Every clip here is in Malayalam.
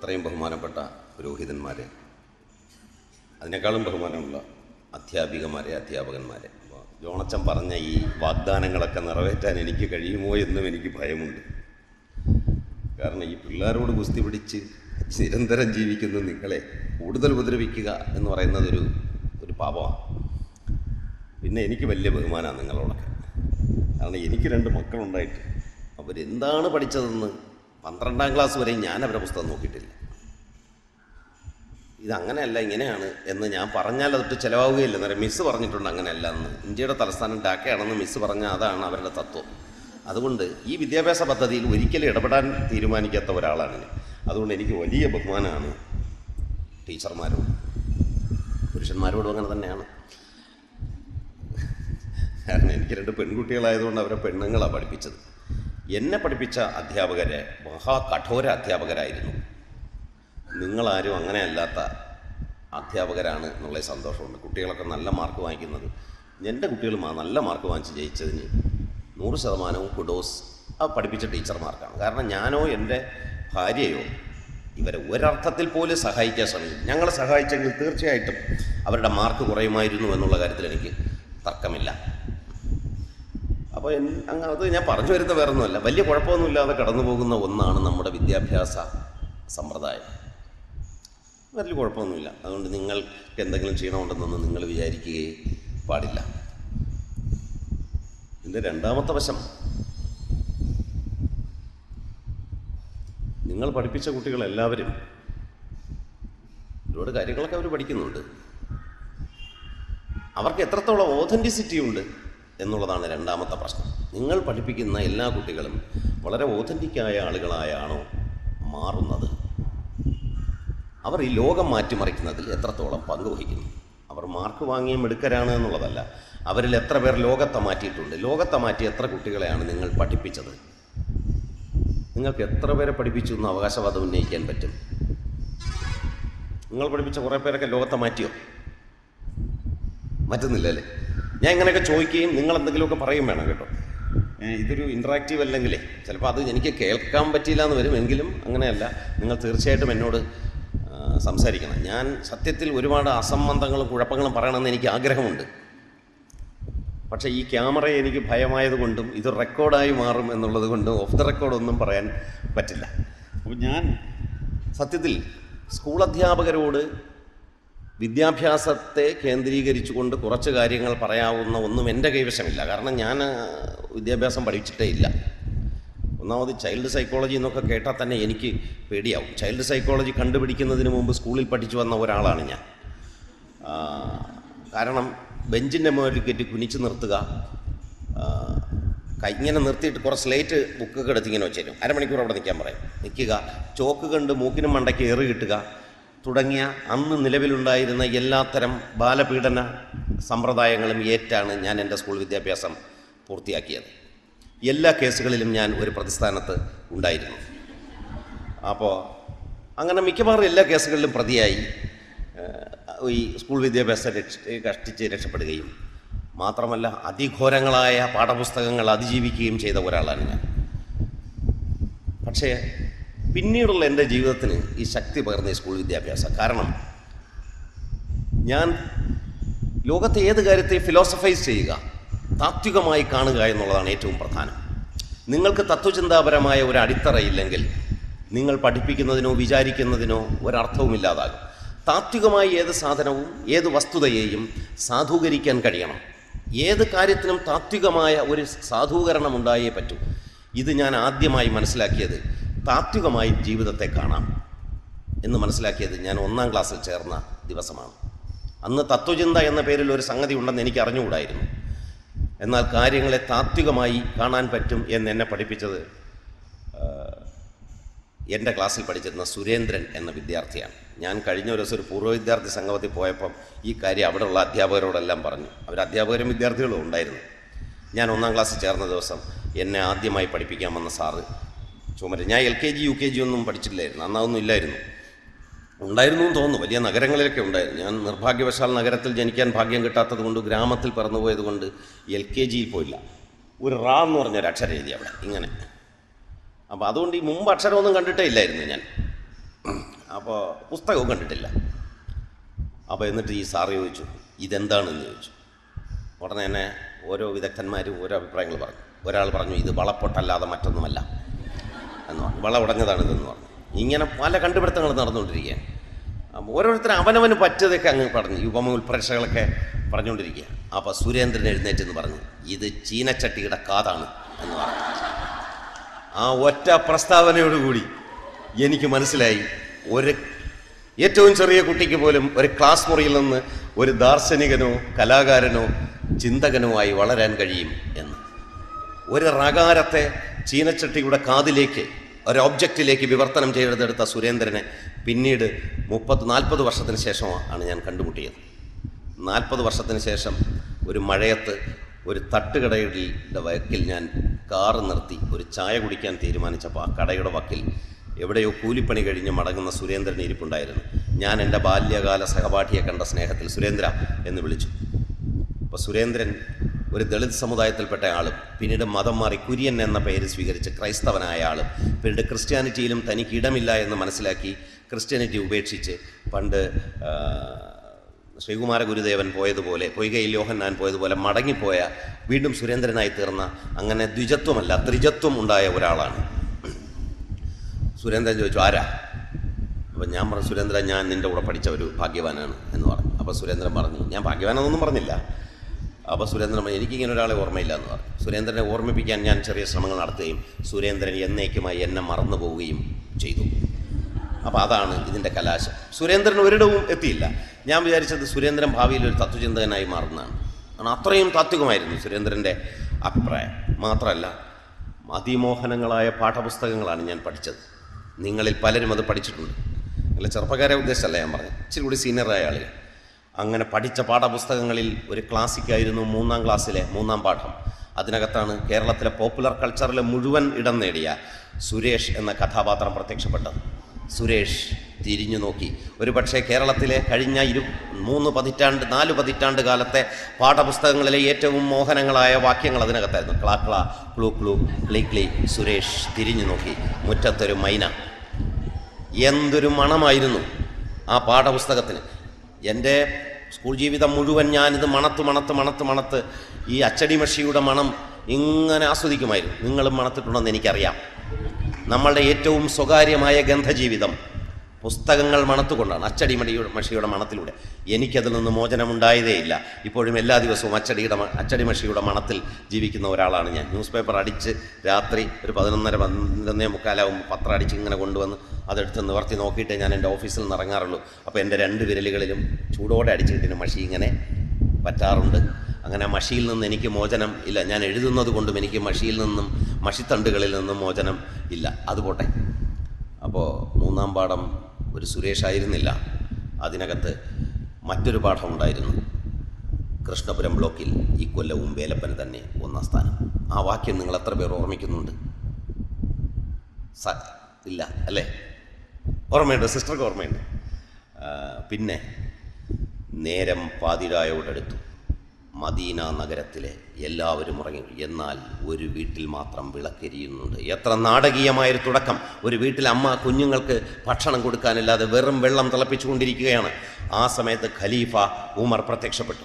എത്രയും ബഹുമാനപ്പെട്ട പുരോഹിതന്മാരെ അതിനേക്കാളും ബഹുമാനമുള്ള അധ്യാപികമാരെ അധ്യാപകന്മാരെ. ജോണച്ചൻ പറഞ്ഞ ഈ വാഗ്ദാനങ്ങളൊക്കെ നിറവേറ്റാൻ എനിക്ക് കഴിയുമോ എന്നും എനിക്ക് ഭയമുണ്ട്. കാരണം ഈ പിള്ളേരോട് ഗുസ്തി പിടിച്ച് നിരന്തരം ജീവിക്കുന്ന നിങ്ങളെ കൂടുതൽ ഉപദ്രവിക്കുക എന്ന് പറയുന്നത് ഒരു ഒരു പാപമാണ്. പിന്നെ എനിക്ക് വലിയ ബഹുമാനമാണ് നിങ്ങളോടൊക്കെ. കാരണം എനിക്ക് രണ്ട് മക്കളുണ്ടായിട്ട് അവരെന്താണ് പഠിച്ചതെന്ന് പന്ത്രണ്ടാം ക്ലാസ് വരെ ഞാൻ അവരുടെ പുസ്തകം നോക്കിയിട്ടില്ല. ഇതങ്ങനെയല്ല ഇങ്ങനെയാണ് എന്ന് ഞാൻ പറഞ്ഞാൽ അതൊട്ട് ചിലവാകുകയില്ല നേരെ മിസ്സ് പറഞ്ഞിട്ടുണ്ട് അങ്ങനെയല്ല എന്ന് ഇന്ത്യയുടെ തലസ്ഥാനം ഡാക്കയാണെന്ന് മിസ്സ് പറഞ്ഞാൽ അതാണ് അവരുടെ തത്വം. അതുകൊണ്ട് ഈ വിദ്യാഭ്യാസ പദ്ധതിയിൽ ഒരിക്കലും ഇടപെടാൻ തീരുമാനിക്കാത്ത ഒരാളാണ് അതുകൊണ്ട് എനിക്ക് വലിയ ബഹുമാനമാണ് ടീച്ചർമാരോട്. പുരുഷന്മാരോടും അങ്ങനെ തന്നെയാണ്. കാരണം എനിക്ക് രണ്ട് പെൺകുട്ടികളായതുകൊണ്ട് അവരെ പെണ്ണുങ്ങളാണ് പഠിപ്പിച്ചത്. എന്നെ പഠിപ്പിച്ച അധ്യാപകരെ മഹാകഠോര അധ്യാപകരായിരുന്നു. നിങ്ങളാരും അങ്ങനെയല്ലാത്ത അധ്യാപകരാണ് എന്നുള്ള സന്തോഷമുണ്ട്. കുട്ടികളൊക്കെ നല്ല മാർക്ക് വാങ്ങിക്കുന്നത്. എന്റെ കുട്ടികൾ മാ- നല്ല മാർക്ക് വാങ്ങിച്ച് ജയിച്ചതിന് നൂറ് ശതമാനവും കുഡോസ് ആ പഠിപ്പിച്ച ടീച്ചർമാർക്കാണ് കാരണം ഞാനോ എന്റെ ഭാര്യയോ ഇവരെ ഒരർത്ഥത്തിൽ പോലും സഹായിക്കാൻ ശ്രമിക്കും ഞങ്ങളെ സഹായിച്ചെങ്കിൽ തീർച്ചയായിട്ടും അവരുടെ മാർക്ക് കുറയുമായിരുന്നു എന്നുള്ള കാര്യത്തിൽ എനിക്ക് തർക്കമില്ല. അപ്പോൾ അത് ഞാൻ പറഞ്ഞു വരുന്ന വേറെ ഒന്നുമല്ല വലിയ കുഴപ്പമൊന്നുമില്ലാതെ കടന്നു പോകുന്ന ഒന്നാണ് നമ്മുടെ വിദ്യാഭ്യാസ സമ്പ്രദായം. വലിയ കുഴപ്പമൊന്നുമില്ല. അതുകൊണ്ട് നിങ്ങൾക്ക് എന്തെങ്കിലും ചെയ്യണമുണ്ടെന്നൊന്നും നിങ്ങൾ വിചാരിക്കുകയേ പാടില്ല. ഇതിന്റെ രണ്ടാമത്തെ വശം. നിങ്ങൾ പഠിപ്പിച്ച കുട്ടികളെല്ലാവരും ഒരുപാട് കാര്യങ്ങളൊക്കെ അവർ പഠിക്കുന്നുണ്ട്. അവർക്ക് എത്രത്തോളം ഓതന്റിസിറ്റി ഉണ്ട്? എന്നുള്ളതാണ് രണ്ടാമത്തെ പ്രശ്നം. നിങ്ങൾ പഠിപ്പിക്കുന്ന എല്ലാ കുട്ടികളും വളരെ ഓതന്റിക്കായ ആളുകളായാണോ മാറുന്നത്. അവർ ഈ ലോകം മാറ്റിമറിക്കുന്നതിൽ എത്രത്തോളം പങ്കുവഹിക്കുന്നു? അവർ മാർക്ക് വാങ്ങിയ എടുക്കരാണ് എന്നുള്ളതല്ല. അവരിൽ എത്ര പേർ ലോകത്തെ മാറ്റിയിട്ടുണ്ട്? ലോകത്തെ മാറ്റി എത്ര കുട്ടികളെയാണ് നിങ്ങൾ പഠിപ്പിച്ചത്? നിങ്ങൾക്ക് എത്ര പേരെ പഠിപ്പിച്ചു എന്ന് അവകാശവാദം ഉന്നയിക്കാൻ പറ്റും? നിങ്ങൾ പഠിപ്പിച്ച കുറേ പേരൊക്കെ ലോകത്തെ മാറ്റിയോ? മാറ്റുന്നില്ലല്ലേ? ഞാൻ ഇങ്ങനെയൊക്കെ ചോദിക്കുകയും നിങ്ങൾ എന്തെങ്കിലുമൊക്കെ പറയും വേണം കേട്ടോ. ഇതൊരു ഇൻട്രാക്റ്റീവ് അല്ലെങ്കിലേ ചിലപ്പോൾ അത് എനിക്ക് കേൾക്കാൻ പറ്റിയില്ല എന്ന് വരും എങ്കിലും അങ്ങനെയല്ല. നിങ്ങൾ തീർച്ചയായിട്ടും എന്നോട് സംസാരിക്കണം. ഞാൻ സത്യത്തിൽ ഒരുപാട് അസംബന്ധങ്ങളും കുഴപ്പങ്ങളും പറയണമെന്ന് എനിക്ക് ആഗ്രഹമുണ്ട്. പക്ഷേ ഈ ക്യാമറയെ എനിക്ക് ഭയമായതുകൊണ്ടും ഇത് റെക്കോർഡായി മാറും എന്നുള്ളത് കൊണ്ടും ഓഫ് ദ റെക്കോർഡ് ഒന്നും പറയാൻ പറ്റില്ല. അപ്പോൾ ഞാൻ സത്യത്തിൽ സ്കൂൾ അധ്യാപകരോട് വിദ്യാഭ്യാസത്തെ കേന്ദ്രീകരിച്ചുകൊണ്ട് കുറച്ച് കാര്യങ്ങൾ പറയാവുന്ന ഒന്നും എന്റെ കൈവശമില്ല. കാരണം ഞാൻ വിദ്യാഭ്യാസം പഠിച്ചിട്ടേ ഇല്ല. ഒന്നാമത് ചൈൽഡ് സൈക്കോളജി എന്നൊക്കെ കേട്ടാൽ തന്നെ എനിക്ക് പേടിയാവും. ചൈൽഡ് സൈക്കോളജി കണ്ടുപിടിക്കുന്നതിന് മുമ്പ് സ്കൂളിൽ പഠിച്ചു വന്ന ഒരാളാണ് ഞാൻ. കാരണം ബെഞ്ചിന്റെ മുകളിൽ കയറ്റി കുനിച്ച് നിർത്തുക ഇങ്ങനെ നിർത്തിയിട്ട് കുറച്ച് ലേറ്റ് ബുക്കൊക്കെ എടുത്ത് ഇങ്ങനെ വെച്ചേരും അരമണിക്കൂർ അവിടെ നിൽക്കാൻ പറയും. നിൽക്കുക ചോക്ക് കണ്ട് മൂക്കിനും മണ്ടയ്ക്ക് ഏറ് കിട്ടുക തുടങ്ങിയ അന്ന് നിലവിലുണ്ടായിരുന്ന എല്ലാത്തരം ബാലപീഡന സമ്പ്രദായങ്ങളും ഏറ്റാണ് ഞാൻ എന്റെ സ്കൂൾ വിദ്യാഭ്യാസം പൂർത്തിയാക്കിയത്. എല്ലാ കേസുകളിലും ഞാൻ ഒരു പ്രതിസ്ഥാനത്ത് ഉണ്ടായിരുന്നു. അപ്പോൾ അങ്ങനെ മിക്കവാറും എല്ലാ കേസുകളിലും പ്രതിയായി ഈ സ്കൂൾ വിദ്യാഭ്യാസം രക്ഷ കഷ്ടിച്ച് രക്ഷപ്പെടുകയും മാത്രമല്ല അതിഘോരങ്ങളായ പാഠപുസ്തകങ്ങൾ അതിജീവിക്കുകയും ചെയ്ത ഒരാളാണ് ഞാൻ. പക്ഷേ പിന്നീടുള്ള എന്റെ ജീവിതത്തിന് ഈ ശക്തി പകർന്ന ഈ സ്കൂൾ വിദ്യാഭ്യാസം. കാരണം ഞാൻ ലോകത്തെ ഏത് കാര്യത്തെ ഫിലോസഫൈസ് ചെയ്യുക താത്വികമായി കാണുക എന്നുള്ളതാണ് ഏറ്റവും പ്രധാനം. നിങ്ങൾക്ക് തത്വചിന്താപരമായ ഒരു അടിത്തറയില്ലെങ്കിൽ നിങ്ങൾ പഠിപ്പിക്കുന്നതിനോ വിചാരിക്കുന്നതിനോ ഒരർത്ഥവുമില്ലാതാകും താത്വികമായി ഏത് സാധനവും ഏത് വസ്തുതയെയും സാധൂകരിക്കാൻ കഴിയണം. ഏത് കാര്യത്തിനും താത്വികമായ ഒരു സാധൂകരണം ഉണ്ടായേ പറ്റൂ. ഇത് ഞാൻ ആദ്യമായി മനസ്സിലാക്കിയത് താത്വികമായി ജീവിതത്തെ കാണാം എന്ന് മനസ്സിലാക്കിയത് ഞാൻ ഒന്നാം ക്ലാസ്സിൽ ചേർന്ന ദിവസമാണ്. അന്ന് തത്വചിന്ത എന്ന പേരിൽ ഒരു സംഗതി ഉണ്ടെന്ന് എനിക്ക് അറിഞ്ഞുകൂടായിരുന്നു. എന്നാൽ കാര്യങ്ങളെ താത്വികമായി കാണാൻ പറ്റും എന്ന് എന്നെ പഠിപ്പിച്ചത് എന്റെ ക്ലാസ്സിൽ പഠിച്ചിരുന്ന സുരേന്ദ്രൻ എന്ന വിദ്യാർത്ഥിയാണ്. ഞാൻ കഴിഞ്ഞ ഒരു ദിവസം ഒരു പൂർവ വിദ്യാർത്ഥി സംഗമത്തിൽ പോയപ്പം ഈ കാര്യം അവിടെയുള്ള അധ്യാപകരോടെല്ലാം പറഞ്ഞു. അവർ അധ്യാപകരും വിദ്യാർത്ഥികളും ഉണ്ടായിരുന്നു. ഞാൻ ഒന്നാം ക്ലാസ്സിൽ ചേർന്ന ദിവസം എന്നെ ആദ്യമായി പഠിപ്പിക്കാൻ വന്ന സാറ് ചുമര്. ഞാൻ L K G U K G ഒന്നും പഠിച്ചിട്ടില്ലായിരുന്നു അന്നതൊന്നും ഇല്ലായിരുന്നു. ഉണ്ടായിരുന്നു എന്ന് തോന്നുന്നു. വലിയ നഗരങ്ങളിലൊക്കെ ഉണ്ടായിരുന്നു. ഞാൻ നിർഭാഗ്യവശാൽ നഗരത്തിൽ ജനിക്കാൻ ഭാഗ്യം കിട്ടാത്തത് കൊണ്ട് ഗ്രാമത്തിൽ പറന്നുപോയത് കൊണ്ട് എൽ കെ ജിയിൽ പോയില്ല. ഒരു റാ എന്ന് പറഞ്ഞൊരു അക്ഷരം എഴുതി അവിടെ. ഇങ്ങനെ. അപ്പോൾ അതുകൊണ്ട് ഈ മുമ്പ് അക്ഷരമൊന്നും കണ്ടിട്ടേ ഇല്ലായിരുന്നു ഞാൻ. അപ്പോൾ പുസ്തകവും കണ്ടിട്ടില്ല. അപ്പോൾ എന്നിട്ട് ഈ സാറ് ചോദിച്ചു ഇതെന്താണെന്ന്? ചോദിച്ചു. ഉടനെ തന്നെ ഓരോ വിദഗ്ധന്മാരും ഓരോ അഭിപ്രായങ്ങൾ പറഞ്ഞു. ഒരാൾ പറഞ്ഞു ഇത് വളപ്പൊട്ടല്ലാതെ മറ്റൊന്നുമല്ല. എന്ന് പറഞ്ഞു. വള ഉടഞ്ഞതാണിതെന്ന് പറഞ്ഞു. ഇങ്ങനെ പല കണ്ടുപിടുത്തങ്ങൾ നടന്നുകൊണ്ടിരിക്കുകയാണ്. ഓരോരുത്തരും അവനവന് പറ്റിയതൊക്കെ അങ്ങ് പറഞ്ഞു. ഈ ഉപമ ഉൾപ്രേക്ഷകളൊക്കെ പറഞ്ഞുകൊണ്ടിരിക്കുക. അപ്പോൾ സുരേന്ദ്രൻ എഴുന്നേറ്റ് എന്ന് പറഞ്ഞു. ഇത് ചീനച്ചട്ടിയുടെ കാതാണ് എന്ന് പറഞ്ഞു. ആ ഒറ്റ പ്രസ്താവനയോടുകൂടി എനിക്ക് മനസ്സിലായി. ഒരു ഏറ്റവും ചെറിയ കുട്ടിക്ക് പോലും ഒരു ക്ലാസ് മുറിയിൽ നിന്ന് ഒരു ദാർശനികനോ കലാകാരനോ ചിന്തകനോ ആയി വളരാൻ കഴിയും എന്ന്. ഒരു റകാരത്തെ ചീനച്ചട്ടിയുടെ കാതിലേക്ക് ഒരു ഒബ്ജക്റ്റിലേക്ക് വിവർത്തനം ചെയ്തെടുത്ത സുരേന്ദ്രനെ പിന്നീട് മുപ്പത് നാൽപ്പത് വർഷത്തിന് ശേഷമാണ് ഞാൻ കണ്ടുമുട്ടിയത്. നാൽപ്പത് വർഷത്തിന് ശേഷം ഒരു മഴയത്ത് ഒരു തട്ടുകടയുടെ വക്കിൽ ഞാൻ കാറ് നിർത്തി ഒരു ചായ കുടിക്കാൻ തീരുമാനിച്ചപ്പോൾ ആ കടയുടെ വക്കിൽ എവിടെയോ കൂലിപ്പണി കഴിഞ്ഞ് മടങ്ങുന്ന സുരേന്ദ്രൻ ഇരിപ്പുണ്ടായിരുന്നു. ഞാൻ എന്റെ ബാല്യകാല സഹപാഠിയെ കണ്ട സ്നേഹത്തിൽ സുരേന്ദ്ര എന്ന് വിളിച്ചു. അപ്പോൾ സുരേന്ദ്രൻ ഒരു ദളിത് സമുദായത്തിൽപ്പെട്ട ആളും പിന്നീട് മതം മാറി കുര്യൻ എന്ന പേര് സ്വീകരിച്ച് ക്രൈസ്തവനായ ആളും പിന്നീട് ക്രിസ്ത്യാനിറ്റിയിലും തനിക്ക് ഇടമില്ല എന്ന് മനസ്സിലാക്കി ക്രിസ്ത്യാനിറ്റി ഉപേക്ഷിച്ച് പണ്ട് ശ്രീകുമാര ഗുരുദേവൻ പോയതുപോലെ പൊയ്കയിൽ യോഹന്നാൻ പോയതുപോലെ മടങ്ങിപ്പോയ വീണ്ടും സുരേന്ദ്രനായി തീർന്ന അങ്ങനെ ദ്വിജത്വമല്ല ത്രിജത്വം ഉണ്ടായ ഒരാളാണ്. സുരേന്ദ്രൻ ചോദിച്ചു ആരാ? അപ്പം ഞാൻ പറഞ്ഞു സുരേന്ദ്രൻ ഞാൻ നിന്റെ കൂടെ പഠിച്ച ഒരു ഭാഗ്യവാനാണ് എന്ന് പറഞ്ഞു. അപ്പോൾ സുരേന്ദ്രൻ പറഞ്ഞു ഞാൻ ഭാഗ്യവാനെന്നൊന്നും പറഞ്ഞില്ല. അപ്പോൾ സുരേന്ദ്രൻ പറഞ്ഞു എനിക്കിങ്ങനെ ഒരാളെ ഓർമ്മയില്ല എന്ന് പറഞ്ഞു. സുരേന്ദ്രനെ ഓർമ്മിപ്പിക്കാൻ ഞാൻ ചെറിയ ശ്രമങ്ങൾ നടത്തുകയും സുരേന്ദ്രൻ എന്നേക്കുമായി എന്നെ മറന്നു പോവുകയും ചെയ്തു. അപ്പോൾ അതാണ് ഇതിന്റെ കലാശം. സുരേന്ദ്രൻ ഒരിടവും എത്തിയില്ല. ഞാൻ വിചാരിച്ചത് സുരേന്ദ്രൻ ഭാവിയിൽ ഒരു തത്വചിന്തകനായി മാറുന്നതാണ്. കാരണം അത്രയും താത്വികമായിരുന്നു സുരേന്ദ്രന്റെ അഭിപ്രായം. മാത്രമല്ല അതിമോഹനങ്ങളായ പാഠപുസ്തകങ്ങളാണ് ഞാൻ പഠിച്ചത്. നിങ്ങളിൽ പലരും അത് പഠിച്ചിട്ടുണ്ട്. അല്ല ചെറുപ്പക്കാരെ ഉദ്ദേശിച്ചല്ല ഞാൻ പറഞ്ഞു ഇച്ചിരി കൂടി സീനിയറായ ആളുകൾ. അങ്ങനെ പഠിച്ച പാഠപുസ്തകങ്ങളിൽ ഒരു ക്ലാസ്സിക്കായിരുന്നു മൂന്നാം ക്ലാസ്സിലെ മൂന്നാം പാഠം. അതിനകത്താണ് കേരളത്തിലെ പോപ്പുലർ കൾച്ചറിലെ മുഴുവൻ ഇടം നേടിയ സുരേഷ് എന്ന കഥാപാത്രം പ്രത്യക്ഷപ്പെട്ടത്. സുരേഷ് തിരിഞ്ഞു നോക്കി. ഒരു പക്ഷേ കേരളത്തിലെ കഴിഞ്ഞ ഇരു മൂന്ന് പതിറ്റാണ്ട് നാല് പതിറ്റാണ്ട് കാലത്തെ പാഠപുസ്തകങ്ങളിലെ ഏറ്റവും മോഹനങ്ങളായ വാക്യങ്ങൾ അതിനകത്തായിരുന്നു. ക്ലാ ക്ലാ ക്ലൂ ക്ലൂ ക്ലി ക്ലി സുരേഷ് തിരിഞ്ഞു നോക്കി. മുറ്റത്തൊരു മൈന. എന്തൊരു മണമായിരുന്നു ആ പാഠപുസ്തകത്തിന്. എന്റെ സ്കൂൾ ജീവിതം മുഴുവൻ ഞാനിത് മണത്ത് മണത്ത് മണത്ത് മണത്ത് ഈ അച്ചടി മഷിയുടെ മണം ഇങ്ങനെ ആസ്വദിക്കുമായിരുന്നു. നിങ്ങളും മണത്തിട്ടുണ്ടെന്ന് എനിക്കറിയാം. നമ്മളുടെ ഏറ്റവും സ്വകാര്യമായ ഗന്ധജീവിതം പുസ്തകങ്ങൾ മണത്തുകൊണ്ടാണ് അച്ചടി മടിയുടെ മഷിയുടെ മണത്തിലൂടെ. എനിക്കതിൽ നിന്ന് മോചനമുണ്ടായതേയില്ല ഇപ്പോഴും എല്ലാ ദിവസവും അച്ചടിയുടെ അച്ചടി മഷിയുടെ മണത്തിൽ ജീവിക്കുന്ന ഒരാളാണ് ഞാൻ. ന്യൂസ് പേപ്പർ അടിച്ച് രാത്രി ഒരു പതിനൊന്നര പന്ത്രണ്ടേ മുക്കാലാവുമ്പോൾ പത്രം അടിച്ച് ഇങ്ങനെ കൊണ്ടുവന്ന് അതെടുത്ത് നിവർത്തി നോക്കിയിട്ട് ഞാൻ എന്റെ ഓഫീസിൽ നിന്ന് ഇറങ്ങാറുള്ളൂ. അപ്പോൾ എന്റെ രണ്ട് വിരലുകളിലും ചൂടോടെ അടിച്ച് കിട്ടിയ മഷി ഇങ്ങനെ പറ്റാറുണ്ട്. അങ്ങനെ മഷിയിൽ നിന്ന് എനിക്ക് മോചനം ഇല്ല. ഞാൻ എഴുതുന്നത് കൊണ്ടും എനിക്ക് മഷിയിൽ നിന്നും മഷിത്തണ്ടുകളിൽ നിന്നും മോചനം ഇല്ല. അതുപോട്ടെ അപ്പോൾ മൂന്നാം പാഠം ഒരു സുരേഷ് ആയിരുന്നില്ല. അതിനകത്ത് മറ്റൊരു പാഠമുണ്ടായിരുന്നു. കൃഷ്ണപുരം ബ്ലോക്കിൽ ഈ കൊല്ലവും വേലപ്പന് തന്നെ ഒന്നാം സ്ഥാനം. ആ വാക്യം നിങ്ങൾ എത്ര പേർ ഓർമ്മിക്കുന്നുണ്ട്? സ ഇല്ല അല്ലേ? ഓർമ്മയുണ്ട് സിസ്റ്റർക്ക് ഓർമ്മയുണ്ട്. പിന്നെ നേരം പാതിരായോടടുത്തു. മദീന നഗരത്തിലെ എല്ലാവരും ഉറങ്ങി. എന്നാൽ ഒരു വീട്ടിൽ മാത്രം വിളക്കെരിയുന്നുണ്ട്. എത്ര നാടകീയമായൊരു തുടക്കം. ഒരു വീട്ടിൽ അമ്മ കുഞ്ഞുങ്ങൾക്ക് ഭക്ഷണം കൊടുക്കാനില്ലാതെ വെറും വെള്ളം തിളപ്പിച്ചുകൊണ്ടിരിക്കുകയാണ്. ആ സമയത്ത് ഖലീഫ ഉമർ പ്രത്യക്ഷപ്പെട്ടു.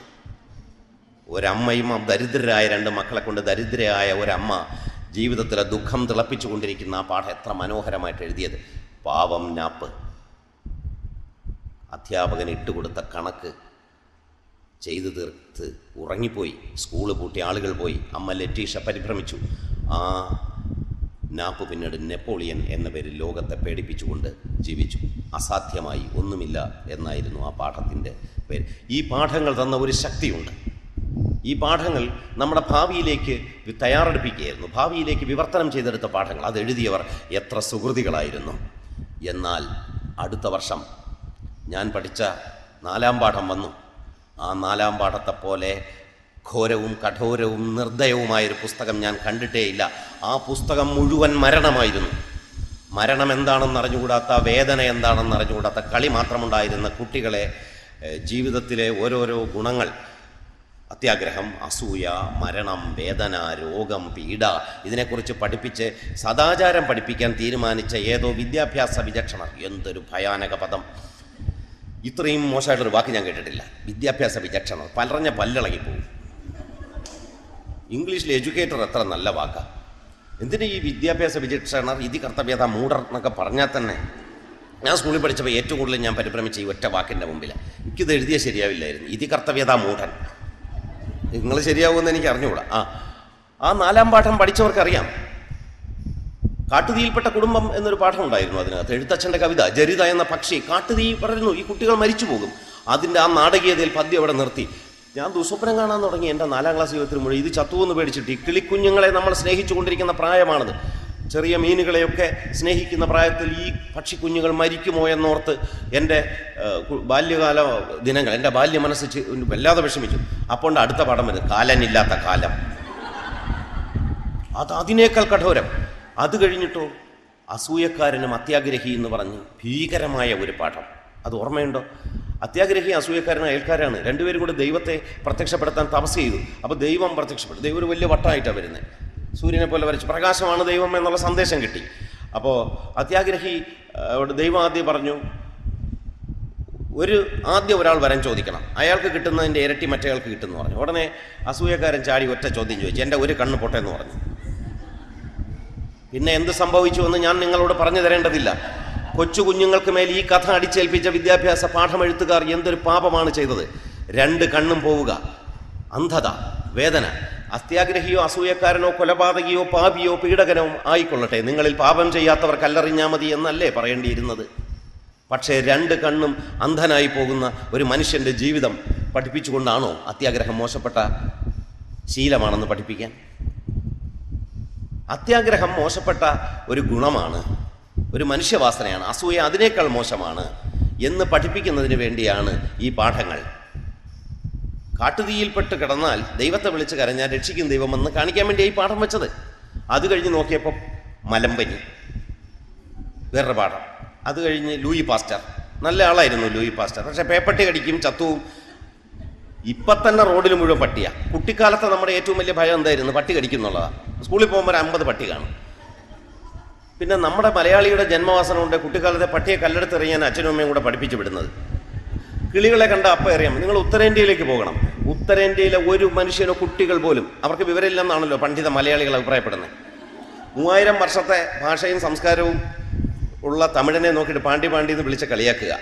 ഒരമ്മയും ദരിദ്രരായ രണ്ട് മക്കളെ കൊണ്ട് ദരിദ്രയായ ഒരമ്മ ജീവിതത്തിലെ ദുഃഖം തിളപ്പിച്ചുകൊണ്ടിരിക്കുന്ന ആ പാഠം എത്ര മനോഹരമായിട്ട് എഴുതിയത്. പാവം നാപ്പ്. അധ്യാപകൻ ഇട്ടുകൊടുത്ത കണക്ക് ചെയ്തു തീർത്ത് ഉറങ്ങിപ്പോയി. സ്കൂൾ പൂട്ടി ആളുകൾ പോയി. അമ്മ ലറ്റീഷ പരിഭ്രമിച്ചു. ആ നാപ്പ് പിന്നീട് നെപ്പോളിയൻ എന്ന പേരിൽ ലോകത്തെ പേടിപ്പിച്ചുകൊണ്ട് ജീവിച്ചു. അസാധ്യമായി ഒന്നുമില്ല എന്നായിരുന്നു ആ പാഠത്തിന്റെ പേര്. ഈ പാഠങ്ങൾ തന്ന ഒരു ശക്തിയുണ്ട്. ഈ പാഠങ്ങൾ നമ്മുടെ ഭാവിയിലേക്ക് തയ്യാറെടുപ്പിക്കുകയായിരുന്നു. ഭാവിയിലേക്ക് വിവർത്തനം ചെയ്തെടുത്ത പാഠങ്ങൾ. അത് എഴുതിയവർ എത്ര സുഹൃതികളായിരുന്നു. എന്നാൽ അടുത്ത വർഷം ഞാൻ പഠിച്ച നാലാം പാഠം വന്നു. ആ നാലാം പാഠത്തെ പോലെ ഘോരവും കഠോരവും നിർദ്ദയവുമായൊരു പുസ്തകം ഞാൻ കണ്ടിട്ടേയില്ല. ആ പുസ്തകം മുഴുവൻ മരണമായിരുന്നു. മരണം എന്താണെന്ന് അറിഞ്ഞുകൂടാത്ത വേദന എന്താണെന്ന് അറിഞ്ഞുകൂടാത്ത കളി മാത്രമുണ്ടായിരുന്ന കുട്ടികളെ ജീവിതത്തിലെ ഓരോരോ ഗുണങ്ങൾ. അത്യാഗ്രഹം അസൂയ മരണം വേദന രോഗം പീഡ ഇതിനെക്കുറിച്ച് പഠിപ്പിച്ച് സദാചാരം പഠിപ്പിക്കാൻ തീരുമാനിച്ച ഏതോ വിദ്യാഭ്യാസ വിചക്ഷണർ. എന്തൊരു ഭയാനക പദം. ഇത്രയും മോശമായിട്ടൊരു വാക്ക് ഞാൻ കേട്ടിട്ടില്ല. വിദ്യാഭ്യാസ വിചക്ഷണം. പലറഞ്ഞ പല്ലിളകി പോകും ഇംഗ്ലീഷിൽ എഡ്യൂക്കേറ്റർ എത്ര നല്ല വാക്കാണ് എന്തിനു ഈ വിദ്യാഭ്യാസ വിചക്ഷണർ ഇതി കർത്തവ്യത മൂടർ എന്നൊക്കെ പറഞ്ഞാൽ തന്നെ? ഞാൻ സ്കൂളിൽ പഠിച്ചപ്പോൾ ഏറ്റവും കൂടുതൽ ഞാൻ പരിഭ്രമിച്ച ഈ ഒറ്റ വാക്കിന്റെ മുമ്പിൽ എനിക്കിത് എഴുതിയാൽ ശരിയാവില്ലായിരുന്നു. ഇതി കർത്തവ്യത മൂടൻ നിങ്ങൾ ശരിയാവുമെന്ന് എനിക്ക് അറിഞ്ഞുകൂടാ. ആ ആ നാലാം പാഠം പഠിച്ചവർക്കറിയാം. കാട്ടുതീയിൽപ്പെട്ട കുടുംബം എന്നൊരു പാഠം ഉണ്ടായിരുന്നു അതിനകത്ത്. എഴുത്തച്ഛന്റെ കവിത ജരിത എന്ന പക്ഷി കാട്ടുതീ പറയുന്നു ഈ കുട്ടികൾ മരിച്ചു പോകും. അതിന്റെ ആ നാടകീയതയിൽ പദ്യം അവിടെ നിർത്തി. ഞാൻ ദുസ്വപ്നം കാണാൻ തുടങ്ങി എന്റെ നാലാം ക്ലാസ് ജീവിതത്തിൽ മുഴുവൻ. ഇത് ചത്തുവെന്ന് പേടിച്ചിട്ട് ഈ കിളിക്കുഞ്ഞുങ്ങളെ നമ്മൾ സ്നേഹിച്ചുകൊണ്ടിരിക്കുന്ന പ്രായമാണത് ചെറിയ മീനുകളെയൊക്കെ സ്നേഹിക്കുന്ന പ്രായത്തിൽ ഈ പക്ഷിക്കുഞ്ഞുങ്ങൾ മരിക്കുമോ എന്നോർത്ത് എന്റെ ബാല്യകാല ദിനങ്ങൾ എന്റെ ബാല്യ മനസ്സ് വല്ലാതെ വിഷമിച്ചു. അപ്പോൾ അടുത്ത പാഠം വരും കാലനില്ലാത്ത കാലം. അത് അതിനേക്കാൾ കഠോരം. അത് കഴിഞ്ഞിട്ടോ? അസൂയക്കാരനും അത്യാഗ്രഹി എന്ന് പറഞ്ഞ് ഭീകരമായ ഒരു പാഠം. അത് ഓർമ്മയുണ്ടോ? അത്യാഗ്രഹി അസൂയക്കാരനും അയൽക്കാരാണ്. രണ്ടുപേരും കൂടെ ദൈവത്തെ പ്രത്യക്ഷപ്പെടുത്താൻ തപസ് ചെയ്തു. അപ്പോൾ ദൈവം പ്രത്യക്ഷപ്പെട്ടു. ദൈവം ഒരു വലിയ വട്ടമായിട്ടാണ് വരുന്നത് സൂര്യനെ പോലെ വരച്ച് പ്രകാശമാണ് ദൈവം എന്നുള്ള സന്ദേശം കിട്ടി. അപ്പോൾ അത്യാഗ്രഹി ദൈവം ആദ്യം പറഞ്ഞു ഒരു ആദ്യം ഒരാൾ വരാൻ ചോദിക്കണം. അയാൾക്ക് കിട്ടുന്നതിന്റെ ഇരട്ടി മറ്റേയാൾക്ക് കിട്ടുമെന്ന് പറഞ്ഞു. ഉടനെ അസൂയക്കാരൻ ചാടി ഒറ്റ ചോദ്യം ചോദിച്ചു. എന്റെ ഒരു കണ്ണ് പൊട്ടെ എന്ന് പറഞ്ഞു. പിന്നെ എന്ത് സംഭവിച്ചു എന്ന് ഞാൻ നിങ്ങളോട് പറഞ്ഞു തരേണ്ടതില്ല. കൊച്ചു കുഞ്ഞുങ്ങൾക്ക് മേൽ ഈ കഥ അടിച്ചേൽപ്പിച്ച വിദ്യാഭ്യാസ പാഠമെഴുത്തുകാർ എന്തൊരു പാപമാണ് ചെയ്തത്. രണ്ട് കണ്ണും പോവുക. അന്ധത വേദന. അത്യാഗ്രഹിയോ അസൂയക്കാരനോ കൊലപാതകിയോ പാപിയോ പീഡകനോ ആയിക്കൊള്ളട്ടെ. നിങ്ങളിൽ പാപം ചെയ്യാത്തവർ കല്ലെറിഞ്ഞാൽ മതി എന്നല്ലേ പറയേണ്ടിയിരുന്നത്. പക്ഷേ രണ്ട് കണ്ണും അന്ധനായി പോകുന്ന ഒരു മനുഷ്യന്റെ ജീവിതം പഠിപ്പിച്ചുകൊണ്ടാണോ അത്യാഗ്രഹം മോശപ്പെട്ട ശീലമാണെന്ന് പഠിപ്പിക്കാൻ? അത്യാഗ്രഹം മോശപ്പെട്ട ഒരു ഗുണമാണ് ഒരു മനുഷ്യവാസനയാണ് അസൂയ അതിനേക്കാൾ മോശമാണ് എന്ന് പഠിപ്പിക്കുന്നതിന് വേണ്ടിയാണ് ഈ പാഠങ്ങൾ. കാട്ടുതീയിൽപ്പെട്ട് കിടന്നാൽ ദൈവത്തെ വിളിച്ച് കരഞ്ഞാൽ രക്ഷിക്കും ദൈവമെന്ന് കാണിക്കാൻ വേണ്ടി ഈ പാഠം വെച്ചത്. അത് കഴിഞ്ഞ് നോക്കിയപ്പോൾ മലമ്പനി വേറൊരു പാഠം. അത് കഴിഞ്ഞ് ലൂയി പാസ്റ്റർ. നല്ല ആളായിരുന്നു ലൂയി പാസ്റ്റർ. പക്ഷേ പേപ്പട്ടി കടിക്കും ചത്തുവും ഇപ്പം തന്നെ റോഡിൽ മുഴുവൻ പട്ടിയാ. കുട്ടിക്കാലത്തെ നമ്മുടെ ഏറ്റവും വലിയ ഭയം എന്തായിരുന്നു? പട്ടി കടിക്കുന്നുള്ളതാണ് സ്കൂളിൽ പോകുമ്പോൾ ഒരു അമ്പത് പട്ടി കാണും. പിന്നെ നമ്മുടെ മലയാളിയുടെ ജന്മവാസന കൊണ്ട് കുട്ടിക്കാലത്തെ പട്ടിയെ കല്ലെടുത്ത് കല്ലെടുത്തെറിയാൻ അച്ഛനും അമ്മയും കൂടെ പഠിപ്പിച്ചു വിടുന്നത്. കിളികളെ കണ്ട അപ്പം അറിയാം. നിങ്ങൾ ഉത്തരേന്ത്യയിലേക്ക് പോകണം. ഉത്തരേന്ത്യയിലെ ഒരു മനുഷ്യനോ കുട്ടികൾ പോലും അവർക്ക് വിവരമില്ലെന്നാണല്ലോ പണ്ഡിത മലയാളികൾ അഭിപ്രായപ്പെടുന്നത്. മൂവായിരം വർഷത്തെ ഭാഷയും സംസ്കാരവും ഉള്ള തമിഴനെ നോക്കിയിട്ട് പാണ്ടി പാണ്ടി എന്ന് വിളിച്ച് കളിയാക്കുക.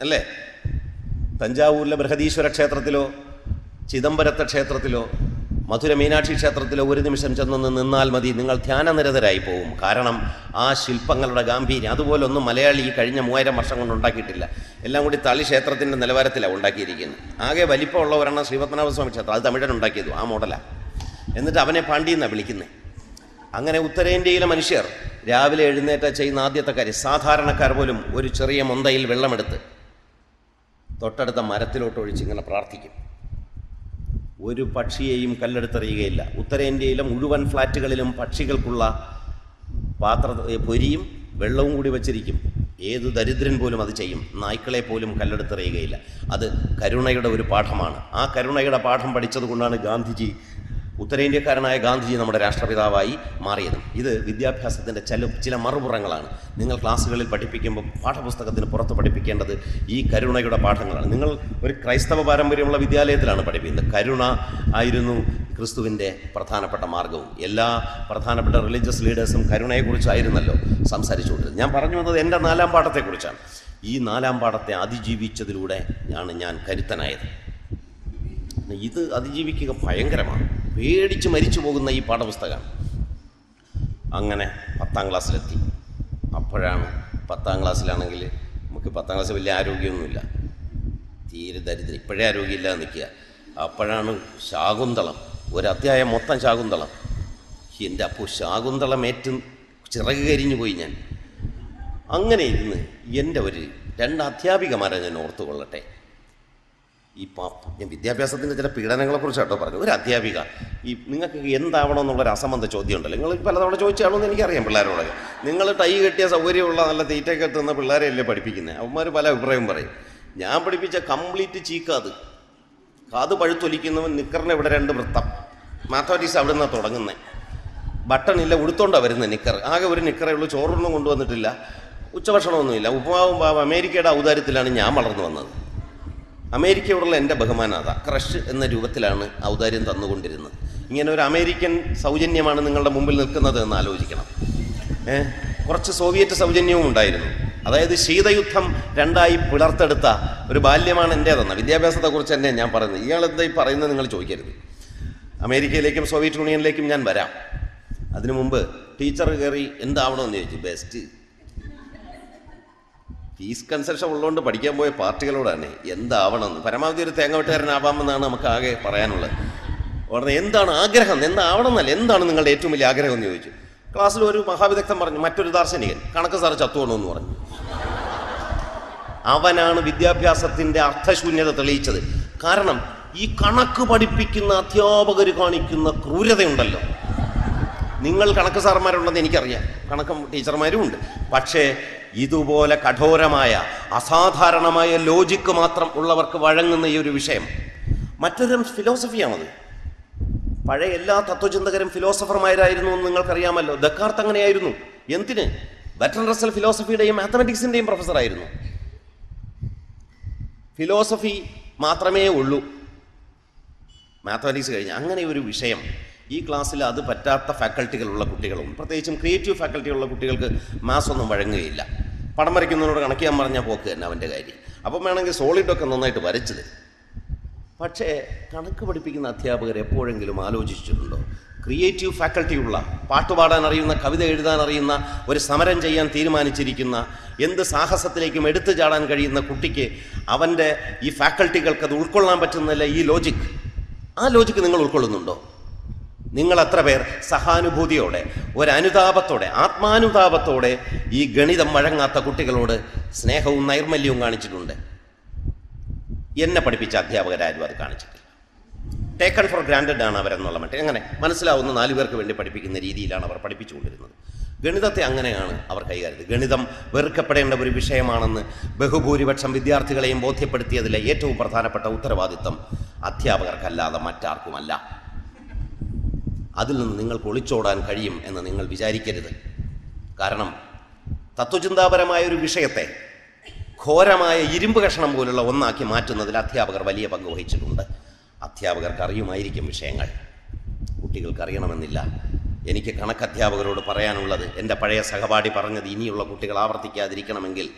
അല്ലേ? തഞ്ചാവൂരിലെ ബൃഹദീശ്വര ക്ഷേത്രത്തിലോ ചിദംബരത്തെ ക്ഷേത്രത്തിലോ മധുര മീനാക്ഷി ക്ഷേത്രത്തിലോ ഒരു നിമിഷം ചെന്നൊന്ന് നിന്നാൽ മതി. നിങ്ങൾ ധ്യാനനിരതരായി പോവും. കാരണം ആ ശില്പങ്ങളുടെ ഗാംഭീര്യം. അതുപോലൊന്നും മലയാളി ഈ കഴിഞ്ഞ മൂവായിരം വർഷം കൊണ്ട് ഉണ്ടാക്കിയിട്ടില്ല. എല്ലാം കൂടി തളി ക്ഷേത്രത്തിന്റെ നിലവാരത്തിലാണ് ഉണ്ടാക്കിയിരിക്കുന്നത്. ആകെ വലിപ്പമുള്ള ഒരെണ്ണം ശ്രീപത്മനാഭസ്വാമി ക്ഷേത്രം. അത് തമിഴൻ ഉണ്ടാക്കിയതു. ആ മോഡലാണ് എന്നിട്ട് അവനെ പാണ്ടി എന്നാണ് വിളിക്കുന്നത് അങ്ങനെ ഉത്തരേന്ത്യയിലെ മനുഷ്യർ രാവിലെ എഴുന്നേറ്റ ചെയ്യുന്ന ആദ്യത്തെ കാര്യം സാധാരണക്കാർ പോലും ഒരു ചെറിയ മൊന്തയിൽ വെള്ളമെടുത്ത് തൊട്ടടുത്ത മരത്തിലോട്ട് ഒഴിച്ച് ഇങ്ങനെ പ്രാർത്ഥിക്കും. ഒരു പക്ഷിയെയും കല്ലെടുത്തെറിയുകയില്ല. ഉത്തരേന്ത്യയിലെ മുഴുവൻ ഫ്ലാറ്റുകളിലും പക്ഷികൾക്കുള്ള പാത്ര പൊരിയും വെള്ളവും കൂടി വച്ചിരിക്കും. ഏത് ദരിദ്രൻ പോലും അത് ചെയ്യും. നായ്ക്കളെ പോലും കല്ലെടുത്തെറിയുകയില്ല. അത് കരുണയുടെ ഒരു പാഠമാണ്. ആ കരുണയുടെ പാഠം പഠിച്ചതുകൊണ്ടാണ് ഗാന്ധിജി ഉത്തരേന്ത്യക്കാരനായ ഗാന്ധിജി നമ്മുടെ രാഷ്ട്രപിതാവായി മാറിയതും. ഇത് വിദ്യാഭ്യാസത്തിന്റെ ചില ചില മറുപുറങ്ങളാണ്. നിങ്ങൾ ക്ലാസ്സുകളിൽ പഠിപ്പിക്കുമ്പോൾ പാഠപുസ്തകത്തിന് പുറത്ത് പഠിപ്പിക്കേണ്ടത് ഈ കരുണയുടെ പാഠങ്ങളാണ്. നിങ്ങൾ ഒരു ക്രൈസ്തവ പാരമ്പര്യമുള്ള വിദ്യാലയത്തിലാണ് പഠിപ്പിക്കുന്നത്. കരുണ ആയിരുന്നു ക്രിസ്തുവിന്റെ പ്രധാനപ്പെട്ട മാർഗവും. എല്ലാ പ്രധാനപ്പെട്ട റിലീജിയസ് ലീഡേഴ്സും കരുണയെക്കുറിച്ചായിരുന്നല്ലോ സംസാരിച്ചുകൊണ്ടിരുന്നത്. ഞാൻ പറഞ്ഞു വന്നത് എന്റെ നാലാം പാഠത്തെക്കുറിച്ചാണ്. ഈ നാലാം പാഠത്തെ അതിജീവിച്ചതിലൂടെ ആണ് ഞാൻ കരുത്തനായത്. ഇത് അതിജീവിക്കുക ഭയങ്കരമാണ്. പേടിച്ച് മരിച്ചു പോകുന്ന ഈ പാഠപുസ്തകം. അങ്ങനെ പത്താം ക്ലാസ്സിലെത്തി. അപ്പോഴാണ് പത്താം ക്ലാസ്സിലാണെങ്കിൽ നമുക്ക് പത്താം ക്ലാസ് വലിയ ആരോഗ്യമൊന്നുമില്ല. തീരെ ദരിദ്രം. ഇപ്പോഴേ ആരോഗ്യമില്ലാതെ നിൽക്കുക. അപ്പോഴാണ് ശാകുന്തളം. ഒരു മൊത്തം ശാകുന്തളം. എന്റെ അപ്പോൾ ശാകുന്തളം ഏറ്റും ചിറക് കരിഞ്ഞു പോയി ഞാൻ. അങ്ങനെ ഇരുന്ന് എന്റെ ഒരു രണ്ട് അധ്യാപികമാരെ ഞാൻ ഓർത്തുകൊള്ളട്ടെ. ഈ ഞാൻ വിദ്യാഭ്യാസത്തിന്റെ ചില പീഡനങ്ങളെക്കുറിച്ച് കേട്ടോ പറഞ്ഞു. ഒരു അധ്യാപിക ഈ നിങ്ങൾക്ക് എന്താവണം എന്നുള്ളൊരു അസംബന്ധ ചോദ്യം ഉണ്ടല്ലോ നിങ്ങൾ പലതവണ ചോദിച്ചാണോ എന്ന് എനിക്കറിയാം പിള്ളേരോട്. നിങ്ങൾ ടൈ കെട്ടിയ സൗകര്യമുള്ള നല്ല തീറ്റയൊക്കെ എത്തുന്ന പിള്ളേരെയല്ലേ പഠിപ്പിക്കുന്നത് അവന്മാർ പല അഭിപ്രായം പറയും. ഞാൻ പഠിപ്പിച്ച കംപ്ലീറ്റ് ചീക്കാത്. കാത് പഴുത്തൊലിക്കുന്നവൻ നിക്കറിന് ഇവിടെ രണ്ട് വൃത്തം. മാത്തമാറ്റിക്സ് അവിടെ നിന്നാണ് തുടങ്ങുന്നത് ബട്ടണില്ല ഉടുത്തോണ്ടാണ് വരുന്നത് നിക്കർ. ആകെ ഒരു നിക്കറേ ഉള്ളൂ ചോറൊന്നും കൊണ്ടുവന്നിട്ടില്ല ഉച്ചഭക്ഷണമൊന്നുമില്ല. ഉപ്പുമാവും പാവം അമേരിക്കയുടെ ഔദാര്യത്തിലാണ് ഞാൻ വളർന്നു വന്നത്. അമേരിക്കയോടുള്ള എന്റെ ബഹുമാനം അതാ. ക്രഷ് എന്ന രൂപത്തിലാണ് ഔദാര്യം തന്നുകൊണ്ടിരുന്നത്. ഇങ്ങനെ ഒരു അമേരിക്കൻ സൗജന്യമാണ് നിങ്ങളുടെ മുമ്പിൽ നിൽക്കുന്നത് എന്ന് ആലോചിക്കണം. കുറച്ച് സോവിയറ്റ് സൗജന്യവും ഉണ്ടായിരുന്നു. അതായത് ശീതയുദ്ധം രണ്ടായി പിളർത്തെടുത്ത ഒരു ബാല്യമാണ് എന്റേതെന്ന്. വിദ്യാഭ്യാസത്തെക്കുറിച്ച് തന്നെ ഞാൻ പറയുന്നത് ഇയാൾ എന്താ ഈ പറയുന്നത് നിങ്ങൾ ചോദിക്കരുത്. അമേരിക്കയിലേക്കും സോവിയറ്റ് യൂണിയനിലേക്കും ഞാൻ വരാം. അതിനു മുമ്പ് ടീച്ചർ കയറി എന്താവണമെന്ന് ചോദിച്ചു. ബെസ്റ്റ് ഫീസ് കൺസെഷൻ ഉള്ളതുകൊണ്ട് പഠിക്കാൻ പോയ പാർട്ടികളോടാണ് എന്താവണമെന്ന് പരമാവധി ഒരു തേങ്ങ തേങ്ങവട്ടുകാരനാവാമെന്നാണ് നമുക്ക് ആകെ പറയാനുള്ളത്. ഉടനെ എന്താണ് ആഗ്രഹം? എന്താവണം എന്നല്ല. എന്താണ് നിങ്ങളുടെ ഏറ്റവും വലിയ ആഗ്രഹം എന്ന് ചോദിച്ചു. ക്ലാസ്സിൽ ഒരു മഹാവിദഗ്ധൻ പറഞ്ഞു മറ്റൊരു ദാർശനികൻ. കണക്ക് സാറ് ചത്തുവണമെന്ന് പറഞ്ഞു. അവനാണ് വിദ്യാഭ്യാസത്തിന്റെ അർത്ഥശൂന്യത തെളിയിച്ചത്. കാരണം ഈ കണക്ക് പഠിപ്പിക്കുന്ന അധ്യാപകർ കാണിക്കുന്ന ക്രൂരതയുണ്ടല്ലോ. നിങ്ങൾ കണക്ക് സാറന്മാരുണ്ടെന്ന് എനിക്കറിയാം. കണക്ക് ടീച്ചർമാരും ഉണ്ട്. പക്ഷേ ഇതുപോലെ കഠോരമായ അസാധാരണമായ ലോജിക്ക് മാത്രം ഉള്ളവർക്ക് വഴങ്ങുന്ന ഈ ഒരു വിഷയം മറ്റൊരു ഫിലോസഫിയാണത് പഴയ എല്ലാ തത്വചിന്തകരും ഫിലോസഫർമാരായിരുന്നു എന്ന് നിങ്ങൾക്കറിയാമല്ലോ. ദക്കാർത്ത് അങ്ങനെയായിരുന്നു. എന്തിന്? ബെറ്റൻ റസൽ ഫിലോസഫിയുടെയും മാത്തമെറ്റിക്സിന്റെയും പ്രൊഫസറായിരുന്നു ഫിലോസഫി മാത്രമേ ഉള്ളൂ. മാത്തമാറ്റിക്സ് കഴിഞ്ഞ്. അങ്ങനെ ഒരു വിഷയം. ഈ ക്ലാസ്സിൽ അത് പറ്റാത്ത ഫാക്കൽറ്റികളുള്ള കുട്ടികളും പ്രത്യേകിച്ചും ക്രിയേറ്റീവ് ഫാക്കൽറ്റിയുള്ള കുട്ടികൾക്ക് മാത്സ് ഒന്നും വഴങ്ങുകയില്ല. പടം വരയ്ക്കുന്നതിനോട് കണക്ക് ചെയ്യാൻ പറഞ്ഞാൽ പോക്ക് തന്നെ അവന്റെ കാര്യം. അപ്പം വേണമെങ്കിൽ സോളിഡൊക്കെ നന്നായിട്ട് വരച്ചത് പക്ഷേ കണക്ക് പഠിപ്പിക്കുന്ന അധ്യാപകർ എപ്പോഴെങ്കിലും ആലോചിച്ചിട്ടുണ്ടോ? ക്രിയേറ്റീവ് ഫാക്കൾട്ടിയുള്ള പാട്ട് പാടാൻ അറിയുന്ന കവിത എഴുതാൻ അറിയുന്ന ഒരു സമരം ചെയ്യാൻ തീരുമാനിച്ചിരിക്കുന്ന എന്ത് സാഹസത്തിലേക്കും എടുത്തു ചാടാൻ കഴിയുന്ന കുട്ടിക്ക് അവന്റെ ഈ ഫാക്കൽറ്റികൾക്ക് അത് ഉൾക്കൊള്ളാൻ പറ്റുന്നില്ല ഈ ലോജിക് ആ ലോജിക്ക് നിങ്ങൾ ഉൾക്കൊള്ളുന്നുണ്ടോ? നിങ്ങൾ അത്ര പേർ സഹാനുഭൂതിയോടെ ഒരനുതാപത്തോടെ ആത്മാനുതാപത്തോടെ ഈ ഗണിതം വഴങ്ങാത്ത കുട്ടികളോട് സ്നേഹവും നൈർമല്യവും കാണിച്ചിട്ടുണ്ട്. എന്നെ പഠിപ്പിച്ച അധ്യാപകരാരും അത് കാണിച്ചിട്ടില്ല. ടേക്കൺ ഫോർ ഗ്രാൻഡഡ് ആണ് അവരെന്നുള്ള മറ്റേ അങ്ങനെ മനസ്സിലാവുന്ന നാലു പേർക്ക് വേണ്ടി പഠിപ്പിക്കുന്ന രീതിയിലാണ് അവർ പഠിപ്പിച്ചുകൊണ്ടിരുന്നത്. ഗണിതത്തെ അങ്ങനെയാണ് അവർ കൈകാര്യം. ഗണിതം വെറുക്കപ്പെടേണ്ട ഒരു വിഷയമാണെന്ന് ബഹുഭൂരിപക്ഷം വിദ്യാർത്ഥികളെയും ബോധ്യപ്പെടുത്തിയതിലെ ഏറ്റവും പ്രധാനപ്പെട്ട ഉത്തരവാദിത്തം അധ്യാപകർക്കല്ലാതെ മറ്റാർക്കുമല്ല. അതിൽ നിന്ന് നിങ്ങൾക്ക് ഒളിച്ചോടാൻ കഴിയും എന്ന് നിങ്ങൾ വിചാരിക്കരുത്. കാരണം തത്വചിന്താപരമായ ഒരു വിഷയത്തെ ഘോരമായ ഇരുമ്പ് കഷണം പോലുള്ള ഒന്നാക്കി മാറ്റുന്നതിൽ അധ്യാപകർ വലിയ പങ്ക് വഹിച്ചിട്ടുണ്ട്. അധ്യാപകർക്ക് അറിയുമായിരിക്കും വിഷയങ്ങൾ. കുട്ടികൾക്ക് അറിയണമെന്നില്ല. എനിക്ക് കണക്ക് അധ്യാപകരോട് പറയാനുള്ളത് എന്റെ പഴയ സഹപാഠി പറഞ്ഞത് ഇനിയുള്ള കുട്ടികൾ ആവർത്തിക്കാതിരിക്കണമെങ്കിൽ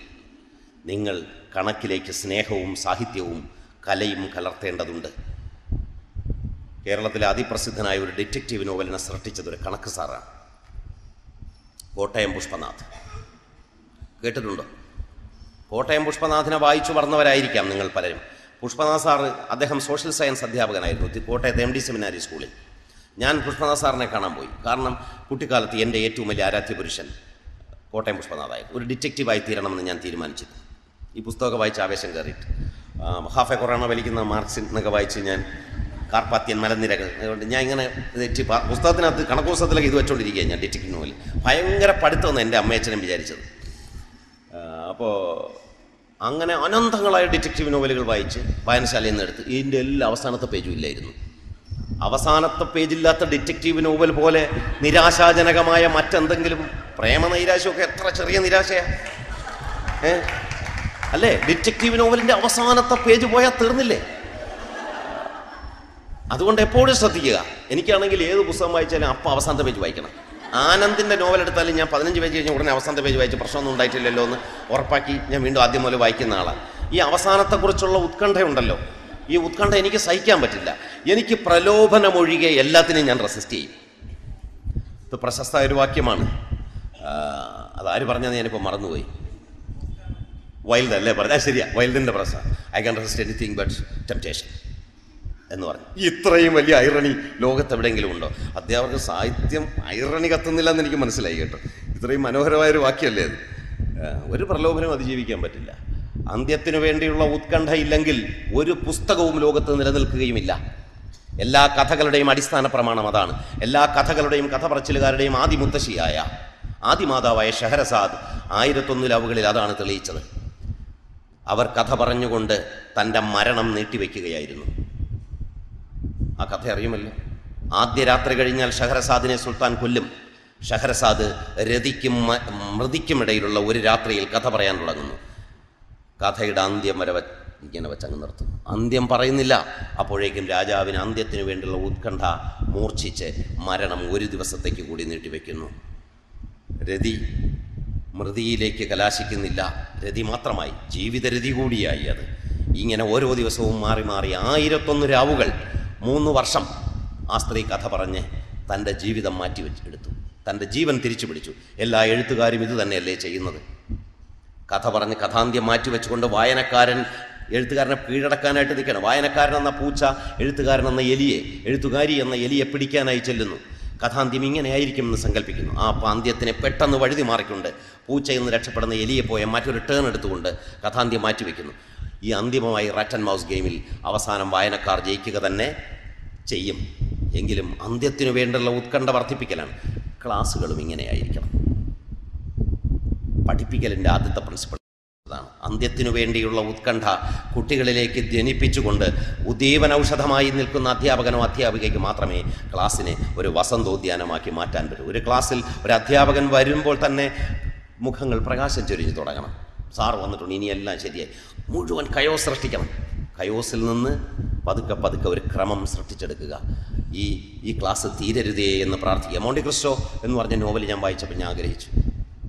നിങ്ങൾ കണക്കിലേക്ക് സ്നേഹവും സാഹിത്യവും കലയും കലർത്തേണ്ടതുണ്ട്. കേരളത്തിലെ അതിപ്രസിദ്ധനായ ഒരു ഡിറ്റക്റ്റീവ് നോവലിനെ സൃഷ്ടിച്ചത് ഒരു കണക്ക് സാറാണ്. കോട്ടയം പുഷ്പനാഥ്. കേട്ടിട്ടുണ്ടോ? കോട്ടയം പുഷ്പനാഥിനെ വായിച്ചു വളർന്നവരായിരിക്കാം നിങ്ങൾ പലരും. പുഷ്പനാഥ് സാറ് അദ്ദേഹം സോഷ്യൽ സയൻസ് അധ്യാപകനായിരുന്നു. കോട്ടയത്തെ എം ഡി സെമിനാരി സ്കൂളിൽ. ഞാൻ പുഷ്പനാഥ് സാറിനെ കാണാൻ പോയി. കാരണം കുട്ടിക്കാലത്ത് എന്റെ ഏറ്റവും വലിയ ആരാധ്യ പുരുഷൻ കോട്ടയം പുഷ്പനാഥായിരുന്നു. ഒരു ഡിറ്റക്റ്റീവായി തീരണമെന്ന് ഞാൻ തീരുമാനിച്ചിരുന്നു. ഈ പുസ്തകമൊക്കെ വായിച്ച് ആവേശം കയറിയിട്ട്. ഹാഫെ കൊറോണ വലിക്കുന്ന മാർക്സിൻ എന്നൊക്കെ വായിച്ച് ഞാൻ കാർപ്പാത്യൻ മലനിരകൾ. അതുകൊണ്ട് ഞാൻ ഇങ്ങനെ തെറ്റി പുസ്തകത്തിനകത്ത് കണക്ക് പുസ്തകത്തിലൊക്കെ ഇത് വെച്ചുകൊണ്ടിരിക്കുകയാണ് ഞാൻ ഡിറ്റക്റ്റീവ് നോവൽ ഭയങ്കര പഠിത്തമെന്ന് എന്റെ അമ്മയച്ഛനും വിചാരിച്ചത്. അപ്പോൾ അങ്ങനെ അനന്തങ്ങളായ ഡിറ്റക്റ്റീവ് നോവലുകൾ വായിച്ച് വായനശാലയിൽ നിന്ന് എടുത്ത് ഇതിന്റെ എല്ലാ അവസാനത്തെ പേജും ഇല്ലായിരുന്നു. അവസാനത്തെ പേജില്ലാത്ത ഡിറ്റക്റ്റീവ് നോവൽ പോലെ നിരാശാജനകമായ മറ്റെന്തെങ്കിലും പ്രേമ നൈരാശ്യമൊക്കെ എത്ര ചെറിയ നിരാശയാ? ഏ? അല്ലേ? ഡിറ്റക്റ്റീവ് നോവലിന്റെ അവസാനത്തെ പേജ് പോയാൽ തീർന്നില്ലേ? അതുകൊണ്ട് എപ്പോഴും ശ്രദ്ധിക്കുക. എനിക്കാണെങ്കിൽ ഏത് പുസ്തകം വായിച്ചാലും അപ്പം അവസാനത്തെ പേജ് വായിക്കണം. ആനന്ദിന്റെ നോവൽ എടുത്താലും ഞാൻ പതിനഞ്ച് പേജ് കഴിഞ്ഞ് ഉടനെ അവസാനത്തെ പേജ് വായിച്ച് പ്രശ്നമൊന്നും ഉണ്ടായിട്ടില്ലല്ലോ എന്ന് ഉറപ്പാക്കി ഞാൻ വീണ്ടും ആദ്യം മുതൽ വായിക്കുന്ന ആളാണ് ഈ അവസാനത്തെക്കുറിച്ചുള്ള ഉത്കണ്ഠയുണ്ടല്ലോ. ഈ ഉത്കണ്ഠ എനിക്ക് സഹിക്കാൻ പറ്റില്ല. എനിക്ക് പ്രലോഭനമൊഴികെ എല്ലാത്തിനെയും ഞാൻ റെസിസ്റ്റ് ചെയ്യും. ഇത് പ്രശസ്ത ഒരു വാക്യമാണ്. അതാര് പറഞ്ഞത് ഞാനിപ്പോൾ മറന്നുപോയി. വൈൽഡ് അല്ലേ പറഞ്ഞാൽ ശരിയാ. വൈൽഡിന്റെ പ്രശ്നം I can resist anything but temptation എന്ന് പറഞ്ഞു. ഇത്രയും വലിയ ഐറണി ലോകത്ത് എവിടെയെങ്കിലും ഉണ്ടോ? അധ്യാപകർക്ക് സാഹിത്യം ഐറണി കത്തുന്നില്ല എന്ന് എനിക്ക് മനസ്സിലായി കേട്ടോ. ഇത്രയും മനോഹരമായൊരു വാക്യമല്ലേ അത്? ഒരു പ്രലോഭനം അതിജീവിക്കാൻ പറ്റില്ല. അന്ത്യത്തിനു വേണ്ടിയുള്ള ഉത്കണ്ഠ ഇല്ലെങ്കിൽ ഒരു പുസ്തകവും ലോകത്ത് നിലനിൽക്കുകയുമില്ല. എല്ലാ കഥകളുടെയും അടിസ്ഥാന പ്രമാണം അതാണ്. എല്ലാ കഥകളുടെയും കഥ പറച്ചിലുകാരുടെയും ആദിമുത്തശ്ശിയായ ആദിമാതാവായ ഷഹരസാദ് ആയിരത്തൊന്നിലവുകളിൽ അതാണ് തെളിയിച്ചത്. അവർ കഥ പറഞ്ഞുകൊണ്ട് തന്റെ മരണം നീട്ടിവെക്കുകയായിരുന്നു. ആ കഥ അറിയുമല്ലോ? ആദ്യ രാത്രി കഴിഞ്ഞാൽ ഷഹരസാദിനെ സുൽത്താൻ കൊല്ലും. ഷഹരസാദ് രതിക്കും മൃതിക്കുമിടയിലുള്ള ഒരു രാത്രിയിൽ കഥ പറയാൻ തുടങ്ങുന്നു. കഥയുടെ അന്ത്യം വരെ ഇങ്ങനെ വെച്ചങ്ങ് നിർത്തുന്നു. അന്ത്യം പറയുന്നില്ല. അപ്പോഴേക്കും രാജാവിന് അന്ത്യത്തിന് വേണ്ടിയുള്ള ഉത്കണ്ഠ മൂർച്ഛിച്ച് മരണം ഒരു ദിവസത്തേക്ക് കൂടി നീട്ടിവെക്കുന്നു. രതി മൃതിയിലേക്ക് കലാശിക്കുന്നില്ല. രതി മാത്രമായി. ജീവിതരതി കൂടിയായി അത്. ഇങ്ങനെ ഓരോ ദിവസവും മാറി മാറി ആയിരത്തൊന്ന് രാവുകൾ മൂന്ന് വർഷം ആ സ്ത്രീ കഥ പറഞ്ഞ് തന്റെ ജീവിതം മാറ്റി വെച്ച് എടുത്തു. തന്റെ ജീവൻ തിരിച്ചു പിടിച്ചു. എല്ലാ എഴുത്തുകാരും ഇത് തന്നെയല്ലേ ചെയ്യുന്നത്? കഥ പറഞ്ഞ് കഥാന്ത്യം മാറ്റി വെച്ചുകൊണ്ട് വായനക്കാരൻ എഴുത്തുകാരനെ കീഴടക്കാനായിട്ട് നിൽക്കണം. വായനക്കാരൻ എന്ന പൂച്ച എഴുത്തുകാരൻ എന്ന എലിയെ എഴുത്തുകാരി എന്ന എലിയെ പിടിക്കാനായി ചെല്ലുന്നു. കഥാന്ത്യം ഇങ്ങനെ ആയിരിക്കുമെന്ന് സങ്കല്പിക്കുന്നു. ആ പാന്ത്യത്തിനെ പെട്ടെന്ന് വഴുതി മാറിക്കൊണ്ട് പൂച്ചയിൽ നിന്ന് രക്ഷപ്പെടുന്ന എലിയെ പോയ മറ്റൊരു ടേൺ എടുത്തുകൊണ്ട് കഥാന്ത്യം മാറ്റിവെക്കുന്നു ഈ അന്തിമമായി റാറ്റ് ആൻഡ് മൗസ് ഗെയിമിൽ അവസാനം വായനക്കാർ ജയിക്കുക തന്നെ ചെയ്യും. എങ്കിലും അന്ത്യത്തിനു വേണ്ടുള്ള ഉത്കണ്ഠ വർദ്ധിപ്പിക്കലാണ്. ക്ലാസ്സുകളും ഇങ്ങനെയായിരിക്കണം. പഠിപ്പിക്കലിന്റെ ആദ്യത്തെ പ്രിൻസിപ്പൾ അതാണ് അന്ത്യത്തിനു വേണ്ടിയുള്ള ഉത്കണ്ഠ കുട്ടികളിലേക്ക് ജനിപ്പിച്ചുകൊണ്ട് ഉദ്ദീപനൌഷധമായി നിൽക്കുന്ന അധ്യാപകനോ അധ്യാപികയ്ക്ക് മാത്രമേ ക്ലാസ്സിനെ ഒരു വസന്തോദ്യാനമാക്കി മാറ്റാൻ പറ്റൂ. ഒരു ക്ലാസ്സിൽ ഒരു അധ്യാപകൻ വരുമ്പോൾ തന്നെ മുഖങ്ങൾ പ്രകാശം ചൊരിഞ്ഞു തുടങ്ങണം. സാർ വന്നിട്ടുണ്ട് ഇനിയെല്ലാം ശരിയായി. മുഴുവൻ കയോ സൃഷ്ടിക്കണം. കയോസിൽ നിന്ന് പതുക്കെ പതുക്കെ ഒരു ക്രമം സൃഷ്ടിച്ചെടുക്കുക. ഈ ഈ ക്ലാസ് തീരരുതേ എന്ന് പ്രാർത്ഥിക്കുക. മോണ്ടി ക്രിസ്റ്റോ എന്ന് പറഞ്ഞ നോവൽ ഞാൻ വായിച്ചപ്പോൾ ഞാൻ ആഗ്രഹിച്ചു.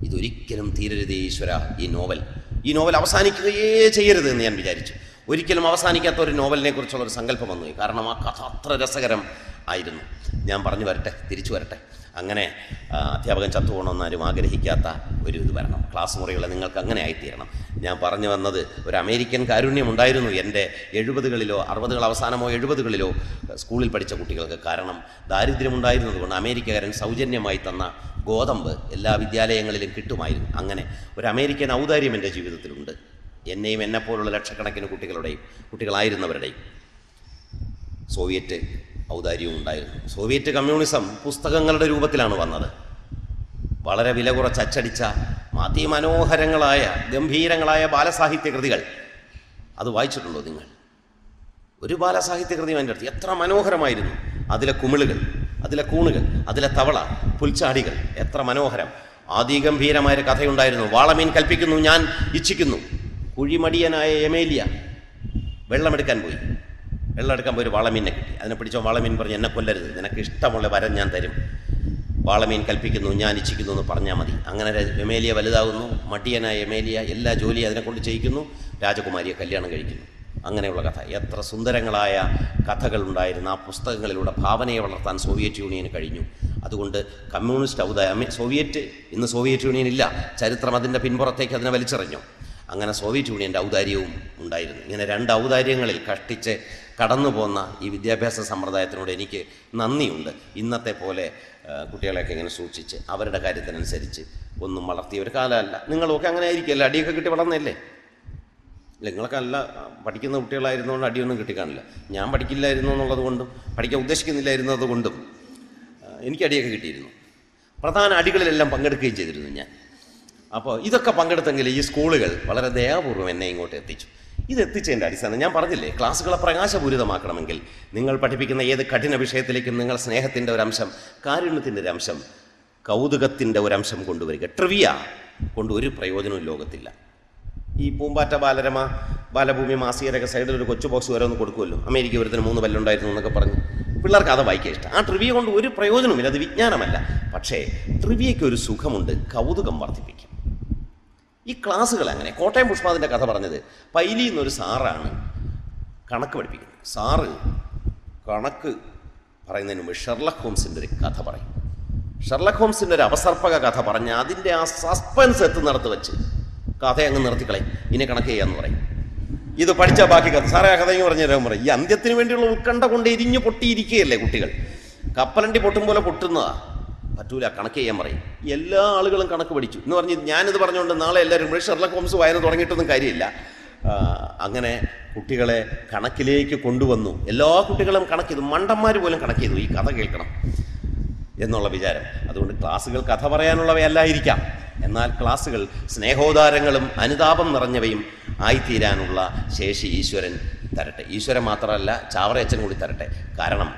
ഇതൊരിക്കലും തീരരുതേ ഈശ്വര ഈ നോവൽ. ഈ നോവൽ അവസാനിക്കുകയേ ചെയ്യരുത് എന്ന് ഞാൻ വിചാരിച്ചു. ഒരിക്കലും അവസാനിക്കാത്ത ഒരു നോവലിനെ കുറിച്ചുള്ള ഒരു സങ്കല്പം വന്നു കാരണം ആ കഥ അത്ര രസകരം ആയിരുന്നു. ഞാൻ പറഞ്ഞു വരട്ടെ തിരിച്ചു വരട്ടെ. അങ്ങനെ അധ്യാപകൻ ചത്തുപോകണമെന്ന് ആരും ആഗ്രഹിക്കാത്ത ഒരു ഇത് വരണം. ക്ലാസ് മുറികളെ നിങ്ങൾക്ക് അങ്ങനെ ആയിത്തീരണം. ഞാൻ പറഞ്ഞു വന്നത് ഒരു അമേരിക്കൻ കാരുണ്യം ഉണ്ടായിരുന്നു എന്റെ എഴുപതുകളിലോ അറുപതുകൾ അവസാനമോ എഴുപതുകളിലോ സ്കൂളിൽ പഠിച്ച കുട്ടികൾക്ക്. കാരണം ദാരിദ്ര്യമുണ്ടായിരുന്നതുകൊണ്ട് അമേരിക്കക്കാരൻ സൗജന്യമായി തന്ന ഗോതമ്പ് എല്ലാ വിദ്യാലയങ്ങളിലും കിട്ടുമായിരുന്നു. അങ്ങനെ ഒരു അമേരിക്കൻ ഔദാര്യം എന്റെ ജീവിതത്തിലുണ്ട്. എന്നെയും എന്നെപ്പോലുള്ള ലക്ഷക്കണക്കിന് കുട്ടികളുടെയും കുട്ടികളായിരുന്നവരുടെയും. സോവിയറ്റ് ഔദാര്യവും ഉണ്ടായിരുന്നു. സോവിയറ്റ് കമ്മ്യൂണിസം പുസ്തകങ്ങളുടെ രൂപത്തിലാണ് വന്നത്. വളരെ വില കുറച്ച് അച്ചടിച്ച അതിമനോഹരങ്ങളായ ഗംഭീരങ്ങളായ ബാലസാഹിത്യ കൃതികൾ അത് വായിച്ചിട്ടുണ്ടോ നിങ്ങൾ? ഒരു ബാലസാഹിത്യ കൃതി എന്റെ അടുത്ത്. എത്ര മനോഹരമായിരുന്നു. അതിലെ കുമിളുകൾ അതിലെ കൂണുകൾ അതിലെ തവള പുൽച്ചാടികൾ. എത്ര മനോഹരം. ആദിഗംഭീരമായൊരു കഥയുണ്ടായിരുന്നു. വാളമീൻ കൽപ്പിക്കുന്നു ഞാൻ ഇച്ഛിക്കുന്നു. കുഴിമടിയനായ എമേലിയ വെള്ളമെടുക്കാൻ പോയി. വെള്ളമെടുക്കാൻ പോയി ഒരു വാളമീനെ കിട്ടി. അതിനെ പിടിച്ചോ വളമീൻ പറഞ്ഞ് എന്നെ കൊല്ലരുത്. നിനക്ക് ഇഷ്ടമുള്ള വരം ഞാൻ തരും. വാളമീൻ കൽപ്പിക്കുന്നു ഞാൻ ഇച്ഛിക്കുന്നു എന്ന് പറഞ്ഞാൽ മതി. അങ്ങനെ എമേലിയ വലുതാകുന്നു മടിയനായ എമേലിയ എല്ലാ ജോലിയും അതിനെക്കൊണ്ട് ചെയ്യിക്കുന്നു. രാജകുമാരിയെ കല്യാണം കഴിക്കുന്നു. അങ്ങനെയുള്ള കഥ. എത്ര സുന്ദരങ്ങളായ കഥകൾ ഉണ്ടായിരുന്ന ആ പുസ്തകങ്ങളിലൂടെ ഭാവനയെ വളർത്താൻ സോവിയറ്റ് യൂണിയന് കഴിഞ്ഞു. അതുകൊണ്ട് കമ്മ്യൂണിസ്റ്റ് അവതായ സോവിയറ്റ് ഇന്ന് സോവിയറ്റ് യൂണിയൻ ഇല്ല. ചരിത്രം അതിന്റെ പിൻപുറത്തേക്ക് അതിനെ വലിച്ചെറിഞ്ഞു. അങ്ങനെ സോവിയറ്റ് യൂണിയന്റെ ഔദാര്യവും ഉണ്ടായിരുന്നു. ഇങ്ങനെ രണ്ട് ഔദാര്യങ്ങളിൽ കഷ്ടിച്ച് കടന്നു പോന്ന ഈ വിദ്യാഭ്യാസ സമ്പ്രദായത്തിനോട് എനിക്ക് നന്ദിയുണ്ട്. ഇന്നത്തെ പോലെ കുട്ടികളെയൊക്കെ ഇങ്ങനെ സൂക്ഷിച്ച് അവരുടെ കാര്യത്തിനനുസരിച്ച് ഒന്നും വളർത്തിയ ഒരു കാലമല്ല. നിങ്ങളൊക്കെ അങ്ങനെ ആയിരിക്കുമല്ലോ? അടിയൊക്കെ കിട്ടി വളർന്നല്ലേ അല്ല നിങ്ങളൊക്കെ നല്ല പഠിക്കുന്ന കുട്ടികളായിരുന്നുകൊണ്ട് അടിയൊന്നും കിട്ടിക്കാണില്ല. ഞാൻ പഠിക്കില്ലായിരുന്നു എന്നുള്ളത് കൊണ്ടും പഠിക്കാൻ ഉദ്ദേശിക്കുന്നില്ലായിരുന്നത് കൊണ്ടും എനിക്ക് അടിയൊക്കെ കിട്ടിയിരുന്നു. പ്രധാന അടികളിലെല്ലാം പങ്കെടുക്കുകയും ചെയ്തിരുന്നു ഞാൻ. അപ്പോൾ ഇതൊക്കെ പങ്കെടുത്തെങ്കിൽ ഈ സ്കൂളുകൾ വളരെ ദയാപൂർവം എന്നെ ഇങ്ങോട്ട് എത്തിച്ചു. ഇത് എത്തിച്ചതിന്റെ അടിസ്ഥാനം ഞാൻ പറഞ്ഞില്ലേ ക്ലാസ്സുകളെ പ്രകാശപൂരിതമാക്കണമെങ്കിൽ നിങ്ങൾ പഠിപ്പിക്കുന്ന ഏത് കഠിന വിഷയത്തിലേക്കും നിങ്ങൾ സ്നേഹത്തിന്റെ ഒരു അംശം കാരുണ്യത്തിന്റെ ഒരു അംശം കൗതുകത്തിന്റെ അംശം കൊണ്ടുവരിക. ട്രിവിയ കൊണ്ട് ഒരു പ്രയോജനവും ലോകത്തില്ല. ഈ പൂമ്പാറ്റ ബാലരമ ബാലഭൂമി മാസികരൊക്കെ സൈഡിൽ ഒരു കൊച്ചു ബോക്സ് വരെ ഒന്ന് കൊടുക്കുമല്ലോ. അമേരിക്ക ഒരുത്തിന് മൂന്ന് പല്ലുണ്ടായിരുന്നു എന്നൊക്കെ പറഞ്ഞു. പിള്ളേർക്ക് അത് വായിക്കാൻ ഇഷ്ടം. ആ ട്രിവിയ കൊണ്ട് ഒരു പ്രയോജനവുമില്ല അത് വിജ്ഞാനമല്ല. പക്ഷേ ട്രിവിയയ്ക്ക് ഒരു സുഖമുണ്ട് കൗതുകം വർദ്ധിപ്പിക്കും. ഈ ക്ലാസ്സുകൾ അങ്ങനെ. കോട്ടയം പുഷ്പാതിന്റെ കഥ പറഞ്ഞത് പൈലി എന്നൊരു സാറാണ് കണക്ക് പഠിപ്പിക്കുന്നത്. സാറ് കണക്ക് പറയുന്നതിന് മുമ്പ് ഷെർലക് ഹോംസിന്റെ ഒരു കഥ പറയും. ഷെർലക് ഹോംസിന്റെ ഒരു അവസർപ്പക കഥ പറഞ്ഞ് അതിന്റെ ആ സസ്പെൻസ് എത്തുന്നിടത്ത് വെച്ച് കഥ അങ്ങ് നിർത്തിക്കളയും. ഇനി കണക്ക് ചെയ്യാന്ന് പറയും. ഇത് പഠിച്ച ബാക്കി കഥ. സാറേ ആ കഥയും പറഞ്ഞു തരാൻ പറയും. ഈ അന്ത്യത്തിന് വേണ്ടിയുള്ള ഉത്കണ്ഠ കൊണ്ട് എരിഞ്ഞു പൊട്ടിയിരിക്കുകയല്ലേ കുട്ടികൾ. കപ്പലണ്ടി പൊട്ടും പോലെ പൊട്ടുന്നതാ. പറ്റൂല കണക്ക് ചെയ്യാൻ പറയും. എല്ലാ ആളുകളും കണക്ക് പഠിച്ചു. എന്ന് പറഞ്ഞ് ഞാനിത് പറഞ്ഞുകൊണ്ട് നാളെ എല്ലാവരും കൂടി ഷെർലക് ഹോംസ് വായന തുടങ്ങിയിട്ടൊന്നും കാര്യമില്ല. അങ്ങനെ കുട്ടികളെ കണക്കിലേക്ക് കൊണ്ടുവന്നു. എല്ലാ കുട്ടികളും കണക്ക് ചെയ്തു. മണ്ടന്മാർ പോലും കണക്ക് ചെയ്തു. ഈ കഥ കേൾക്കണം എന്നുള്ള വിചാരം. അതുകൊണ്ട് ക്ലാസ്സുകൾ കഥ പറയാനുള്ളവയല്ലായിരിക്കാം. എന്നാൽ ക്ലാസ്സുകൾ സ്നേഹോദാരങ്ങളും അനുതാപം നിറഞ്ഞവയും ആയിത്തീരാനുള്ള ശേഷി ഈശ്വരൻ തരട്ടെ. ഈശ്വരൻ മാത്രമല്ല ചാവറയച്ചൻ കൂടി തരട്ടെ. കാരണം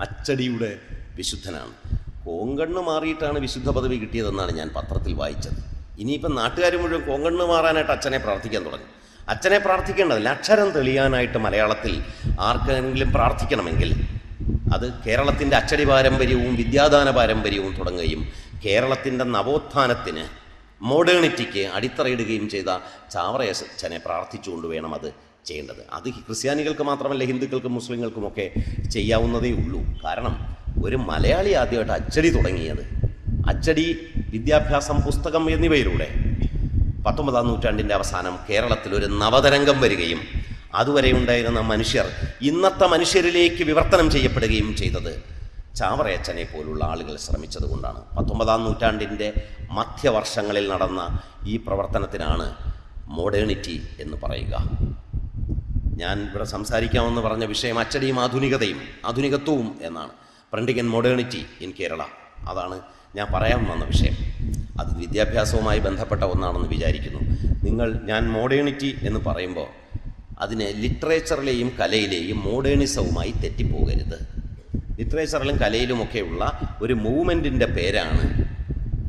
അച്ചടിയുടെ വിശുദ്ധനാണ്. കോങ്കണ്ണ് മാറിയിട്ടാണ് വിശുദ്ധ പദവി കിട്ടിയതെന്നാണ് ഞാൻ പത്രത്തിൽ വായിച്ചത്. ഇനിയിപ്പം നാട്ടുകാർ മുഴുവൻ കോങ്കണ്ണ് മാറാനായിട്ട് അച്ഛനെ പ്രാർത്ഥിക്കാൻ തുടങ്ങി. അച്ഛനെ പ്രാർത്ഥിക്കേണ്ടതില്ല. അക്ഷരം തെളിയാനായിട്ട് മലയാളത്തിൽ ആർക്കെങ്കിലും പ്രാർത്ഥിക്കണമെങ്കിൽ അത് കേരളത്തിന്റെ അച്ചടി പാരമ്പര്യവും വിദ്യാദാന പാരമ്പര്യവും തുടങ്ങുകയും കേരളത്തിന്റെ നവോത്ഥാനത്തിന് മോഡേണിറ്റിക്ക് അടിത്തറയിടുകയും ചെയ്ത ചാവറയച്ചനെ പ്രാർത്ഥിച്ചുകൊണ്ട് വേണം അത് ചെയ്യേണ്ടത്. അത് ക്രിസ്ത്യാനികൾക്ക് മാത്രമല്ല ഹിന്ദുക്കൾക്കും മുസ്ലിങ്ങൾക്കുമൊക്കെ ചെയ്യാവുന്നതേ ഉള്ളൂ. കാരണം ഒരു മലയാളി ആദ്യമായിട്ട് അച്ചടി തുടങ്ങിയത്. അച്ചടി വിദ്യാഭ്യാസം പുസ്തകം എന്നിവയിലൂടെ. പത്തൊമ്പതാം നൂറ്റാണ്ടിന്റെ അവസാനം കേരളത്തിൽ ഒരു നവതരംഗം വരികയും അതുവരെ ഉണ്ടായിരുന്ന മനുഷ്യർ ഇന്നത്തെ മനുഷ്യരിലേക്ക് വിവർത്തനം ചെയ്യപ്പെടുകയും ചെയ്തത് ചാവറയച്ചനെ പോലുള്ള ആളുകൾ ശ്രമിച്ചതുകൊണ്ടാണ് പത്തൊമ്പതാം നൂറ്റാണ്ടിന്റെ മധ്യവർഷങ്ങളിൽ നടന്ന ഈ പ്രവർത്തനത്തിനാണ് മോഡേണിറ്റി എന്ന് പറയുക. ഞാൻ ഇവിടെ സംസാരിക്കാമെന്ന് പറഞ്ഞ വിഷയം അച്ചടിയും ആധുനികതയും ആധുനികത്വവും എന്നാണ്. Printing and modernity in Kerala അതാണ് ഞാൻ പറയാൻ വന്ന വിഷയം. അത് വിദ്യാഭ്യാസവുമായി ബന്ധപ്പെട്ട ഒന്നാണെന്ന് വിചാരിക്കുന്നു. നിങ്ങൾ ഞാൻ മോഡേണിറ്റി എന്ന് പറയുമ്പോൾ അതിനെ ലിറ്ററേച്ചറിലെയും കലയിലെയും മോഡേണിസവുമായി തെറ്റിപ്പോകരുത്. ലിറ്ററേച്ചറിലും കലയിലുമൊക്കെയുള്ള ഒരു മൂവ്മെന്റിന്റെ പേരാണ്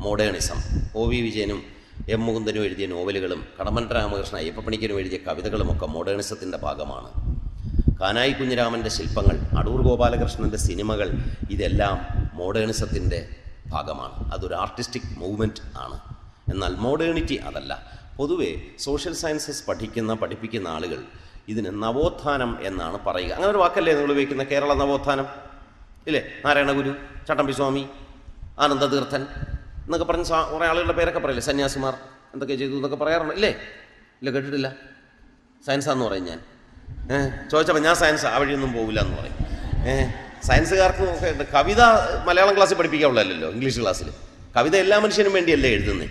മോഡേണിസം ഒ വി വിജയനും എം മുകുന്ദനും എഴുതിയ നോവലുകളും കടമൻ രാമകൃഷ്ണ അയ്യപ്പപ്പണിക്കനും എഴുതിയ കവിതകളുമൊക്കെ മോഡേണിസത്തിന്റെ ഭാഗമാണ്. കാനായി കുഞ്ഞിരാമന്റെ ശില്പങ്ങൾ അടൂർ ഗോപാലകൃഷ്ണന്റെ സിനിമകൾ ഇതെല്ലാം മോഡേണിസത്തിന്റെ ഭാഗമാണ്. അതൊരു ആർട്ടിസ്റ്റിക് മൂവ്മെന്റ് ആണ്. എന്നാൽ മോഡേണിറ്റി അതല്ല. പൊതുവേ സോഷ്യൽ സയൻസസ് പഠിക്കുന്ന പഠിപ്പിക്കുന്ന ആളുകൾ ഇതിന് നവോത്ഥാനം എന്നാണ് പറയുക. അങ്ങനെ ഒരു വാക്കല്ലേ നിങ്ങൾ ഉപയോഗിക്കുന്ന കേരള നവോത്ഥാനം? ഇല്ലേ? നാരായണഗുരു ചട്ടമ്പി സ്വാമി ആനന്ദതീർത്ഥൻ എന്നൊക്കെ പറഞ്ഞ് കുറേ ആളുകളുടെ പേരൊക്കെ പറയില്ലേ? സന്യാസിമാർ എന്തൊക്കെ ചെയ്തു എന്നൊക്കെ പറയാറുണ്ട്. ഇല്ലേ? ഇല്ല കേട്ടിട്ടില്ല. സയൻസാന്ന് പറയും ഞാൻ. ഏഹ് ചോദിച്ചപ്പോൾ ഞാൻ സയൻസ് ആ വഴിയൊന്നും പോകില്ല എന്ന് പറയും ഏഹ് സയൻസുകാർക്കും ഒക്കെ. കവിത മലയാളം ക്ലാസ്സിൽ പഠിപ്പിക്കാവുള്ളല്ലോ ഇംഗ്ലീഷ് ക്ലാസ്സിൽ കവിത എല്ലാ മനുഷ്യനും വേണ്ടിയല്ലേ എഴുതുന്നത്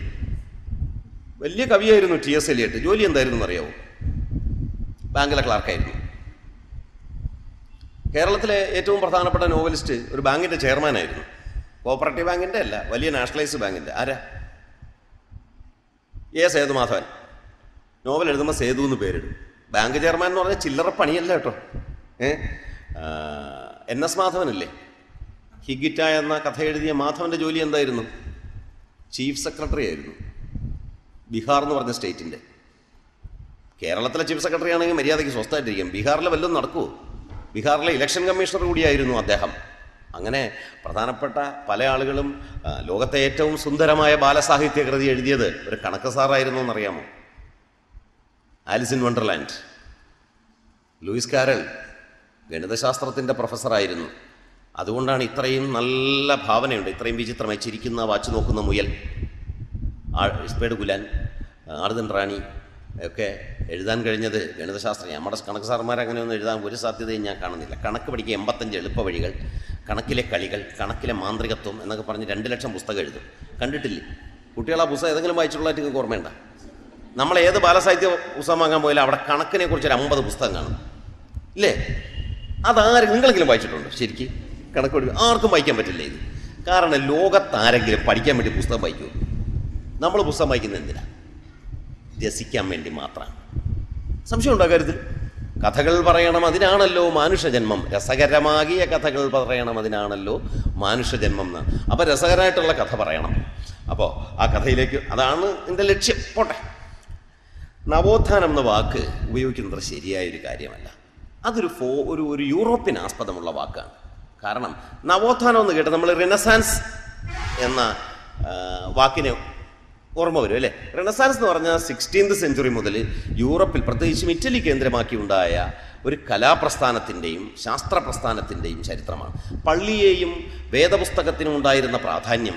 വലിയ കവിയായിരുന്നു ടി എസ് എലിയട്ട് ജോലി എന്തായിരുന്നു എന്നറിയാവോ ബാങ്കിലെ ക്ലാർക്കായിരുന്നു കേരളത്തിലെ ഏറ്റവും പ്രധാനപ്പെട്ട നോവലിസ്റ്റ് ഒരു ബാങ്കിന്റെ ചെയർമാനായിരുന്നു കോപ്പറേറ്റീവ് ബാങ്കിന്റെ അല്ല വലിയ നാഷണലൈസ്ഡ് ബാങ്കിന്റെ ആരാ? എ സേതുമാധവൻ. നോവൽ എഴുതുമ്പോൾ സേതു എന്ന് പേരിടും. ബാങ്ക് ചെയർമാൻ എന്ന് പറഞ്ഞാൽ ചില്ലറ പണിയല്ല കേട്ടോ. ഏ? എൻ എസ് മാധവനല്ലേ? ഹിഗിറ്റ എന്ന കഥ എഴുതിയ മാധവന്റെ ജോലി എന്തായിരുന്നു? ചീഫ് സെക്രട്ടറി ആയിരുന്നു. ബീഹാർ എന്ന് പറഞ്ഞ സ്റ്റേറ്റിന്റെ കേരളത്തിലെ ചീഫ് സെക്രട്ടറി ആണെങ്കിൽ മര്യാദയ്ക്ക് സ്വസ്ഥമായിട്ടിരിക്കും. ബീഹാറിലെ വല്ലതും നടക്കുമോ ബീഹാറിലെ ഇലക്ഷൻ കമ്മീഷണർ കൂടിയായിരുന്നു അദ്ദേഹം. അങ്ങനെ പ്രധാനപ്പെട്ട പല ആളുകളും ലോകത്തെ ഏറ്റവും സുന്ദരമായ ബാലസാഹിത്യകൃതി എഴുതിയത് ഒരു കണക്ക് സാറായിരുന്നു എന്നറിയാമോ? Alice in Wonderland. Lewis Carroll ഗണിതശാസ്ത്രത്തിന്റെ പ്രൊഫസറായിരുന്നു. അതുകൊണ്ടാണ് ഇത്രയും നല്ല ഭാവനയുണ്ട് ഇത്രയും വിചിത്രമായി ചിരിക്കുന്ന വാച്ച് നോക്കുന്ന മുയൽ. ഇസ്പേഡ് ഗുലാൻ ആർദൻ റാണി ഒക്കെ എഴുതാൻ കഴിഞ്ഞത് ഗണിതശാസ്ത്രം. നമ്മുടെ കണക്ക് സാർമാർ അങ്ങനെയൊന്നും എഴുതാൻ ഒരു സാധ്യതയും ഞാൻ കാണുന്നില്ല. കണക്ക് പഠിക്കുക എൺപത്തഞ്ച് എളുപ്പ വഴികൾ കണക്കിലെ കളികൾ കണക്കിലെ മാന്ത്രികത്വം എന്നൊക്കെ പറഞ്ഞ് രണ്ട് ലക്ഷം പുസ്തകം എഴുതും. കണ്ടിട്ടില്ലേ? കുട്ടികൾ ആ പുസ്തകം ഏതെങ്കിലും വായിച്ചിട്ടുള്ളതായിട്ട് ഓർമ്മയുണ്ട? നമ്മൾ ഏത് ബാലസാഹിത്യ പുസ്തകം വാങ്ങാൻ പോയാലും അവിടെ കണക്കിനെ കുറിച്ച് ഒരു അമ്പത് പുസ്തകം കാണും. ഇല്ലേ? അതാരും നിങ്ങളെങ്കിലും വായിച്ചിട്ടുണ്ടോ? ശരിക്കും കണക്ക് ആർക്കും വായിക്കാൻ പറ്റില്ല ഇത്. കാരണം ലോകത്താരെങ്കിലും പഠിക്കാൻ വേണ്ടി പുസ്തകം വായിക്കുമോ നമ്മൾ പുസ്തകം വായിക്കുന്നത് എന്തിനാ? രസിക്കാൻ വേണ്ടി മാത്രമാണ്. സംശയമുണ്ടോ കാര്യത്തിൽ? കഥകൾ പറയണം അതിനാണല്ലോ മനുഷ്യജന്മം രസകരമാകിയ കഥകൾ പറയണം അതിനാണല്ലോ മനുഷ്യജന്മം എന്ന് അപ്പോൾ രസകരമായിട്ടുള്ള കഥ പറയണം. അപ്പോൾ ആ കഥയിലേക്ക് അതാണ് എന്റെ ലക്ഷ്യം. പോട്ടെ. നവോത്ഥാനം എന്ന വാക്ക് ഉപയോഗിക്കുന്നത് ശരിയായൊരു കാര്യമല്ല. അതൊരു ഫോ ഒരു ഒരു യൂറോപ്യൻ ആസ്പദമുള്ള വാക്കാണ്. കാരണം നവോത്ഥാനം എന്ന് കേട്ട് നമ്മൾ റിനസാൻസ് എന്ന വാക്കിന് ഓർമ്മ വരും അല്ലേ? റിനസാൻസ് എന്ന് പറഞ്ഞാൽ സിക്സ്റ്റീൻത് സെഞ്ചുറി മുതൽ യൂറോപ്പിൽ പ്രത്യേകിച്ചും ഇറ്റലി കേന്ദ്രമാക്കി ഉണ്ടായ ഒരു കലാപ്രസ്ഥാനത്തിന്റെയും ശാസ്ത്ര പ്രസ്ഥാനത്തിന്റെയും ചരിത്രമാണ്. പള്ളിയെയും വേദപുസ്തകത്തിനും ഉണ്ടായിരുന്ന പ്രാധാന്യം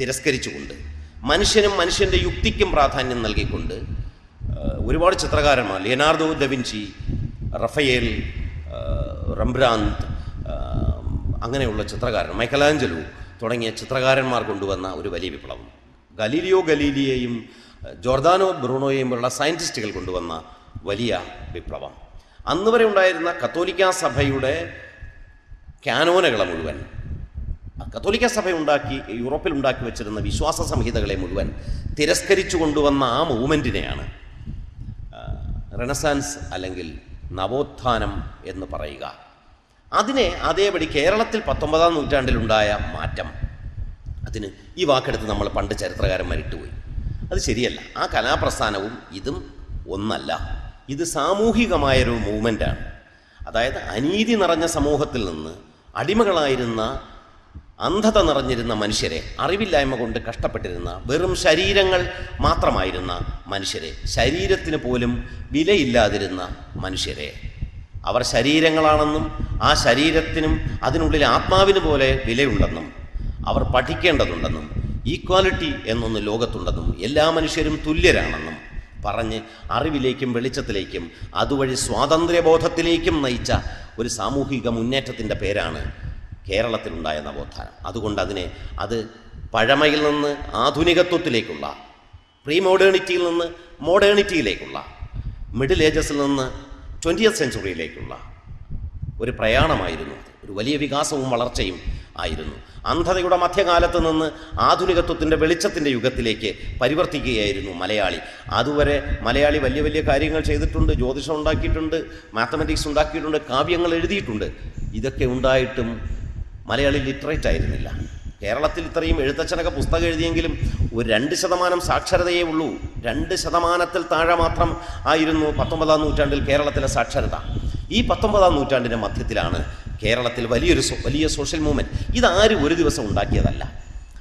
തിരസ്കരിച്ചുകൊണ്ട് മനുഷ്യനും മനുഷ്യന്റെ യുക്തിക്കും പ്രാധാന്യം നൽകിക്കൊണ്ട് ഒരുപാട് ചിത്രകാരന്മാർ. ലിയനാർഡോ ദവിൻചി റഫയേൽ റംബ്രാന്ത് അങ്ങനെയുള്ള ചിത്രകാരൻ മൈക്കലാഞ്ചലു തുടങ്ങിയ ചിത്രകാരന്മാർ കൊണ്ടുവന്ന ഒരു വലിയ വിപ്ലവം. ഗലീലിയോ ഗലീലിയെയും ജോർദാനോ ബ്രൂണോയെയും പോലുള്ള സയന്റിസ്റ്റുകൾ കൊണ്ടുവന്ന വലിയ വിപ്ലവം. അന്ന് വരെ ഉണ്ടായിരുന്ന കത്തോലിക്ക സഭയുടെ ക്യാനോനകളെ മുഴുവൻ കത്തോലിക്ക സഭ ഉണ്ടാക്കി യൂറോപ്പിൽ ഉണ്ടാക്കി വെച്ചിരുന്ന വിശ്വാസ സംഹിതകളെ മുഴുവൻ തിരസ്കരിച്ചു കൊണ്ടുവന്ന ആ മൂവ്മെന്റിനെയാണ് റെനസാൻസ് അല്ലെങ്കിൽ നവോത്ഥാനം എന്ന് പറയുക. അതിനെ അതേപടി കേരളത്തിൽ പത്തൊമ്പതാം നൂറ്റാണ്ടിലുണ്ടായ മാറ്റം. അതിന് ഈ വാക്കെടുത്ത് നമ്മൾ പണ്ട് ചരിത്രകാരന്മാരിട്ട് പോയി അത് ശരിയല്ല. ആ കലാപ്രസ്ഥാനവും ഇതും ഒന്നല്ല. ഇത് സാമൂഹികമായൊരു മൂവ്മെന്റാണ് അതായത് അനീതി നിറഞ്ഞ സമൂഹത്തിൽ നിന്ന് അടിമകളായിരുന്ന അന്ധത നിറഞ്ഞിരുന്ന മനുഷ്യരെ അറിവില്ലായ്മ കൊണ്ട് കഷ്ടപ്പെട്ടിരുന്ന വെറും ശരീരങ്ങൾ മാത്രമായിരുന്ന മനുഷ്യരെ ശരീരത്തിന് പോലും വിലയില്ലാതിരുന്ന മനുഷ്യരെ. അവർ ശരീരങ്ങളാണെന്നും ആ ശരീരത്തിനും അതിനുള്ളിൽ ആത്മാവിന് പോലെ വിലയുണ്ടെന്നും അവർ പഠിക്കേണ്ടതുണ്ടെന്നും ഈക്വാലിറ്റി എന്നൊന്ന് ലോകത്തുണ്ടെന്നും എല്ലാ മനുഷ്യരും തുല്യരാണെന്നും പറഞ്ഞ് അറിവിലേക്കും വെളിച്ചത്തിലേക്കും അതുവഴി സ്വാതന്ത്ര്യബോധത്തിലേക്കും നയിച്ച ഒരു സാമൂഹിക മുന്നേറ്റത്തിന്റെ പേരാണ് കേരളത്തിലുണ്ടായ നവോത്ഥാനം. അതുകൊണ്ട് അതിനെ അത് പഴമയിൽ നിന്ന് ആധുനികത്വത്തിലേക്കുള്ള പ്രീ മോഡേണിറ്റിയിൽ നിന്ന് മോഡേണിറ്റിയിലേക്കുള്ള മിഡിൽ ഏജസിൽ നിന്ന് ട്വന്റിയത്ത് സെഞ്ചുറിയിലേക്കുള്ള ഒരു പ്രയാണമായിരുന്നു ഒരു വലിയ വികാസവും വളർച്ചയും ആയിരുന്നു. അന്ധതയുടെ മധ്യകാലത്ത് നിന്ന് ആധുനികത്വത്തിന്റെ വെളിച്ചത്തിന്റെ യുഗത്തിലേക്ക് പരിവർത്തിക്കുകയായിരുന്നു മലയാളി. അതുവരെ മലയാളി വലിയ വലിയ കാര്യങ്ങൾ ചെയ്തിട്ടുണ്ട് ജ്യോതിഷം ഉണ്ടാക്കിയിട്ടുണ്ട് മാത്തമെറ്റിക്സ് ഉണ്ടാക്കിയിട്ടുണ്ട് കാവ്യങ്ങൾ എഴുതിയിട്ടുണ്ട്. ഇതൊക്കെ ഉണ്ടായിട്ടും മലയാളി ലിറ്ററേറ്റ് ആയിരുന്നില്ല. കേരളത്തിൽ ഇത്രയും എഴുത്തച്ഛനൊക്കെ പുസ്തകം എഴുതിയെങ്കിലും ഒരു രണ്ട് ശതമാനം സാക്ഷരതയേ ഉള്ളൂ. രണ്ട് ശതമാനത്തിൽ താഴെ മാത്രം ആയിരുന്നു പത്തൊമ്പതാം നൂറ്റാണ്ടിൽ കേരളത്തിലെ സാക്ഷരത. ഈ പത്തൊമ്പതാം നൂറ്റാണ്ടിന്റെ മധ്യത്തിലാണ് കേരളത്തിൽ വലിയൊരു വലിയ സോഷ്യൽ മൂവ്മെന്റ് ഇതാരും ഒരു ദിവസം ഉണ്ടാക്കിയതല്ല.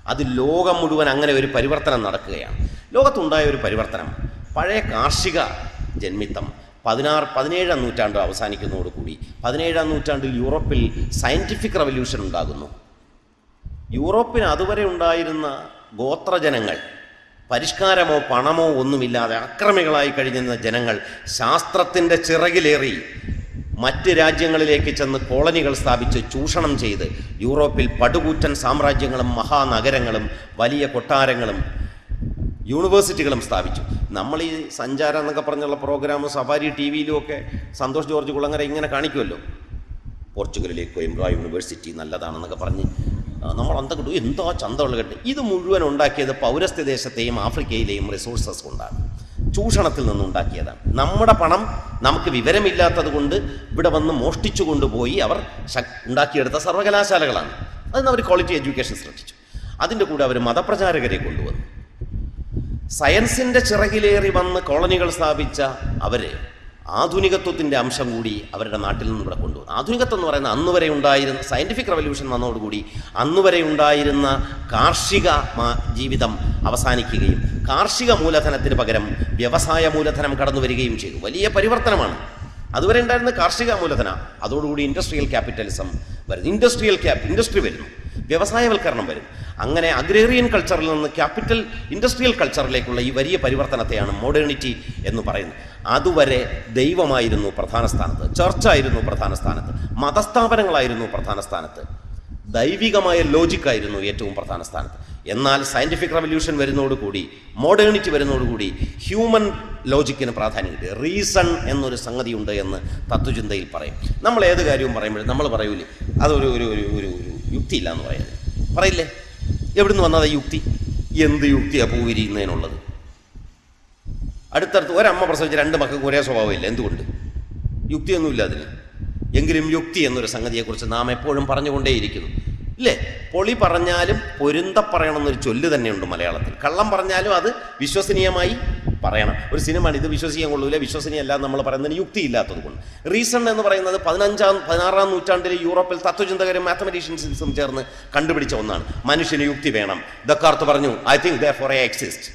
അത് ലോകം മുഴുവൻ അങ്ങനെ ഒരു പരിവർത്തനം നടക്കുകയാണ്. ലോകത്തുണ്ടായ ഒരു പരിവർത്തനം. പഴയ കാർഷിക ജന്മിത്തം. പതിനാറ് പതിനേഴാം നൂറ്റാണ്ട് അവസാനിക്കുന്നതോടുകൂടി പതിനേഴാം നൂറ്റാണ്ടിൽ യൂറോപ്പിൽ സയന്റിഫിക് റവല്യൂഷൻ ഉണ്ടാകുന്നു. യൂറോപ്പിന് അതുവരെ ഉണ്ടായിരുന്ന ഗോത്രജനങ്ങൾ പരിഷ്കാരമോ പണമോ ഒന്നുമില്ലാതെ അക്രമികളായി കഴിഞ്ഞിരുന്ന ജനങ്ങൾ ശാസ്ത്രത്തിന്റെ ചിറകിലേറി മറ്റ് രാജ്യങ്ങളിലേക്ക് ചെന്ന് കോളനികൾ സ്ഥാപിച്ച് ചൂഷണം ചെയ്ത് യൂറോപ്പിൽ പടുകൂറ്റൻ സാമ്രാജ്യങ്ങളും മഹാനഗരങ്ങളും വലിയ കൊട്ടാരങ്ങളും യൂണിവേഴ്സിറ്റികളും സ്ഥാപിച്ചു. നമ്മൾ ഈ സഞ്ചാരം എന്നൊക്കെ പറഞ്ഞുള്ള പ്രോഗ്രാമും സഫാരി ടി വിയിലും ഒക്കെ സന്തോഷ് ജോർജ് കുളങ്ങര ഇങ്ങനെ കാണിക്കുമല്ലോ. പോർച്ചുഗലിലെ കൊയിംബ്ര യൂണിവേഴ്സിറ്റി നല്ലതാണെന്നൊക്കെ പറഞ്ഞ് നമ്മൾ അന്ത കിട്ടും എന്തോ ചന്തമുള്ള കെട്ട്? ഇത് മുഴുവൻ ഉണ്ടാക്കിയത് പൗരസ്ത്യ ദേശത്തെയും ആഫ്രിക്കയിലെയും റിസോഴ്സസ് കൊണ്ടാണ്. ചൂഷണത്തിൽ നിന്നുണ്ടാക്കിയതാണ് നമ്മുടെ പണം നമുക്ക് വിവരമില്ലാത്തത് കൊണ്ട് ഇവിടെ വന്ന് മോഷ്ടിച്ചു കൊണ്ടുപോയി അവർ ഉണ്ടാക്കിയെടുത്ത സർവകലാശാലകളാണ് അതിന് അവർ ക്വാളിറ്റി എഡ്യൂക്കേഷൻ ശ്രദ്ധിച്ചു. അതിന്റെ കൂടെ അവർ മതപ്രചാരകരെ കൊണ്ടുവന്നു. സയൻസിന്റെ ചിറകിലേറി വന്ന് കോളനികൾ സ്ഥാപിച്ച അവരെ ആധുനികത്വത്തിന്റെ അംശം കൂടി അവരുടെ നാട്ടിൽ നിന്ന് ഇവിടെ കൊണ്ടുവന്നു. ആധുനികത്വം എന്ന് പറയുന്ന അന്ന് വരെ ഉണ്ടായിരുന്ന സയന്റിഫിക് റവല്യൂഷൻ വന്നതോടുകൂടി അന്ന് വരെ ഉണ്ടായിരുന്ന കാർഷിക ജീവിതം അവസാനിക്കുകയും കാർഷിക മൂലധനത്തിന് പകരം വ്യവസായ മൂലധനം കടന്നു വരികയും ചെയ്തു. വലിയ പരിവർത്തനമാണ്. അതുവരെ ഉണ്ടായിരുന്ന കാർഷിക മൂലധന അതോടുകൂടി ഇൻഡസ്ട്രിയൽ ക്യാപിറ്റലിസം വരുന്നു. ഇൻഡസ്ട്രിയൽ ക്യാപ് ഇൻഡസ്ട്രി വരുന്നു. വ്യവസായവൽക്കരണം വരും അങ്ങനെ അഗ്രേറിയൻ കൾച്ചറിൽ നിന്ന് ക്യാപിറ്റൽ ഇൻഡസ്ട്രിയൽ കൾച്ചറിലേക്കുള്ള ഈ വലിയ പരിവർത്തനത്തെയാണ് മോഡേണിറ്റി എന്ന് പറയുന്നത്. അതുവരെ ദൈവമായിരുന്നു പ്രധാന സ്ഥാനത്ത് ചർച്ചായിരുന്നു പ്രധാന സ്ഥാനത്ത് മതസ്ഥാപനങ്ങളായിരുന്നു പ്രധാന സ്ഥാനത്ത് ദൈവികമായ ലോജിക്കായിരുന്നു ഏറ്റവും പ്രധാന സ്ഥാനത്ത്. എന്നാൽ സയന്റിഫിക് റവല്യൂഷൻ വരുന്നതോടുകൂടി മോഡേണിറ്റി വരുന്നതോടുകൂടി ഹ്യൂമൻ ലോജിക്കിന് പ്രാധാന്യം കിട്ടി റീസൺ എന്നൊരു സംഗതിയുണ്ട് എന്ന് തത്വചിന്തയിൽ പറയും. നമ്മൾ ഏത് കാര്യവും പറയുമ്പോഴും നമ്മൾ പറയൂലേ അതൊരു ഒരു ഒരു ഒരു യുക്തിയില്ല എന്ന് പറയുന്നത് പറയില്ലേ? എവിടുന്ന് വന്നത് യുക്തി? എന്ത് യുക്തിയാണ് പൂവിരിയുന്നതിനുള്ളത്? അടുത്തടുത്ത് ഒരമ്മ പ്രസവിച്ച രണ്ട് മക്കൾക്ക് ഒരേ സ്വഭാവമില്ല. എന്തുകൊണ്ട്? യുക്തിയൊന്നുമില്ല അതിന് എങ്കിലും യുക്തി എന്നൊരു സംഗതിയെക്കുറിച്ച് നാം എപ്പോഴും പറഞ്ഞുകൊണ്ടേയിരിക്കുന്നു. ഇല്ലേ? പൊളി പറഞ്ഞാലും പൊരുന്ത പറയണമെന്നൊരു ചൊല്ല് തന്നെയുണ്ട് മലയാളത്തിൽ. കള്ളം പറഞ്ഞാലും അത് വിശ്വസനീയമായി പറയണം. ഒരു സിനിമയാണ് ഇത് വിശ്വസിക്കാൻ കൊള്ളൂല വിശ്വസനീയല്ല നമ്മൾ പറയുന്നതിന് യുക്തിയില്ലാത്തത് കൊണ്ട്. റീസൺ എന്ന് പറയുന്നത് പതിനഞ്ചാം പതിനാറാം നൂറ്റാണ്ടിൽ യൂറോപ്പിൽ തത്വചിന്തകരും മാത്തമെറ്റീഷ്യൻസും ചേർന്ന് കണ്ടുപിടിച്ച ഒന്നാണ്. മനുഷ്യന് യുക്തി വേണം. ദക്കാർത്ത് പറഞ്ഞു I think therefore I exist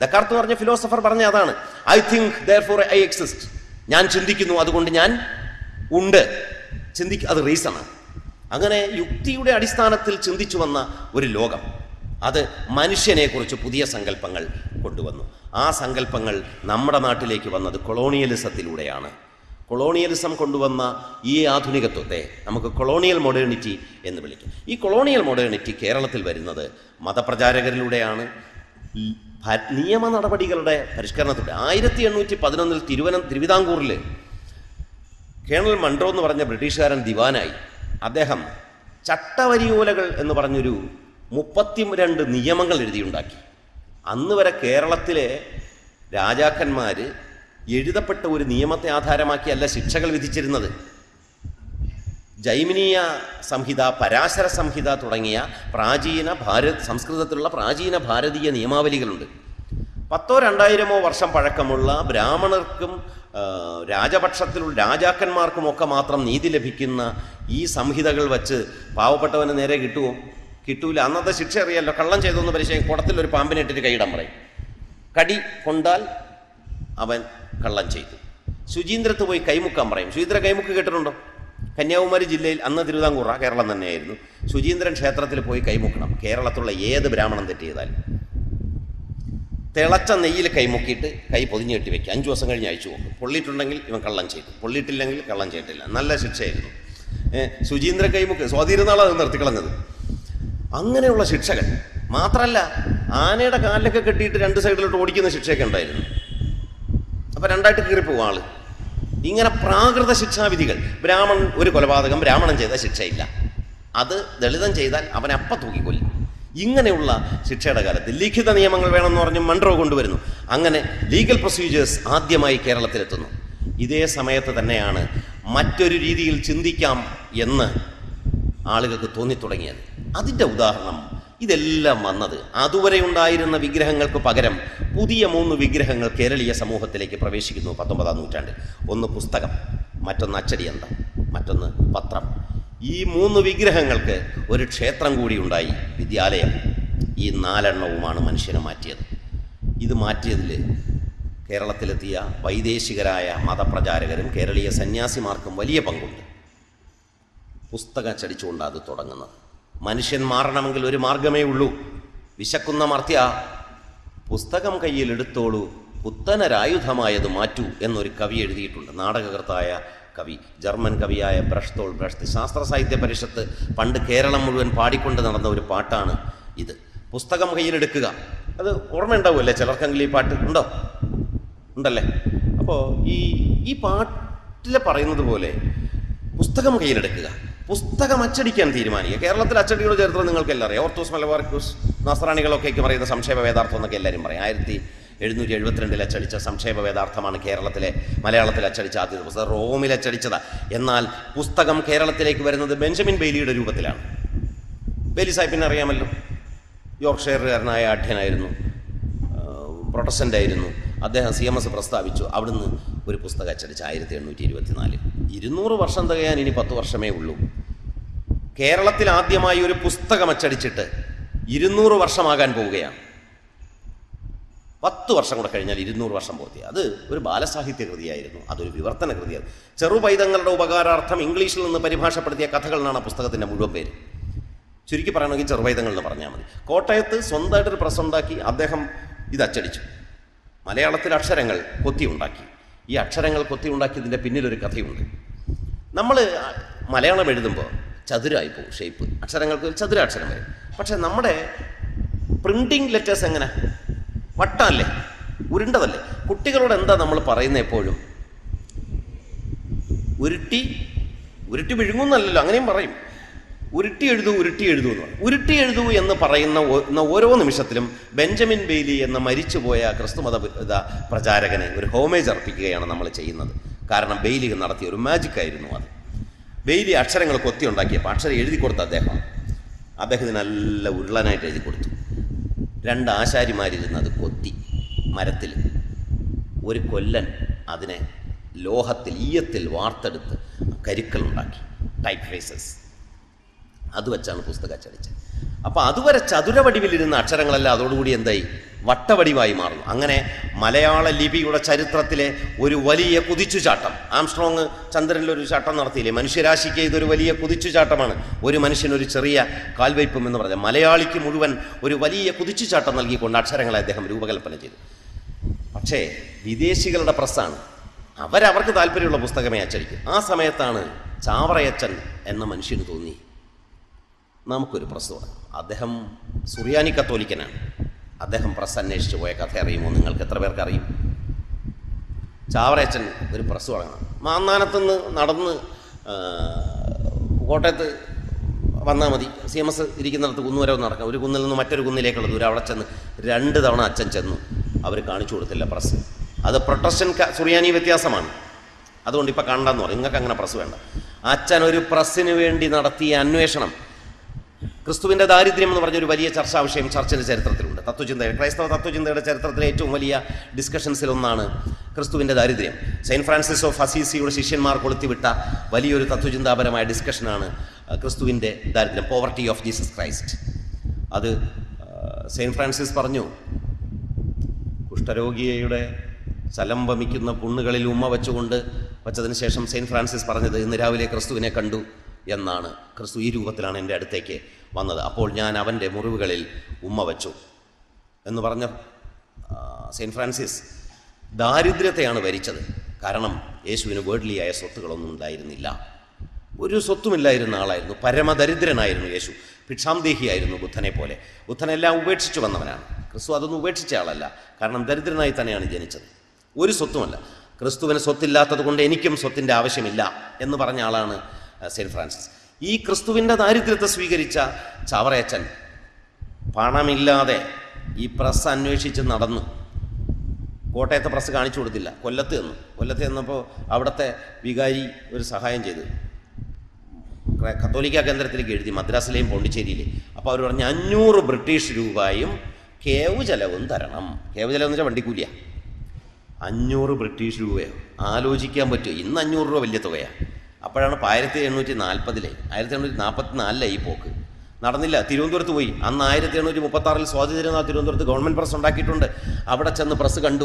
Descartes പറഞ്ഞ ഫിലോസഫർ പറഞ്ഞ അതാണ് I think therefore I exist ഞാൻ ചിന്തിക്കുന്നു അതുകൊണ്ട് ഞാൻ ഉണ്ട്. ചിന്തിക്ക അത് റീസണാണ് അങ്ങനെ യുക്തിയുടെ അടിസ്ഥാനത്തിൽ ചിന്തിച്ചു വന്ന ഒരു ലോകം. അത് മനുഷ്യനെക്കുറിച്ച് പുതിയ സങ്കല്പങ്ങൾ കൊണ്ടുവന്നു. ആ സങ്കല്പങ്ങൾ നമ്മുടെ നാട്ടിലേക്ക് വന്നത് കൊളോണിയലിസത്തിലൂടെയാണ്. കൊളോണിയലിസം കൊണ്ടുവന്ന ഈ ആധുനികത്വത്തെ നമുക്ക് കൊളോണിയൽ മോഡേണിറ്റി എന്ന് വിളിക്കും. ഈ കൊളോണിയൽ മോഡേണിറ്റി കേരളത്തിൽ വരുന്നത് മതപ്രചാരകരിലൂടെയാണ്. നിയമ നടപടികളുടെ പരിഷ്കരണത്തിലൂടെ. ആയിരത്തി എണ്ണൂറ്റി പതിനൊന്നിൽ തിരുവനന്ത തിരുവിതാംകൂറിൽ കേണൽ മൺട്രോ എന്ന് പറഞ്ഞ ബ്രിട്ടീഷുകാരൻ ദിവാനായി അദ്ദേഹം ചട്ടവരിയോലകൾ എന്ന് പറഞ്ഞൊരു മുപ്പത്തി രണ്ട് നിയമങ്ങൾ എഴുതിയുണ്ടാക്കി. അന്ന് വരെ കേരളത്തിലെ രാജാക്കന്മാർ എഴുതപ്പെട്ട ഒരു നിയമത്തെ ആധാരമാക്കിയല്ല ശിക്ഷകൾ വിധിച്ചിരുന്നത്. ജൈമിനീയ സംഹിത പരാശര സംഹിത തുടങ്ങിയ പ്രാചീന ഭാരത് സംസ്കൃതത്തിലുള്ള പ്രാചീന ഭാരതീയ നിയമാവലികളുണ്ട്. പത്തോ രണ്ടായിരമോ വർഷം പഴക്കമുള്ള ബ്രാഹ്മണർക്കും രാജപക്ഷത്തിലുള്ള രാജാക്കന്മാർക്കുമൊക്കെ മാത്രം നീതി ലഭിക്കുന്ന ഈ സംഹിതകൾ വച്ച് പാവപ്പെട്ടവന് നേരെ കിട്ടുമോ കിട്ടൂല. അന്നത്തെ ശിക്ഷ അറിയാലോ. കള്ളം ചെയ്തെന്ന് പരിശോധിക്കും കുടത്തിൽ ഒരു പാമ്പിനെ ഇട്ടിട്ട് കൈയിടാൻ പറയും. കടി കൊണ്ടാൽ അവൻ കള്ളം ചെയ്തു. ശുചീന്ദ്രത്ത് പോയി കൈമുക്കാൻ പറയും. ശുചീന്ദ്ര കൈമുക്ക് കേട്ടിട്ടുണ്ടോ? കന്യാകുമാരി ജില്ലയിൽ അന്ന് തിരുവിതാംകൂറ കേരളം തന്നെയായിരുന്നു. ശുചീന്ദ്രൻ ക്ഷേത്രത്തിൽ പോയി കൈമുക്കണം. കേരളത്തിലുള്ള ഏത് ബ്രാഹ്മണൻ തെറ്റ് ചെയ്താലും തിളച്ച നെയ്യിൽ കൈമുക്കിയിട്ട് കൈ പൊതിഞ്ഞ് കെട്ടി വെക്കുക. അഞ്ച് ദിവസം കഴിഞ്ഞ് അയച്ചു പോകും പൊള്ളിയിട്ടുണ്ടെങ്കിൽ ഇവൻ കള്ളം ചെയ്തു. പൊള്ളിയിട്ടില്ലെങ്കിൽ കള്ളം ചെയ്തിട്ടില്ല. നല്ല ശിക്ഷയായിരുന്നു. ശുചീന്ദ്ര കൈമുക്ക്. സ്വാധീനനാളാണ് അത് നിർത്തിക്കളഞ്ഞത്. അങ്ങനെയുള്ള ശിക്ഷകൾ മാത്രമല്ല ആനയുടെ കാലിലൊക്കെ കെട്ടിയിട്ട് രണ്ട് സൈഡിലോട്ട് ഓടിക്കുന്ന ശിക്ഷയൊക്കെ ഉണ്ടായിരുന്നു. അപ്പം രണ്ടായിട്ട് കീറിപ്പോവും ആൾ. ഇങ്ങനെ പ്രാകൃത ശിക്ഷാവിധികൾ. ബ്രാഹ്മൺ ഒരു കൊലപാതകം ബ്രാഹ്മണൻ ചെയ്ത ശിക്ഷയില്ല. അത് ദളിതം ചെയ്താൽ അവനെ അപ്പം തൂക്കിക്കൊല്ലും. ഇങ്ങനെയുള്ള ശിക്ഷയുടെ കാലത്ത് ലിഖിത നിയമങ്ങൾ വേണമെന്ന് പറഞ്ഞ് മൺട്രോ കൊണ്ടുവരുന്നു. അങ്ങനെ ലീഗൽ പ്രൊസീജിയേഴ്സ് ആദ്യമായി കേരളത്തിലെത്തുന്നു. ഇതേ സമയത്ത് തന്നെയാണ് മറ്റൊരു രീതിയിൽ ചിന്തിക്കാം എന്ന് ആളുകൾക്ക് തോന്നിത്തുടങ്ങിയത്. അതിന്റെ ഉദാഹരണം ഇതെല്ലാം വന്നത് അതുവരെ ഉണ്ടായിരുന്ന വിഗ്രഹങ്ങൾക്ക് പകരം പുതിയ മൂന്ന് വിഗ്രഹങ്ങൾ കേരളീയ സമൂഹത്തിലേക്ക് പ്രവേശിക്കുന്നു പത്തൊമ്പതാം നൂറ്റാണ്ടിൽ. ഒന്ന് പുസ്തകം മറ്റൊന്ന് അച്ചടിയന്ത്രം മറ്റൊന്ന് പത്രം. ഈ മൂന്ന് വിഗ്രഹങ്ങൾക്ക് ഒരു ക്ഷേത്രം കൂടി ഉണ്ടായി വിദ്യാലയം. ഈ നാലെണ്ണവുമാണ് മനുഷ്യനെ മാറ്റിയത്. ഇത് മാറ്റിയതിൽ കേരളത്തിലെത്തിയ വൈദേശികരായ മതപ്രചാരകരും കേരളീയ സന്യാസിമാർക്കും വലിയ പങ്കുണ്ട്. പുസ്തകം ചടിച്ചുകൊണ്ടാണ് അത് തുടങ്ങുന്നത്. മനുഷ്യൻ മാറണമെങ്കിൽ ഒരു മാർഗമേ ഉള്ളൂ. വിശക്കുന്ന മർത്യ പുസ്തകം കയ്യിലെടുത്തോളൂ പുത്തനരായുധമായത് മാറ്റൂ എന്നൊരു കവി എഴുതിയിട്ടുണ്ട്. നാടകകൃത്തായ കവി ജർമ്മൻ കവിയായ ബ്രഷ്തോൾ ബ്രഷ്ത്. ശാസ്ത്ര സാഹിത്യ പരിഷത്ത് പണ്ട് കേരളം മുഴുവൻ പാടിക്കൊണ്ട് നടന്ന ഒരു പാട്ടാണ് ഇത്. പുസ്തകം കയ്യിലെടുക്കുക അത് ഓർമ്മയുണ്ടാവുമല്ലേ? ചിലർക്കെങ്കിലും ഈ പാട്ട് ഉണ്ടോ? ഉണ്ടല്ലേ? അപ്പോൾ ഈ ഈ പാട്ടിൽ പറയുന്നത് പോലെ പുസ്തകം കയ്യിലെടുക്കുക പുസ്തകം അച്ചടിക്കാൻ തീരുമാനിക്കുക. കേരളത്തിൽ അച്ചടികളുടെ ചരിത്രം നിങ്ങൾക്കെല്ലാം അറിയാം ഓർത്തോസ് മലബാർക്കൂസ് നസ്രാണികളൊക്കെ പറയുന്ന സംക്ഷേപ വേദാർത്ഥം എന്നൊക്കെ എല്ലാവരും പറയും. ആയിരത്തി എഴുന്നൂറ്റി എഴുപത്തിരണ്ടിൽ അച്ചടിച്ച സംക്ഷേപ വേദാർത്ഥമാണ് കേരളത്തിലെ മലയാളത്തിൽ അച്ചടിച്ച ആദ്യത്തെ പുസ്തകം റോമിൽ അച്ചടിച്ചത്. എന്നാൽ പുസ്തകം കേരളത്തിലേക്ക് വരുന്നത് ബെഞ്ചമിൻ ബെയ്ലിയുടെ രൂപത്തിലാണ്. ബെയ്ലി സാഹിബിനെ അറിയാമല്ലോ. യോർക്ക്ഷയറുകാരനായ ആഢ്യനായിരുന്നു പ്രൊട്ടസ്റ്റന്റ് ആയിരുന്നു അദ്ദേഹം സി എം എസ് പ്രസ്താവിച്ചു. അവിടുന്ന് ഒരു പുസ്തകം അച്ചടിച്ച് ആയിരത്തി എണ്ണൂറ്റി ഇരുപത്തിനാലിൽ ഇരുന്നൂറ് വർഷം തികയാൻ ഇനി പത്ത് വർഷമേ ഉള്ളൂ. കേരളത്തിൽ ആദ്യമായി ഒരു പുസ്തകം അച്ചടിച്ചിട്ട് ഇരുന്നൂറ് വർഷമാകാൻ പോവുകയാണ്. പത്ത് വർഷം കൂടെ കഴിഞ്ഞാൽ ഇരുന്നൂറ് വർഷം പൂർത്തിയായി അത് ഒരു ബാലസാഹിത്യ കൃതിയായിരുന്നു. അതൊരു വിവർത്തന കൃതിയായിരുന്നു ചെറുപൈതങ്ങളുടെ ഉപകാരാർത്ഥം ഇംഗ്ലീഷിൽ നിന്ന് പരിഭാഷപ്പെടുത്തിയ കഥകൾ എന്നാണ് ആ പുസ്തകത്തിന്റെ മുഴുവൻ പേര്. ചുരുക്കി പറയണമെങ്കിൽ ചെറുപൈതങ്ങൾ എന്ന് പറഞ്ഞാൽ മതി. കോട്ടയത്ത് സ്വന്തമായിട്ടൊരു പ്രസ് ഉണ്ടാക്കി അദ്ദേഹം ഇത് അച്ചടിച്ചു. മലയാളത്തിൽ അക്ഷരങ്ങൾ കൊത്തി ഉണ്ടാക്കി. ഈ അക്ഷരങ്ങൾ കൊത്തി ഉണ്ടാക്കിയതിന്റെ പിന്നിലൊരു കഥയുണ്ട്. നമ്മൾ മലയാളം എഴുതുമ്പോൾ ചതുരായി പോകും ഷേപ്പ് അക്ഷരങ്ങൾക്ക് ചതുരാക്ഷരം വരും. പക്ഷേ നമ്മുടെ പ്രിന്റിങ് ലെറ്റേഴ്സ് എങ്ങനെ? വട്ടമല്ലേ ഉരുണ്ടതല്ലേ? കുട്ടികളോട് എന്താ നമ്മൾ പറയുന്നത് എപ്പോഴും? ഉരുട്ടി ഉരുട്ടി വിഴുങ്ങുന്നല്ലോ അങ്ങനെയും പറയും. ഉരുട്ടി എഴുതൂ ഉരുട്ടി എഴുതൂ എന്ന് പറയും. ഉരുട്ടി എഴുതൂ എന്ന് പറയുന്ന ഓരോ നിമിഷത്തിലും ബെഞ്ചമിൻ ബെയ്ലി എന്ന മരിച്ചുപോയ ക്രിസ്തുമത പ്രചാരകന് ഒരു ഹോമേജ് അർപ്പിക്കുകയാണ് നമ്മൾ ചെയ്യുന്നത്. കാരണം ബെയ്ലി നടത്തിയ ഒരു മാജിക് ആയിരുന്നു അത്. ബെയ്ലി അക്ഷരങ്ങൾ കൊത്തി ഉണ്ടാക്കിയപ്പോൾ അക്ഷരം എഴുതി കൊടുത്ത അദ്ദേഹം. അദ്ദേഹത്തിന് നല്ല ഉരുളനായിട്ട് എഴുതി കൊടുത്തു. രണ്ട് ആശാരിമാരിരുന്ന് അത് കൊത്തി മരത്തിൽ. ഒരു കൊല്ലൻ അതിനെ ലോഹത്തിൽ ഈയത്തിൽ വാർത്തെടുത്ത് കരുക്കളുണ്ടാക്കി ടൈപ്പ് ഫേസസ് അത് വെച്ചാണ് പുസ്തകം അച്ചടിച്ചത്. അപ്പോൾ അതുവരെ ചതുരവടിവിലിരുന്ന അക്ഷരങ്ങളെല്ലാം അതോടുകൂടി എന്തായി? വട്ടവടിവായി മാറുന്നു. അങ്ങനെ മലയാള ലിപിയുടെ ചരിത്രത്തിലെ ഒരു വലിയ കുതിച്ചുചാട്ടം. ആംസ്ട്രോങ് ചന്ദ്രനിൽ ഒരു ചാട്ടം നടത്തിയില്ലേ? മനുഷ്യരാശിക്ക് ഇതൊരു വലിയ കുതിച്ചുചാട്ടമാണ്. ഒരു മനുഷ്യൻ ഒരു ചെറിയ കാൽവയ്പ്പം എന്ന് പറഞ്ഞാൽ മലയാളിക്ക് മുഴുവൻ ഒരു വലിയ കുതിച്ചുചാട്ടം നൽകിക്കൊണ്ട് അക്ഷരങ്ങളെ അദ്ദേഹം രൂപകൽപ്പന ചെയ്തു. പക്ഷേ വിദേശികളുടെ പ്രസ്സാണ്. അവരവർക്ക് താല്പര്യമുള്ള പുസ്തകമേ അച്ചടിക്കും. ആ സമയത്താണ് ചാവറയച്ചൻ എന്ന മനുഷ്യന് തോന്നി. നമുക്കൊരു പ്രസ് തുടങ്ങാം അദ്ദേഹം സുറിയാനി കത്തോലിക്കനാണ്. അദ്ദേഹം പ്രസ് അന്വേഷിച്ച് പോയ കഥ അറിയുമോ? നിങ്ങൾക്ക് എത്ര പേർക്ക് അറിയും? ചാവറയച്ചൻ ഒരു പ്രസ് തുടങ്ങണം മാന്നാനത്തുനിന്ന് നടന്ന് കോട്ടയത്ത് വന്നാൽ മതി. സി എം എസ് ഇരിക്കുന്നിടത്ത് കുന്നുവരവ് നടക്കാം. ഒരു കുന്നിൽ നിന്ന് മറ്റൊരു കുന്നിലേക്കുള്ള ദൂരം അവിടെ ചെന്ന് രണ്ട് തവണ അച്ഛൻ ചെന്നു. അവർ കാണിച്ചു കൊടുത്തില്ല പ്രസ്. അത് പ്രൊട്ടസ്റ്റൻ സുറിയാനി വ്യത്യാസമാണ്. അതുകൊണ്ട് ഇപ്പം കണ്ടെന്ന് പറയും. നിങ്ങൾക്ക് അങ്ങനെ പ്രസ് വേണ്ട. അച്ഛൻ ഒരു പ്രസ്സിന് വേണ്ടി നടത്തിയ അന്വേഷണം ക്രിസ്തുവിന്റെ ദാരിദ്ര്യം എന്ന് പറഞ്ഞൊരു വലിയ ചർച്ചാ വിഷയം ചർച്ചിന്റെ ചരിത്രത്തിലുണ്ട്. തത്വചിന്ത ക്രൈസ്തവ തത്വചിന്തയുടെ ചരിത്രത്തിലെ ഏറ്റവും വലിയ ഡിസ്കഷൻസിലൊന്നാണ് ക്രിസ്തുവിന്റെ ദാരിദ്ര്യം. സെയിന്റ് ഫ്രാൻസിസ് ഓഫ് അസീസിയുടെ ശിഷ്യന്മാർ കൊളുത്തിവിട്ട വലിയൊരു തത്വചിന്താപരമായ ഡിസ്കഷനാണ് ക്രിസ്തുവിന്റെ ക്രിസ്തുവിന്റെ ദാരിദ്ര്യം പോവർട്ടി ഓഫ് ജീസസ് ക്രൈസ്റ്റ് അത് സെയിന്റ് ഫ്രാൻസിസ് പറഞ്ഞു കുഷ്ഠരോഗിയുടെ ചലം വമിക്കുന്ന പുണ്ണുകളിൽ ഉമ്മ വെച്ചുകൊണ്ട് വെച്ചതിന് ശേഷം സെയിന്റ് ഫ്രാൻസിസ് പറഞ്ഞത് ഇന്ന് രാവിലെ ക്രിസ്തുവിനെ കണ്ടു എന്നാണ് ക്രിസ്തു ഈ രൂപത്തിലാണ് എന്റെ അടുത്തേക്ക് വന്നത്. അപ്പോൾ ഞാൻ അവന്റെ മുറിവുകളിൽ ഉമ്മ വച്ചു. എന്ന് പറഞ്ഞ സെയിന്റ് ഫ്രാൻസിസ് ദാരിദ്ര്യത്തെയാണ് വരിച്ചത് കാരണം യേശുവിന് വേർഡ്ലിയായ സ്വത്തുകളൊന്നും ഉണ്ടായിരുന്നില്ല. ഒരു സ്വത്തുമില്ലായിരുന്ന ആളായിരുന്നു. പരമദരിദ്രനായിരുന്നു യേശു. ഭിക്ഷാന്തേഹിയായിരുന്നു ബുദ്ധനെ പോലെ. ബുദ്ധനെല്ലാം ഉപേക്ഷിച്ചു വന്നവനാണ്. ക്രിസ്തു അതൊന്നും ഉപേക്ഷിച്ച ആളല്ല. കാരണം ദരിദ്രനായി തന്നെയാണ് ജനിച്ചത്. ഒരു സ്വത്തുമല്ല. ക്രിസ്തുവിന് സ്വത്തില്ലാത്തത് കൊണ്ട് എനിക്കും സ്വത്തിന്റെ ആവശ്യമില്ല എന്ന് പറഞ്ഞ ആളാണ് സെയിന്റ് ഫ്രാൻസിസ്. ഈ ക്രിസ്തുവിന്റെ ദാരിദ്ര്യത്തെ സ്വീകരിച്ച ചാവറയച്ചൻ പണമില്ലാതെ ഈ പ്രസ് അന്വേഷിച്ച് നടന്നു. കോട്ടയത്തെ പ്രസ് കാണിച്ചു കൊടുത്തില്ല. കൊല്ലത്ത് ചെന്നു. കൊല്ലത്ത് ചെന്നപ്പോൾ അവിടുത്തെ വികാരി ഒരു സഹായം ചെയ്തു. കത്തോലിക്ക കേന്ദ്രത്തിലേക്ക് എഴുതി മദ്രാസിലെയും പോണ്ടിച്ചേരിയിലേയും. അപ്പോൾ അവർ പറഞ്ഞു അഞ്ഞൂറ് ബ്രിട്ടീഷ് രൂപയും കേവ് ചെലവും തരണം. കേവ് ചെലവ് വെച്ചാൽ വണ്ടിക്കൂലിയ. അഞ്ഞൂറ് ബ്രിട്ടീഷ് രൂപയോ? ആലോചിക്കാൻ പറ്റുമോ? ഇന്ന് അഞ്ഞൂറ് രൂപ വലിയ തുകയാണ് അപ്പോഴാണ് ആയിരത്തി എണ്ണൂറ്റി നാൽപ്പതിലെ ആയിരത്തി എണ്ണൂറ്റി നാൽപ്പത്തി നാലിലെ ഈ പോക്ക്. നടന്നില്ല തിരുവനന്തപുരത്ത് പോയി. അന്ന് ആയിരത്തി എണ്ണൂറ്റി മുപ്പത്താറിൽ സ്വാതി തിരുനാൾ തിരുവനന്തപുരത്ത് ഗവൺമെന്റ് പ്രസ് ഉണ്ടാക്കിയിട്ടുണ്ട്. അവിടെ ചെന്ന് പ്രസ് കണ്ടു.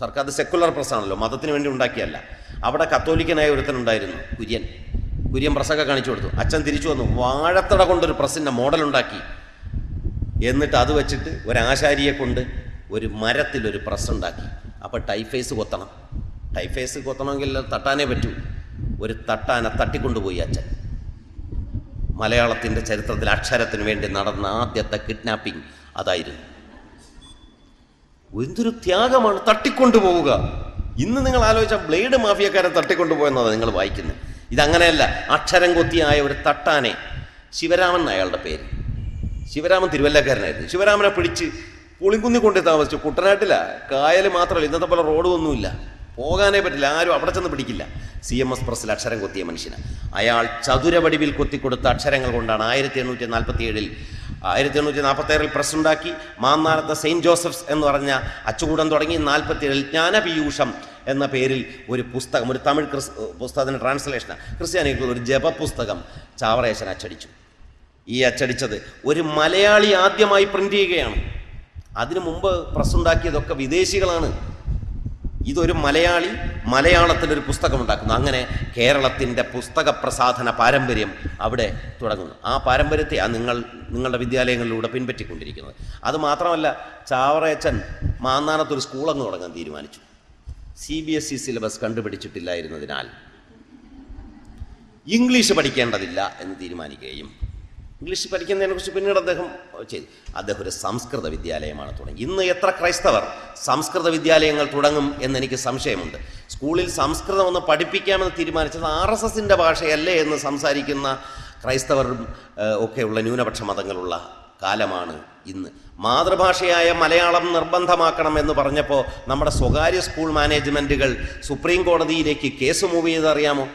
സർക്കാർ അത് സെക്കുലർ പ്രസ്സാണല്ലോ മതത്തിന് വേണ്ടി ഉണ്ടാക്കിയല്ല. അവിടെ കത്തോലിക്കനായ ഒരുത്തനുണ്ടായിരുന്നു കുര്യൻ. കുര്യൻ പ്രസ്സൊക്കെ കാണിച്ചു കൊടുത്തു. അച്ഛൻ തിരിച്ചു വന്നു. വാഴത്തട കൊണ്ടൊരു പ്രസ്സിന്റെ മോഡൽ ഉണ്ടാക്കി. എന്നിട്ട് അത് വെച്ചിട്ട് ഒരാശാരിയെ കൊണ്ട് ഒരു മരത്തിലൊരു പ്രസ് ഉണ്ടാക്കി. അപ്പോൾ ടൈഫേസ് കൊത്തണം. ടൈഫേസ് കൊത്തണമെങ്കിൽ തട്ടാനേ പറ്റൂ. ഒരു തട്ടാനെ തട്ടിക്കൊണ്ടുപോയി അച്ഛൻ. മലയാളത്തിന്റെ ചരിത്രത്തിൽ അക്ഷരത്തിന് വേണ്ടി നടന്ന ആദ്യത്തെ കിഡ്നാപ്പിംഗ് അതായിരുന്നു. എന്തൊരു ത്യാഗമാണ് തട്ടിക്കൊണ്ടുപോവുക. ഇന്ന് നിങ്ങൾ ആലോചിച്ച ബ്ലേഡ് മാഫിയക്കാരെ തട്ടിക്കൊണ്ടുപോയെന്നതാണ് നിങ്ങൾ വായിക്കുന്നത്. ഇതങ്ങനെയല്ല അക്ഷരം കൊത്തിയായ ഒരു തട്ടാനെ ശിവരാമൻ അയാളുടെ പേര്. ശിവരാമൻ തിരുവല്ലക്കാരനായിരുന്നു. ശിവരാമനെ പിടിച്ച് പുളിങ്കുന്നി കൊണ്ടു താമസിച്ചു. കുട്ടനാട്ടില കായൽ മാത്രമല്ല ഇന്നത്തെ പോലെ റോഡ് ഒന്നുമില്ല. പോകാനേ പറ്റില്ല ആരും അവിടെ ചെന്ന് പിടിക്കില്ല. സി എം എസ് പ്രസ്സിൽ അക്ഷരം കൊത്തിയ മനുഷ്യന്. അയാൾ ചതുരവടിവിൽ കൊത്തിക്കൊടുത്ത അക്ഷരങ്ങൾ കൊണ്ടാണ് ആയിരത്തി എണ്ണൂറ്റി നാൽപ്പത്തി ഏഴിൽ ആയിരത്തി എണ്ണൂറ്റി നാൽപ്പത്തി ഏഴിൽ പ്രസ് ഉണ്ടാക്കി മാന്നാരത്ത് സെയിന്റ് ജോസഫ്സ് എന്ന് പറഞ്ഞ അച്ചുകൂടം തുടങ്ങി. നാൽപ്പത്തി ഏഴിൽ ജ്ഞാനപീയൂഷം എന്ന പേരിൽ ഒരു പുസ്തകം ഒരു തമിഴ് ക്രിസ് പുസ്തകത്തിന്റെ ട്രാൻസ്ലേഷനാണ് ക്രിസ്ത്യാനികൾക്ക് ഒരു ജപപുസ്തകം ചാവറേശൻ അച്ചടിച്ചു. ഈ അച്ചടിച്ചത് ഒരു മലയാളി ആദ്യമായി പ്രിന്റ് ചെയ്യുകയാണ്. അതിനു മുമ്പ് പ്രസ് ഉണ്ടാക്കിയതൊക്കെ വിദേശികളാണ്. ഇതൊരു മലയാളി മലയാളത്തിലൊരു പുസ്തകം ഉണ്ടാക്കുന്നു അങ്ങനെ കേരളത്തിന്റെ പുസ്തക പ്രസാധന പാരമ്പര്യം അവിടെ തുടങ്ങുന്നു. ആ പാരമ്പര്യത്തെയാണ് നിങ്ങൾ നിങ്ങളുടെ വിദ്യാലയങ്ങളിലൂടെ പിൻപറ്റിക്കൊണ്ടിരിക്കുന്നത്. അതുമാത്രമല്ല ചാവറയച്ചൻ മാന്നാനത്തൊരു സ്കൂളങ്ങ് തുടങ്ങാൻ തീരുമാനിച്ചു. C B S E syllabus കണ്ടുപിടിച്ചിട്ടില്ലായിരുന്നതിനാൽ English പഠിക്കേണ്ടതില്ല എന്ന് തീരുമാനിക്കുകയും ഇംഗ്ലീഷ് പഠിക്കുന്നതിനെക്കുറിച്ച് പിന്നീട് അദ്ദേഹം ചെയ്തു. അദ്ദേഹം ഒരു സംസ്കൃത വിദ്യാലയമാണ് തുടങ്ങി. ഇന്ന് എത്ര ക്രൈസ്തവർ സംസ്കൃത വിദ്യാലയങ്ങൾ തുടങ്ങും എന്നെനിക്ക് സംശയമുണ്ട്. സ്കൂളിൽ സംസ്കൃതം ഒന്ന് പഠിപ്പിക്കാമെന്ന് തീരുമാനിച്ചത് ആർ എസ് എസിന്റെ ഭാഷയല്ലേ എന്ന് സംസാരിക്കുന്ന ക്രൈസ്തവർ ഒക്കെയുള്ള ന്യൂനപക്ഷ മതങ്ങളുള്ള കാലമാണ് ഇന്ന്. മാതൃഭാഷയായ മലയാളം നിർബന്ധമാക്കണം എന്ന് പറഞ്ഞപ്പോൾ നമ്മുടെ സ്വകാര്യ സ്കൂൾ മാനേജ്മെന്റുകൾ സുപ്രീം കോടതിയിലേക്ക് കേസ് മൂവ് ചെയ്തറിയാമോ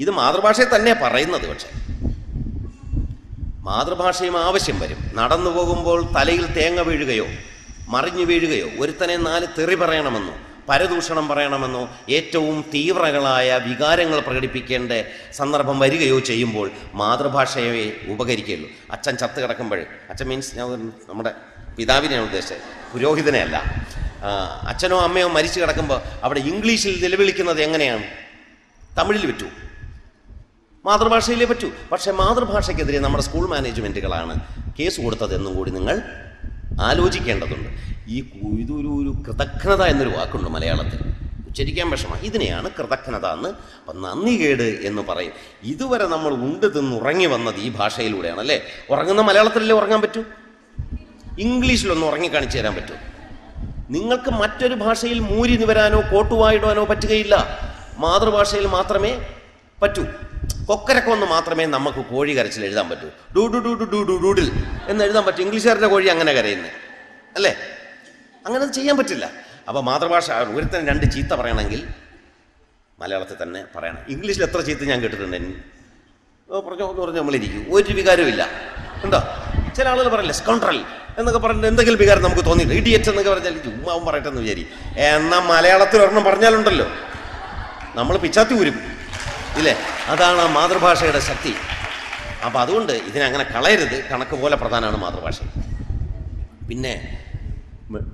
ഇത് മാതൃഭാഷയെ തന്നെ പറയുന്നത് പക്ഷേ. മാതൃഭാഷയും ആവശ്യം വരും. നടന്നു പോകുമ്പോൾ തലയിൽ തേങ്ങ വീഴുകയോ മറിഞ്ഞു വീഴുകയോ ഒരുത്തനെ നാല് തെറി പറയണമെന്നോ പരദൂഷണം പറയണമെന്നോ ഏറ്റവും തീവ്രങ്ങളായ വികാരങ്ങൾ പ്രകടിപ്പിക്കേണ്ട സന്ദർഭം വരികയോ ചെയ്യുമ്പോൾ മാതൃഭാഷയെ ഉപകരിക്കുകയുള്ളൂ. അച്ഛൻ ചത്ത് കിടക്കുമ്പോൾ അച്ഛൻ മീൻസ് ഞാൻ നമ്മുടെ പിതാവിനെയാണ് ഉദ്ദേശിച്ചത് പുരോഹിതനെ അല്ല. അച്ഛനോ അമ്മയോ മരിച്ചു കിടക്കുമ്പോൾ അവിടെ ഇംഗ്ലീഷിൽ നിലവിളിക്കുന്നത് എങ്ങനെയാണ്? തമിഴിൽ പറ്റൂ മാതൃഭാഷയിലേ പറ്റൂ. പക്ഷേ മാതൃഭാഷയ്ക്കെതിരെ നമ്മുടെ സ്കൂൾ മാനേജ്മെന്റുകളാണ് കേസ് കൊടുത്തതെന്നും കൂടി നിങ്ങൾ ആലോചിക്കേണ്ടതുണ്ട്. ഈ ഇതൊരു ഒരു കൃതജ്ഞത എന്നൊരു വാക്കുണ്ട് മലയാളത്തിൽ. ഉച്ചരിക്കാൻ വിഷമം. ഇതിനെയാണ് കൃതജ്ഞത എന്ന് അപ്പം നന്ദികേട് എന്ന് പറയും. ഇതുവരെ നമ്മൾ ഉണ്ട് തിന്ന് ഉറങ്ങി വന്നത് ഈ ഭാഷയിലൂടെയാണ് അല്ലേ ഉറങ്ങുന്ന മലയാളത്തിലല്ലേ ഉറങ്ങാൻ പറ്റൂ? ഇംഗ്ലീഷിലൊന്ന് ഉറങ്ങി കാണിച്ചു തരാൻ പറ്റൂ. നിങ്ങൾക്ക് മറ്റൊരു ഭാഷയിൽ മൂരി നിവരാനോ കോട്ടുവായിടാനോ പറ്റുകയില്ല. മാതൃഭാഷയിൽ മാത്രമേ പറ്റൂ. കൊക്കരക്കം എന്ന് മാത്രമേ നമുക്ക് കോഴി കരച്ചിൽ എഴുതാൻ പറ്റൂ. Doo doo doo doo doo doo doodle എന്ന് എഴുതാൻ പറ്റും. ഇംഗ്ലീഷുകാരുടെ കോഴി അങ്ങനെ കരയുന്നത് അല്ലേ? അങ്ങനെ അത് ചെയ്യാൻ പറ്റില്ല. അപ്പോൾ മാതൃഭാഷ ഒരുത്തൻ രണ്ട് ചീത്ത പറയണമെങ്കിൽ മലയാളത്തിൽ തന്നെ പറയണം. ഇംഗ്ലീഷിൽ എത്ര ചീത്ത ഞാൻ കേട്ടിട്ടുണ്ട്. പറഞ്ഞോ പറഞ്ഞ് നമ്മളിരിക്കും. ഒരു വികാരവും ഇല്ല ഉണ്ടോ? ചില ആളുകൾ പറയില്ല സ്കൗണ്ടറൽ എന്നൊക്കെ പറഞ്ഞിട്ട് എന്തെങ്കിലും വികാരം നമുക്ക് തോന്നിയില്ല. ഇഡിയറ്റ് എന്നൊക്കെ പറഞ്ഞാൽ ചുമ്മാവും പറയട്ടെ എന്ന് വിചാരി എന്നാൽ മലയാളത്തിൽ ഒരെണ്ണം പറഞ്ഞാലുണ്ടല്ലോ. നമ്മൾ പിച്ചാത്തി ഊരും. ഇല്ലേ? അതാണ് ആ മാതൃഭാഷയുടെ ശക്തി. അപ്പം അതുകൊണ്ട് ഇതിനങ്ങനെ കളയരുത്. കണക്ക് പോലെ പ്രധാനമാണ് മാതൃഭാഷ. പിന്നെ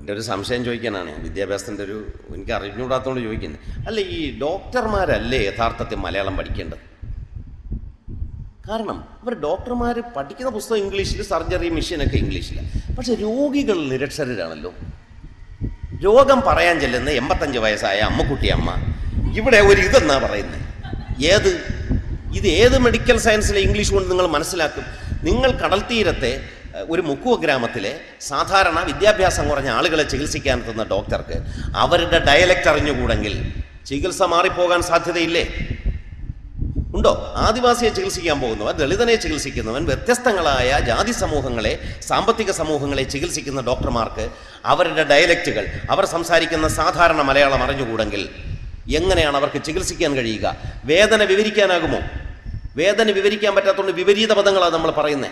എന്റെ ഒരു സംശയം ചോദിക്കാനാണ് വിദ്യാഭ്യാസത്തിന്റെ ഒരു എനിക്ക് അറിഞ്ഞുകൂടാത്തതുകൊണ്ട് ചോദിക്കുന്നത് അല്ല ഈ ഡോക്ടർമാരല്ലേ യഥാർത്ഥത്തിൽ മലയാളം പഠിക്കേണ്ടത്? കാരണം അവർ ഡോക്ടർമാർ പഠിക്കുന്ന പുസ്തകം ഇംഗ്ലീഷിൽ സർജറി മെഷീനൊക്കെ ഇംഗ്ലീഷിലാണ് പക്ഷെ രോഗികൾ നിരക്ഷരരാണല്ലോ. രോഗം പറയാൻ ചെല്ലുന്ന എൺപത്തഞ്ച് വയസ്സായ അമ്മക്കുട്ടി അമ്മ. ഇവിടെ ഒരു ഇതെന്നാ പറയുന്നത് ഏത്? ഇത് ഏത് മെഡിക്കൽ സയൻസിലെ ഇംഗ്ലീഷ് കൊണ്ട് നിങ്ങൾ മനസ്സിലാക്കും? നിങ്ങൾ കടൽ തീരത്തെ ഒരു മുക്കുവ ഗ്രാമത്തിലെ സാധാരണ വിദ്യാഭ്യാസം കുറഞ്ഞ ആളുകളെ ചികിത്സിക്കാൻ എത്തുന്ന ഡോക്ടർക്ക് അവരുടെ ഡയലക്റ്റ് അറിഞ്ഞുകൂടെങ്കിൽ ചികിത്സ മാറിപ്പോകാൻ സാധ്യതയില്ലേ? ഉണ്ടോ? ആദിവാസിയെ ചികിത്സിക്കാൻ പോകുന്നവൻ ദളിതനെ ചികിത്സിക്കുന്നവൻ വ്യത്യസ്തങ്ങളായ ജാതി സമൂഹങ്ങളെ സാമ്പത്തിക സമൂഹങ്ങളെ ചികിത്സിക്കുന്ന ഡോക്ടർമാർക്ക് അവരുടെ ഡയലക്റ്റുകൾ അവർ സംസാരിക്കുന്ന സാധാരണ മലയാളം അറിഞ്ഞുകൂടെങ്കിൽ എങ്ങനെയാണ് അവർക്ക് ചികിത്സിക്കാൻ കഴിയുക? വേദന വിവരിക്കാനാകുമോ? വേദന വിവരിക്കാൻ പറ്റാത്തതുകൊണ്ട് വിപരീത പദങ്ങളാണ് നമ്മൾ പറയുന്നത്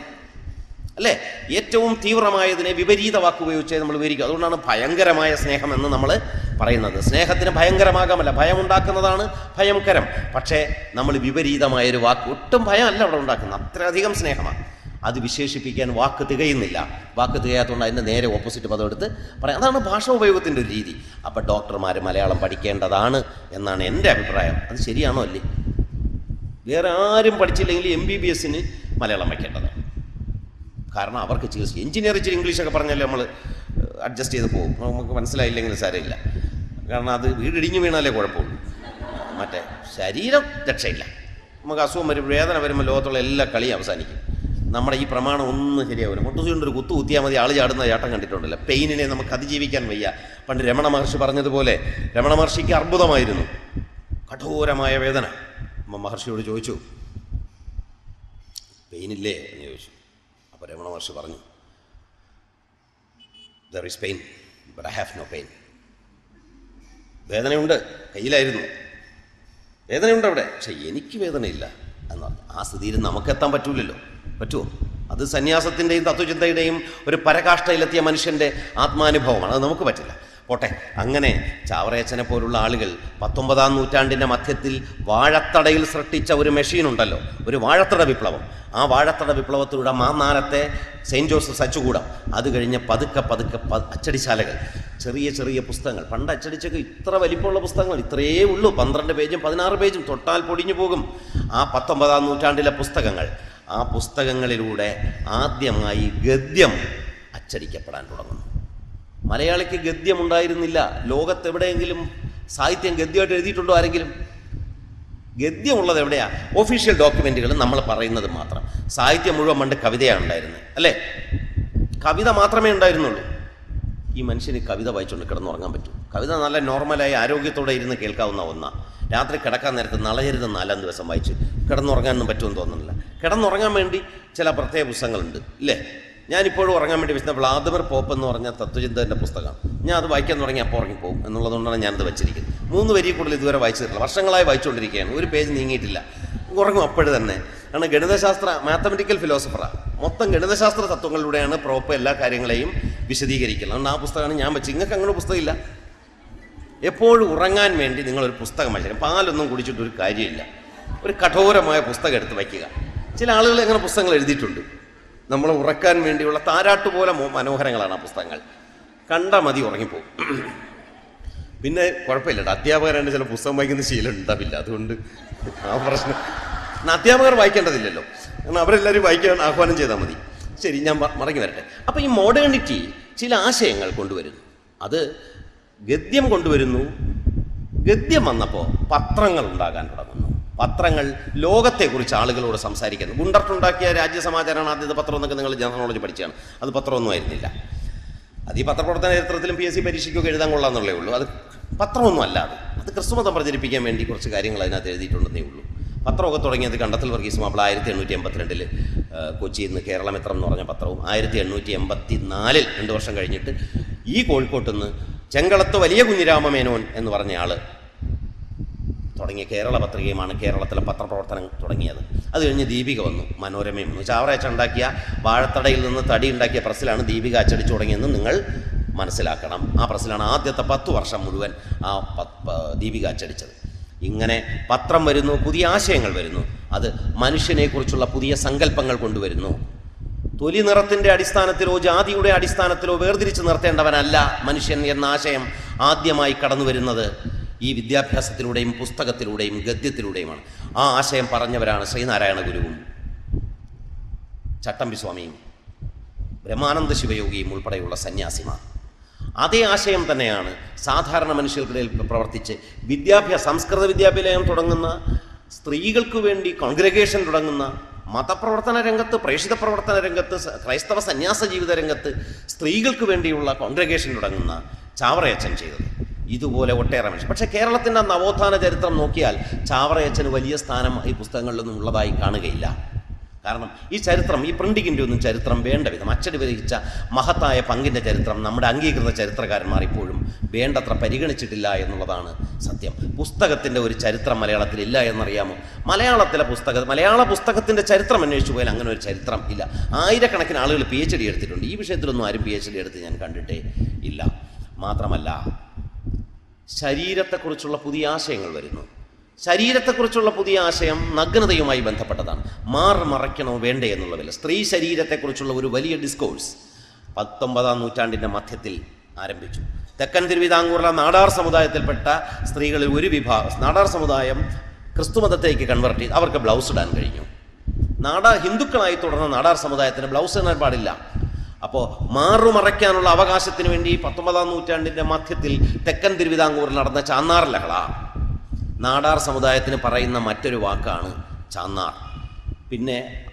അല്ലേ? ഏറ്റവും തീവ്രമായതിനെ വിപരീത വാക്ക് ഉപയോഗിച്ചേ നമ്മൾ വിവരിക്കും അതുകൊണ്ടാണ് ഭയങ്കരമായ സ്നേഹം എന്ന് നമ്മൾ പറയുന്നത്. സ്നേഹത്തിന് ഭയങ്കരമാകാമല്ല. ഭയം ഉണ്ടാക്കുന്നതാണ് ഭയങ്കരം. പക്ഷേ നമ്മൾ വിപരീതമായൊരു വാക്ക് ഒട്ടും ഭയമല്ല അവിടെ ഉണ്ടാക്കുന്നത്. അത്രയധികം സ്നേഹമാണ്. അത് വിശേഷിപ്പിക്കാൻ വാക്ക് തികയുന്നില്ല. വാക്ക് തികയാത്തതുകൊണ്ട് അതിന്റെ നേരെ ഓപ്പോസിറ്റ് പദം എടുത്ത് പറയാം. അതാണ് ഭാഷ ഉപയോഗത്തിന്റെ ഒരു രീതി. അപ്പോൾ ഡോക്ടർമാർ മലയാളം പഠിക്കേണ്ടതാണ് എന്നാണ് എന്റെ അഭിപ്രായം. അത് ശരിയാണോ അല്ലേ? വേറെ ആരും പഠിച്ചില്ലെങ്കിൽ എം ബി ബി എസിന് മലയാളം വയ്ക്കേണ്ടതാണ്. കാരണം അവർക്ക് ചികിത്സ എഞ്ചിനീയർ ഇച്ചിരി ഇംഗ്ലീഷൊക്കെ പറഞ്ഞാലേ നമ്മൾ അഡ്ജസ്റ്റ് ചെയ്ത് പോകും നമുക്ക് മനസ്സിലായില്ലെങ്കിൽ സാരമില്ല. കാരണം അത് വീടിടിഞ്ഞു വീണാലേ കുഴപ്പമുള്ളൂ. മറ്റേ ശരീരം രക്ഷയില്ല. നമുക്ക് അസുഖം വരും വേദന വരുമ്പോൾ ലോകത്തുള്ള എല്ലാ കളിയും അവസാനിക്കും. നമ്മുടെ ഈ പ്രമാണം ഒന്നും ശരിയാവില്ല മുട്ടുസൂണ്ട് ഒരു കുത്തു കുത്തിയാൽ മതി. ആൾ ചാടുന്ന ചാട്ടം കണ്ടിട്ടുണ്ടല്ലോ. പെയിനിനെ നമുക്ക് അതിജീവിക്കാൻ വയ്യ. പണ്ട് രമണ മഹർഷി പറഞ്ഞതുപോലെ രമണ മഹർഷിക്ക് അർബുദമായിരുന്നു. കഠോരമായ വേദന. മഹർഷിയോട് ചോദിച്ചു പെയിനില്ലേ? എന്ന് ചോദിച്ചു. അപ്പോൾ രമണ മഹർഷി പറഞ്ഞു there is pain but I have no pain വേദനയുണ്ട്? കയ്യിലായിരുന്നു. വേദനയുണ്ട് അവിടെ? പക്ഷെ എനിക്ക് വേദനയില്ല. എന്ന് പറഞ്ഞു. ആ സ്ഥിതിയിൽ നമുക്കെത്താൻ പറ്റൂലല്ലോ. പറ്റുമോ അത് സന്യാസത്തിന്റെയും തത്വചിന്തയുടെയും ഒരു പരകാഷ്ഠയിലെത്തിയ മനുഷ്യന്റെ ആത്മാനുഭവമാണ്. അത് നമുക്ക് പറ്റില്ല. പോട്ടെ അങ്ങനെ ചാവറയച്ചനെ പോലുള്ള ആളുകൾ പത്തൊമ്പതാം നൂറ്റാണ്ടിന്റെ മധ്യത്തിൽ വാഴത്തടയിൽ സൃഷ്ടിച്ച ഒരു മെഷീൻ ഉണ്ടല്ലോ. ഒരു വാഴത്തട വിപ്ലവം. ആ വാഴത്തട വിപ്ലവത്തിലൂടെ മാന്നാനത്തെ സെയിന്റ് ജോസഫ് അച്ചുകൂടം അത് കഴിഞ്ഞ് പതുക്കെ പതുക്കെ അച്ചടിശാലകൾ ചെറിയ ചെറിയ പുസ്തകങ്ങൾ. പണ്ട് അച്ചടിച്ചൊക്കെ ഇത്ര വലിപ്പമുള്ള പുസ്തകങ്ങൾ. ഇത്രയേ ഉള്ളൂ. പന്ത്രണ്ട് പേജും പതിനാറ് പേജും തൊട്ടാൽ പൊടിഞ്ഞു പോകും. ആ പത്തൊമ്പതാം നൂറ്റാണ്ടിലെ പുസ്തകങ്ങൾ. ആ പുസ്തകങ്ങളിലൂടെ ആദ്യമായി ഗദ്യം അച്ചടിക്കപ്പെടാൻ തുടങ്ങുന്നു. മലയാളിക്ക് ഗദ്യം ഉണ്ടായിരുന്നില്ല. ലോകത്തെവിടെയെങ്കിലും സാഹിത്യം ഗദ്യമായിട്ട് എഴുതിയിട്ടുണ്ടോ ആരെങ്കിലും? ഗദ്യമുള്ളത് എവിടെയാ? ഒഫീഷ്യൽ ഡോക്യുമെന്റുകൾ നമ്മൾ പറയുന്നത് മാത്രം. സാഹിത്യം മുഴുവൻ പണ്ട് കവിതയാണ് ഉണ്ടായിരുന്നത് അല്ലേ? കവിത മാത്രമേ ഉണ്ടായിരുന്നുള്ളൂ. ഈ മനുഷ്യന് കവിത വായിച്ചുകൊണ്ട് കിടന്നുറങ്ങാൻ പറ്റും. കവിത നല്ല നോർമലായി ആരോഗ്യത്തോടെ ഇരുന്ന് കേൾക്കാവുന്ന ഒന്നാണ് രാത്രി കിടക്കാൻ നേരത്ത് നളയരുത് നാലാം ദിവസം വായിച്ച് കിടന്നുറങ്ങാനൊന്നും പറ്റുമെന്ന് തോന്നുന്നില്ല. കിടന്നുറങ്ങാൻ വേണ്ടി ചില പ്രത്യേക പുസ്തകങ്ങളുണ്ട് ഇല്ലേ? ഞാനിപ്പോഴും ഉറങ്ങാൻ വേണ്ടി വെച്ചിരുന്ന വ്ളാദിമർ പോപ്പ് എന്ന് പറഞ്ഞ തത്വചിന്തന്റെ പുസ്തകമാണ് ഞാൻ അത് വായിക്കാൻ തുടങ്ങി അപ്പോൾ ഉറങ്ങിപ്പോകും എന്നുള്ളതുകൊണ്ടാണ് ഞാനത് വെച്ചിരിക്കുന്നത്. മൂന്ന് വരി കൂടുതൽ ഇതുവരെ വായിച്ചിട്ടില്ല. വർഷങ്ങളായി വായിച്ചുകൊണ്ടിരിക്കുകയാണ് ഒരു പേജ് നീങ്ങിയിട്ടില്ല. ഉറങ്ങും അപ്പോഴും തന്നെ. കാരണം ഗണിതശാസ്ത്ര മാത്തമെറ്റിക്കൽ ഫിലോസഫറാണ് മൊത്തം ഗണിതശാസ്ത്ര തത്വങ്ങളിലൂടെയാണ് പ്രോപ്പർ എല്ലാ കാര്യങ്ങളെയും വിശദീകരിക്കുന്നത്. അതുകൊണ്ട് ആ പുസ്തകമാണ് ഞാൻ വെച്ച് നിങ്ങൾക്ക് അങ്ങനെ പുസ്തകമില്ല. എപ്പോഴും ഉറങ്ങാൻ വേണ്ടി നിങ്ങളൊരു പുസ്തകം വായിക്കണം പാലൊന്നും കുടിച്ചിട്ട് ഒരു കാര്യമില്ല. ഒരു കഠോരമായ പുസ്തകം എടുത്ത് വയ്ക്കുക. ചില ആളുകൾ അങ്ങനെ പുസ്തകങ്ങൾ എഴുതിയിട്ടുണ്ട്. നമ്മൾ ഉറക്കാൻ വേണ്ടിയുള്ള താരാട്ട് പോലെ മനോഹരങ്ങളാണ് ആ പുസ്തകങ്ങൾ. കണ്ട മതി ഉറങ്ങിപ്പോവും. പിന്നെ കുഴപ്പമില്ല അധ്യാപകരാണ് ചില പുസ്തകം വായിക്കുന്ന ശീലം ഉണ്ടാവില്ല. അതുകൊണ്ട് ആ പ്രശ്നം എന്നാ അധ്യാപകർ വായിക്കേണ്ടതില്ലല്ലോ. കാരണം അവരെല്ലാവരും വായിക്കാൻ ആഹ്വാനം ചെയ്താൽ മതി. ശരി ഞാൻ മടങ്ങി വരട്ടെ. അപ്പോൾ ഈ മോഡേണിറ്റി ചില ആശയങ്ങൾ കൊണ്ടുവരുന്നു. അത് ഗദ്യം കൊണ്ടുവരുന്നു. ഗദ്യം വന്നപ്പോൾ പത്രങ്ങൾ ഉണ്ടാകാൻ തുടങ്ങുന്നു. പത്രങ്ങൾ ലോകത്തെക്കുറിച്ച് ആളുകളോട് സംസാരിക്കുന്നു. ഗുണ്ടർട്ടുണ്ടാക്കിയ രാജ്യസമാചാരമാണ് ആദ്യത്തെ പത്രം എന്നൊക്കെ നിങ്ങൾ ജനറൽ നോളജ് പഠിച്ചാണ്. അത് പത്രമൊന്നും ആയിരുന്നില്ല. അത് ഈ പത്രപ്രവർത്തന ചരിത്രത്തിലും പി എസ് സി പരീക്ഷയ്ക്കൊക്കെ എഴുതാൻ കൊള്ളാന്നുള്ളേ ഉള്ളൂ. അത് പത്രമൊന്നും അല്ല അത്. അത് ക്രിസ്തുമതം പ്രചരിപ്പിക്കാൻ വേണ്ടി കുറച്ച് കാര്യങ്ങൾ അതിനകത്ത് എഴുതിയിട്ടുണ്ടെന്നേ ഉള്ളൂ. പത്രമൊക്കെ തുടങ്ങിയത് കണ്ടത്തിൽ വർഗീസ് മാപ്പിള ആയിരത്തി എണ്ണൂറ്റി എൺപത്തിരണ്ടിൽ കൊച്ചിയിൽ നിന്ന് കേരളമിത്രം എന്ന് പറഞ്ഞ പത്രവും ആയിരത്തി എണ്ണൂറ്റി എൺപത്തി നാലിൽ രണ്ട് വർഷം കഴിഞ്ഞിട്ട് ഈ കോഴിക്കോട്ട് നിന്ന് ചെങ്കളത്ത് വലിയ കുഞ്ഞിരാമമേനോൻ എന്ന് പറഞ്ഞ ആൾ തുടങ്ങിയ കേരള പത്രികയുമാണ് കേരളത്തിലെ പത്രപ്രവർത്തനം തുടങ്ങിയത്. അത് കഴിഞ്ഞ് ദീപിക വന്നു മനോരമയും വന്നു. ചാവറയച്ച ഉണ്ടാക്കിയ വാഴത്തടയിൽ നിന്ന് തടി ഉണ്ടാക്കിയ പ്രസ്സിലാണ് ദീപിക അച്ചടിച്ചു തുടങ്ങിയെന്ന് നിങ്ങൾ മനസ്സിലാക്കണം. ആ പ്രസ്സിലാണ് ആദ്യത്തെ പത്ത് വർഷം മുഴുവൻ ആ ദീപിക അച്ചടിച്ചത്. ഇങ്ങനെ പത്രം വരുന്നു പുതിയ ആശയങ്ങൾ വരുന്നു. അത് മനുഷ്യനെക്കുറിച്ചുള്ള പുതിയ സങ്കല്പങ്ങൾ കൊണ്ടുവരുന്നു. തൊലി നിറത്തിന്റെ അടിസ്ഥാനത്തിലോ ജാതിയുടെ അടിസ്ഥാനത്തിലോ വേർതിരിച്ച് നിർത്തേണ്ടവനല്ല മനുഷ്യൻ എന്ന ആശയം ആദ്യമായി കടന്നു വരുന്നത് ഈ വിദ്യാഭ്യാസത്തിലൂടെയും പുസ്തകത്തിലൂടെയും ഗദ്യത്തിലൂടെയുമാണ്. ആ ആശയം പറഞ്ഞവരാണ് ശ്രീനാരായണ ഗുരുവും ചട്ടമ്പി സ്വാമിയും ബ്രഹ്മാനന്ദ ശിവയോഗിയും ഉൾപ്പെടെയുള്ള സന്യാസിമാർ. അതേ ആശയം തന്നെയാണ് സാധാരണ മനുഷ്യർക്കിടയിൽ പ്രവർത്തിച്ച് വിദ്യാഭ്യാസ സംസ്കൃത വിദ്യാഭ്യാസം തുടങ്ങുന്ന സ്ത്രീകൾക്ക് വേണ്ടി കോൺഗ്രഗേഷൻ തുടങ്ങുന്ന മതപ്രവർത്തന രംഗത്ത് പ്രേക്ഷിത പ്രവർത്തന രംഗത്ത് ക്രൈസ്തവ സന്യാസ ജീവിത രംഗത്ത് സ്ത്രീകൾക്ക് വേണ്ടിയുള്ള കോൺഗ്രഗേഷൻ തുടങ്ങുന്ന ചാവറയച്ചൻ ചെയ്തത്. ഇതുപോലെ ഒട്ടേറെ മനുഷ്യർ പക്ഷേ കേരളത്തിന്റെ നവോത്ഥാന ചരിത്രം നോക്കിയാൽ ചാവറയച്ചന് വലിയ സ്ഥാനം ഈ പുസ്തകങ്ങളിലൊന്നും ഉള്ളതായി കാണുകയില്ല. കാരണം ഈ ചരിത്രം ഈ പ്രിന്റിങ്ങിന്റെ ഒന്നും ചരിത്രം വേണ്ട വിധം. അച്ചടി വഹിച്ച മഹത്തായ പങ്കിന്റെ ചരിത്രം നമ്മുടെ അംഗീകൃത ചരിത്രകാരന്മാർ ഇപ്പോഴും വേണ്ടത്ര പരിഗണിച്ചിട്ടില്ല എന്നുള്ളതാണ് സത്യം. പുസ്തകത്തിന്റെ ഒരു ചരിത്രം മലയാളത്തിൽ ഇല്ല എന്നറിയാമോ? മലയാളത്തിലെ പുസ്തക മലയാള പുസ്തകത്തിന്റെ ചരിത്രം അന്വേഷിച്ചു പോയാൽ അങ്ങനെ ഒരു ചരിത്രം ഇല്ല. ആയിരക്കണക്കിന് ആളുകൾ പി എച്ച് ഡി എടുത്തിട്ടുണ്ട്. ഈ വിഷയത്തിലൊന്നും ആരും പി എച്ച് ഡി എടുത്ത് ഞാൻ കണ്ടിട്ടേ ഇല്ല. മാത്രമല്ല ശരീരത്തെക്കുറിച്ചുള്ള പുതിയ ആശയങ്ങൾ വരുന്നു. ശരീരത്തെക്കുറിച്ചുള്ള പുതിയ ആശയം നഗ്നതയുമായി ബന്ധപ്പെട്ടതാണ്. മാർ മറയ്ക്കണോ വേണ്ടേ എന്നുള്ളതില്ല സ്ത്രീ ശരീരത്തെക്കുറിച്ചുള്ള ഒരു വലിയ ഡിസ്കോഴ്സ് പത്തൊമ്പതാം നൂറ്റാണ്ടിന്റെ മധ്യത്തിൽ ആരംഭിച്ചു. തെക്കൻ തിരുവിതാംകൂറിലെ നാടാർ സമുദായത്തിൽപ്പെട്ട സ്ത്രീകളിൽ ഒരു വിഭാഗം നാടാർ സമുദായം ക്രിസ്തുമതത്തേക്ക് കൺവേർട്ട് ചെയ്ത് അവർക്ക് ബ്ലൗസ് ഇടാൻ കഴിഞ്ഞു. നാടാർ ഹിന്ദുക്കളായി തുടർന്ന നാടാർ സമുദായത്തിന് ബ്ലൗസ് ഇടാൻ പാടില്ല. അപ്പോൾ മാറുമറയ്ക്കാനുള്ള അവകാശത്തിന് വേണ്ടി പത്തൊമ്പതാം നൂറ്റാണ്ടിന്റെ മധ്യത്തിൽ തെക്കൻ തിരുവിതാംകൂറിൽ നടന്ന ചാന്നാർ ലഹള. നാടാർ സമുദായത്തിന് പറയുന്ന മറ്റൊരു വാക്കാണ് ചാന്നാർ. പിന്നെ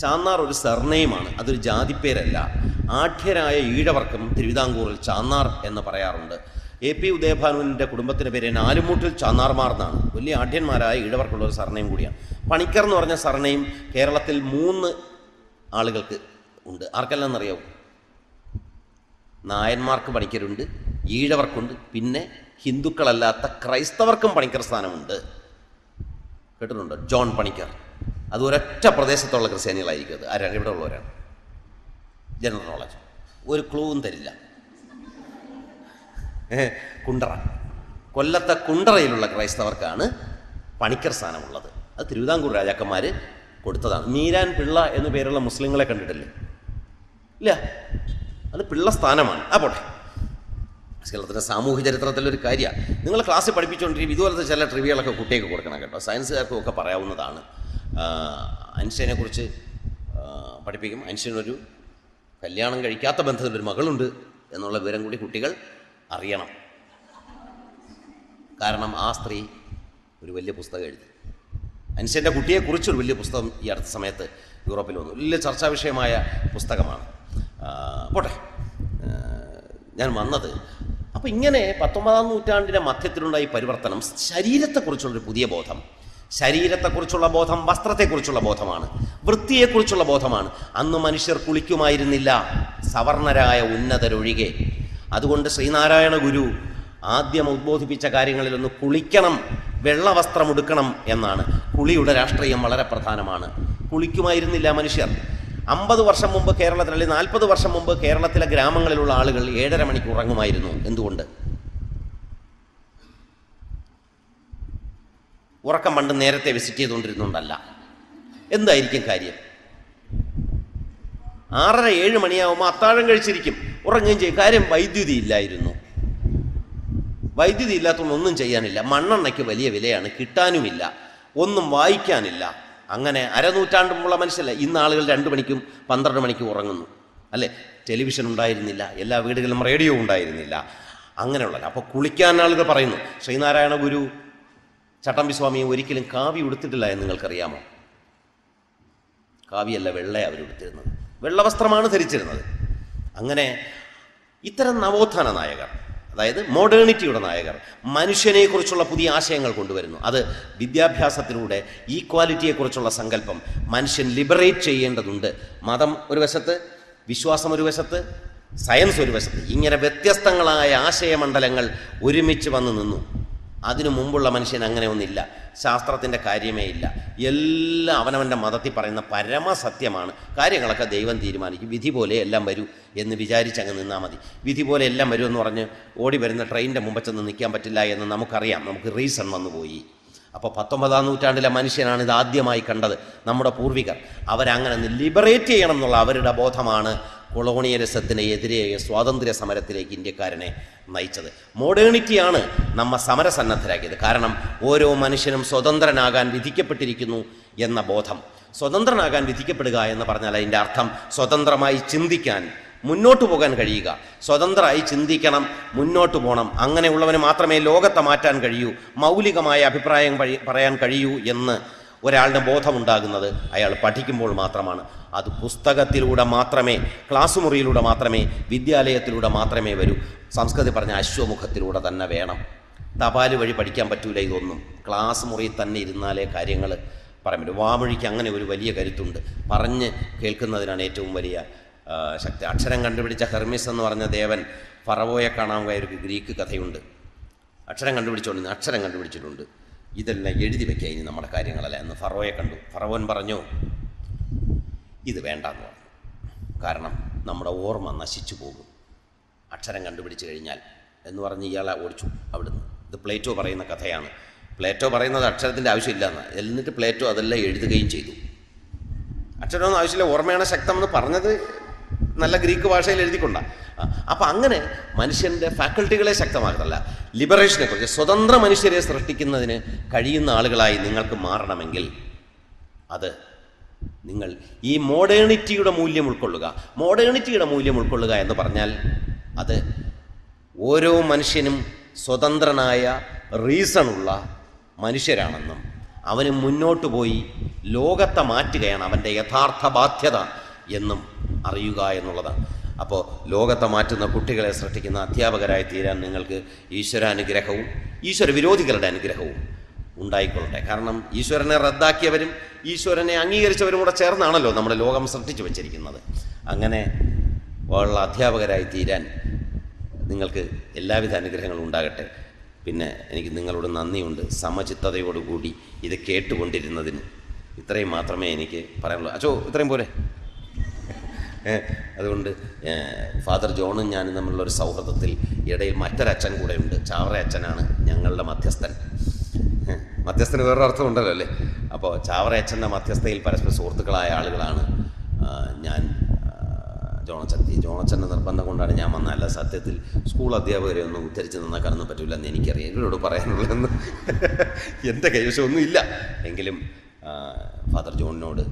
ചാന്നാർ ഒരു സർനെയിമാണ് അതൊരു ജാതിപ്പേരല്ല. ആഠ്യരായ ഈഴവർക്കും തിരുവിതാംകൂറിൽ ചാന്നാർ എന്ന് പറയാറുണ്ട്. എ പി ഉദയഭാനുവിന്റെ കുടുംബത്തിന്റെ പേര് നാലുമൂട്ടിൽ ചാന്നാർമാർ എന്നാണ്. വലിയ ആഢ്യന്മാരായ ഈഴവർക്കുള്ള ഒരു സർനെയും കൂടിയാണ്. പണിക്കർ എന്ന് പറഞ്ഞ സർനെയും കേരളത്തിൽ മൂന്ന് ആളുകൾക്ക് ഉണ്ട്. ആർക്കെല്ലാം എന്നറിയാവും നായന്മാർക്ക് പണിക്കരുണ്ട് ഈഴവർക്കുണ്ട് പിന്നെ ഹിന്ദുക്കളല്ലാത്ത ക്രൈസ്തവർക്കും പണിക്കർ സ്ഥാനമുണ്ട്. കേട്ടിട്ടുണ്ടോ? ജോൺ പണിക്കർ. അത് ഒരൊറ്റ പ്രദേശത്തുള്ള ക്രിസ്ത്യാനികളായിരിക്കും അത്. ആരാണ്? ഇവിടെ ഉള്ളവരാണ്. General knowledge. ഒരു ക്ലൂവും തരില്ല. കുണ്ടറ. കൊല്ലത്തെ കുണ്ടറയിലുള്ള ക്രൈസ്തവർക്കാണ് പണിക്കർ സ്ഥാനമുള്ളത്. അത് തിരുവിതാംകൂർ രാജാക്കന്മാർ കൊടുത്തതാണ്. മീരാൻ പിള്ള എന്നു പേരുള്ള മുസ്ലിങ്ങളെ കണ്ടിട്ടില്ലേ? ഇല്ല. അത് പിള്ള സ്ഥാനമാണ്. ആ പോട്ടെ. കേരളത്തിന്റെ സാമൂഹ്യ ചരിത്രത്തിലൊരു കാര്യമാണ്. നിങ്ങൾ ക്ലാസ്സിൽ പഠിപ്പിച്ചുകൊണ്ടിരിക്കും ഇതുപോലത്തെ ചില ട്രിവികളൊക്കെ കുട്ടികൾക്ക് കൊടുക്കണം കേട്ടോ. സയൻസുകാർക്കും ഒക്കെ പറയാവുന്നതാണ് അൻഷനെ കുറിച്ച് പഠിപ്പിക്കും. അൻഷനൊരു കല്യാണം കഴിക്കാത്ത ബന്ധത്തിലൊരു മകളുണ്ട് എന്നുള്ള വിവരം കൂടി കുട്ടികൾ അറിയണം. കാരണം ആ സ്ത്രീ ഒരു വലിയ പുസ്തകം എഴുതി. അൻഷന്റെ കുട്ടിയെക്കുറിച്ചൊരു വലിയ പുസ്തകം ഈ അടുത്ത സമയത്ത് യൂറോപ്പിൽ വന്നു. വലിയ ചർച്ചാ വിഷയമായ പുസ്തകമാണ് പോട്ടെ. ഞാൻ വന്നത്. അപ്പോൾ ഇങ്ങനെ പത്തൊമ്പതാം നൂറ്റാണ്ടിന്റെ മധ്യത്തിലുണ്ടായ പരിവർത്തനം ശരീരത്തെക്കുറിച്ചുള്ളൊരു പുതിയ ബോധം. ശരീരത്തെക്കുറിച്ചുള്ള ബോധം വസ്ത്രത്തെക്കുറിച്ചുള്ള ബോധമാണ്. വൃത്തിയെക്കുറിച്ചുള്ള ബോധമാണ്. അന്ന് മനുഷ്യർ കുളിക്കുമായിരുന്നില്ല. സവർണരായ ഉന്നതരൊഴികെ. അതുകൊണ്ട് ശ്രീനാരായണ ഗുരു ആദ്യം ഉദ്ബോധിപ്പിച്ച കാര്യങ്ങളിലൊന്ന് കുളിക്കണം വെള്ളവസ്ത്രം ഉടുക്കണം എന്നാണ്. കുളിയുടെ രാഷ്ട്രീയം വളരെ പ്രധാനമാണ്. കുളിക്കുമായിരുന്നില്ല മനുഷ്യർ. അമ്പത് വർഷം മുമ്പ് കേരളത്തിൽ അല്ലെങ്കിൽ നാൽപ്പത് വർഷം മുമ്പ് കേരളത്തിലെ ഗ്രാമങ്ങളിലുള്ള ആളുകൾ ഏഴര മണിക്ക് ഉറങ്ങുമായിരുന്നു. എന്തുകൊണ്ട്? ഉറക്കം പണ്ട് നേരത്തെ വിസിറ്റ് ചെയ്തുകൊണ്ടിരുന്നുണ്ടല്ല. എന്തായിരിക്കും കാര്യം? ആറര ഏഴ് മണിയാവുമ്പോൾ അത്താഴം കഴിച്ചിരിക്കും. ഉറങ്ങുകയും ചെയ്യും. കാര്യം വൈദ്യുതി ഇല്ലായിരുന്നു. വൈദ്യുതി ഇല്ലാത്തതുകൊണ്ട് ഒന്നും ചെയ്യാനില്ല. മണ്ണെണ്ണയ്ക്ക് വലിയ വിലയാണ്. കിട്ടാനുമില്ല. ഒന്നും വായിക്കാനില്ല. അങ്ങനെ അരനൂറ്റാണ്ടുമുള്ള മനുഷ്യല്ല ഇന്ന് ആളുകൾ രണ്ട് മണിക്കും പന്ത്രണ്ട് മണിക്കും ഉറങ്ങുന്നു. അല്ലേ? ടെലിവിഷൻ ഉണ്ടായിരുന്നില്ല. എല്ലാ വീടുകളിലും റേഡിയോ ഉണ്ടായിരുന്നില്ല. അങ്ങനെയുള്ള അപ്പോൾ കുളിക്കാൻ ആളുകൾ പറയുന്നു ശ്രീനാരായണ ഗുരു ചട്ടമ്പി സ്വാമിയെ ഒരിക്കലും കാവി ഉടുത്തിട്ടില്ല എന്ന് നിങ്ങൾക്കറിയാമോ? കാവിയല്ല വെള്ളയെ അവർ ഉടുത്തിരുന്നത്. വെള്ളവസ്ത്രമാണ് ധരിച്ചിരുന്നത്. അങ്ങനെ ഇത്തരം നവോത്ഥാന നായകർ അതായത് മോഡേണിറ്റിയുടെ നായകർ. മനുഷ്യനെക്കുറിച്ചുള്ള പുതിയ ആശയങ്ങൾ കൊണ്ടുവരുന്നു. അത് വിദ്യാഭ്യാസത്തിലൂടെ ഈക്വാലിറ്റിയെക്കുറിച്ചുള്ള സങ്കല്പം മനുഷ്യൻ ലിബറേറ്റ് ചെയ്യേണ്ടതുണ്ട്. മതം ഒരു വശത്ത് വിശ്വാസം ഒരു വശത്ത് സയൻസ് ഒരു വശത്ത്. ഇങ്ങനെ വ്യത്യസ്തങ്ങളായ ആശയമണ്ഡലങ്ങൾ ഒരുമിച്ച് വന്ന് നിന്നു. അതിനു മുമ്പുള്ള മനുഷ്യൻ അങ്ങനെ ഒന്നില്ല ശാസ്ത്രത്തിന്റെ കാര്യമേ ഇല്ല. എല്ലാം അവനവന്റെ മതത്തിൽ പറയുന്ന പരമസത്യമാണ്. കാര്യങ്ങളൊക്കെ ദൈവം തീരുമാനിക്കും. വിധി പോലെ എല്ലാം വരൂ എന്ന് വിചാരിച്ചങ്ങ് നിന്നാൽ മതി. വിധി പോലെ എല്ലാം വരും എന്ന് പറഞ്ഞ് ഓടി വരുന്ന ട്രെയിനിന്റെ മുമ്പ് ചെന്ന് നിൽക്കാൻ പറ്റില്ല എന്ന് നമുക്കറിയാം. നമുക്ക് റീസൺ വന്നുപോയി. അപ്പോൾ പത്തൊമ്പതാം നൂറ്റാണ്ടിലെ മനുഷ്യനാണ് ഇത് ആദ്യമായി കണ്ടത് നമ്മുടെ പൂർവികർ. അവരങ്ങനെ ലിബറേറ്റ് ചെയ്യണം എന്നുള്ള അവരുടെ ബോധമാണ് കൊളോണിയലിസത്തിന് എതിരെ സ്വാതന്ത്ര്യ സമരത്തിലേക്ക് ഇന്ത്യക്കാരനെ നയിച്ചത്. മോഡേണിറ്റിയാണ് നമ്മ സമരസന്നദ്ധരാക്കിയത്. കാരണം ഓരോ മനുഷ്യനും സ്വതന്ത്രനാകാൻ വിധിക്കപ്പെട്ടിരിക്കുന്നു എന്ന ബോധം. സ്വതന്ത്രനാകാൻ വിധിക്കപ്പെടുക എന്ന് പറഞ്ഞാൽ അതിന്റെ അർത്ഥം സ്വതന്ത്രമായി ചിന്തിക്കാൻ മുന്നോട്ട് പോകാൻ കഴിയുക. സ്വതന്ത്രമായി ചിന്തിക്കണം മുന്നോട്ട് പോകണം അങ്ങനെയുള്ളവന് മാത്രമേ ലോകത്തെ മാറ്റാൻ കഴിയൂ മൗലികമായ അഭിപ്രായം പറയാൻ കഴിയൂ എന്ന് ഒരാളുടെ ബോധമുണ്ടാകുന്നത് അയാൾ പഠിക്കുമ്പോൾ മാത്രമാണ്. അത് പുസ്തകത്തിലൂടെ മാത്രമേ ക്ലാസ് മുറിയിലൂടെ മാത്രമേ വിദ്യാലയത്തിലൂടെ മാത്രമേ വരൂ. സംസ്കൃതി പറഞ്ഞ അശ്വമുഖത്തിലൂടെ തന്നെ വേണം. തപാൽ വഴി പഠിക്കാൻ പറ്റൂല ഇതൊന്നും. ക്ലാസ് മുറിയിൽ തന്നെ ഇരുന്നാലേ കാര്യങ്ങൾ പറയാൻ പറ്റും വാമൊഴിക്ക് അങ്ങനെ ഒരു വലിയ കരുത്തുണ്ട്. പറഞ്ഞ് കേൾക്കുന്നതിനാണ് ഏറ്റവും വലിയ ശക്തി. അക്ഷരം കണ്ടുപിടിച്ച ഹെർമിസ് എന്ന് പറഞ്ഞ ദേവൻ ഫറവോയെ കാണാൻ ഒരു ഗ്രീക്ക് കഥയുണ്ട്. അക്ഷരം കണ്ടുപിടിച്ചുകൊണ്ട് അക്ഷരം കണ്ടുപിടിച്ചിട്ടുണ്ട്. ഇതെല്ലാം എഴുതി വെക്കുക ഇനി നമ്മുടെ കാര്യങ്ങളല്ല. എന്ന് ഫറവോയെ കണ്ടു. ഫറവോൻ പറഞ്ഞു ഇത് വേണ്ടെന്ന് പറഞ്ഞു. കാരണം നമ്മുടെ ഓർമ്മ നശിച്ചു പോകും. അക്ഷരം കണ്ടുപിടിച്ച് കഴിഞ്ഞാൽ എന്ന് പറഞ്ഞ് ഇയാളെ ഓടിച്ചു അവിടുന്ന്. ഇത് പ്ലേറ്റോ പറയുന്ന കഥയാണ്. പ്ലേറ്റോ പറയുന്നത് അക്ഷരത്തിന്റെ ആവശ്യമില്ല എന്ന് എന്നിട്ട് പ്ലേറ്റോ അതെല്ലാം എഴുതുകയും ചെയ്തു. അക്ഷരമൊന്നും ആവശ്യമില്ല. ഓർമ്മയാണ് ശക്തമെന്ന് പറഞ്ഞത്. നല്ല ഗ്രീക്ക് ഭാഷയിൽ എഴുതിക്കൊണ്ട. അപ്പം അങ്ങനെ മനുഷ്യന്റെ ഫാക്കൾട്ടികളെ ശക്തമാകത്തല്ല ലിബറേഷനെ കുറിച്ച് സ്വതന്ത്ര മനുഷ്യരെ സൃഷ്ടിക്കുന്നതിന് കഴിയുന്ന ആളുകളായി നിങ്ങൾക്ക് മാറണമെങ്കിൽ അത് നിങ്ങൾ ഈ മോഡേണിറ്റിയുടെ മൂല്യം ഉൾക്കൊള്ളുക. മോഡേണിറ്റിയുടെ മൂല്യം ഉൾക്കൊള്ളുക എന്ന് പറഞ്ഞാൽ അത് ഓരോ മനുഷ്യനും സ്വതന്ത്രനായ റീസണുള്ള മനുഷ്യരാണെന്നും അവന് മുന്നോട്ട് പോയി ലോകത്തെ മാറ്റുകയാണ് അവന്റെ യഥാർത്ഥ ബാധ്യത എന്നും അറിയുക എന്നുള്ളതാണ്. അപ്പോൾ ലോകത്തെ മാറ്റുന്ന കുട്ടികളെ സൃഷ്ടിക്കുന്ന അധ്യാപകരായി തീരാൻ നിങ്ങൾക്ക് ഈശ്വരാനുഗ്രഹവും ഈശ്വര വിരോധികളുടെ അനുഗ്രഹവും ഉണ്ടായിക്കൊള്ളട്ടെ. കാരണം ഈശ്വരനെ റദ്ദാക്കിയവരും ഈശ്വരനെ അംഗീകരിച്ചവരും കൂടെ ചേർന്നാണല്ലോ നമ്മുടെ ലോകം സൃഷ്ടിച്ചു വച്ചിരിക്കുന്നത്. അങ്ങനെ ഉള്ള അധ്യാപകരായി തീരാൻ നിങ്ങൾക്ക് എല്ലാവിധ അനുഗ്രഹങ്ങളും ഉണ്ടാകട്ടെ. പിന്നെ എനിക്ക് നിങ്ങളോട് നന്ദിയുണ്ട്. സമചിത്തതയോടുകൂടി ഇത് കേട്ടുകൊണ്ടിരുന്നതിന് ഇത്രയും മാത്രമേ എനിക്ക് പറയാനുള്ളൂ. അച്ചോ ഇത്രയും ഏ, അതുകൊണ്ട് ഫാദർ ജോണും ഞാനും തമ്മിലുള്ള ഒരു സൗഹൃദത്തിൽ ഇടയിൽ മറ്റൊരച്ഛൻ കൂടെ ഉണ്ട് ചാവറ അച്ഛനാണ് ഞങ്ങളുടെ മധ്യസ്ഥൻ. മധ്യസ്ഥന് വേറൊരു അർത്ഥമുണ്ടല്ലോ അല്ലേ? അപ്പോൾ ചാവറ അച്ഛന്റെ മധ്യസ്ഥയിൽ പരസ്പര സുഹൃത്തുക്കളായ ആളുകളാണ് ഞാൻ ഈ ജോണച്ചന്റെ നിർബന്ധം കൊണ്ടാണ് ഞാൻ വന്നതല്ല സത്യത്തിൽ സ്കൂൾ അധ്യാപകരെ ഒന്നും ഉദ്ധരിച്ച് നന്നാക്കാനൊന്നും പറ്റില്ല എന്ന് എനിക്കറിയാം. ഇവരോട് പറയാനുള്ളതെന്ന്. എന്റെ കൈവശമൊന്നും ഇല്ല എങ്കിലും ഫാദർ ജോണിനോട്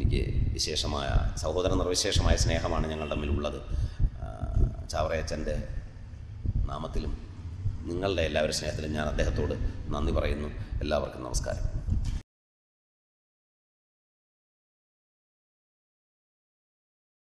എനിക്ക് വിശേഷമായ സഹോദര നിർവിശേഷമായ സ്നേഹമാണ് ഞങ്ങൾ തമ്മിലുള്ളത്. ചാവറയച്ചന്റെ നാമത്തിലും നിങ്ങളുടെ എല്ലാവരുടെ സ്നേഹത്തിലും ഞാൻ അദ്ദേഹത്തോട് നന്ദി പറയുന്നു. എല്ലാവർക്കും നമസ്കാരം.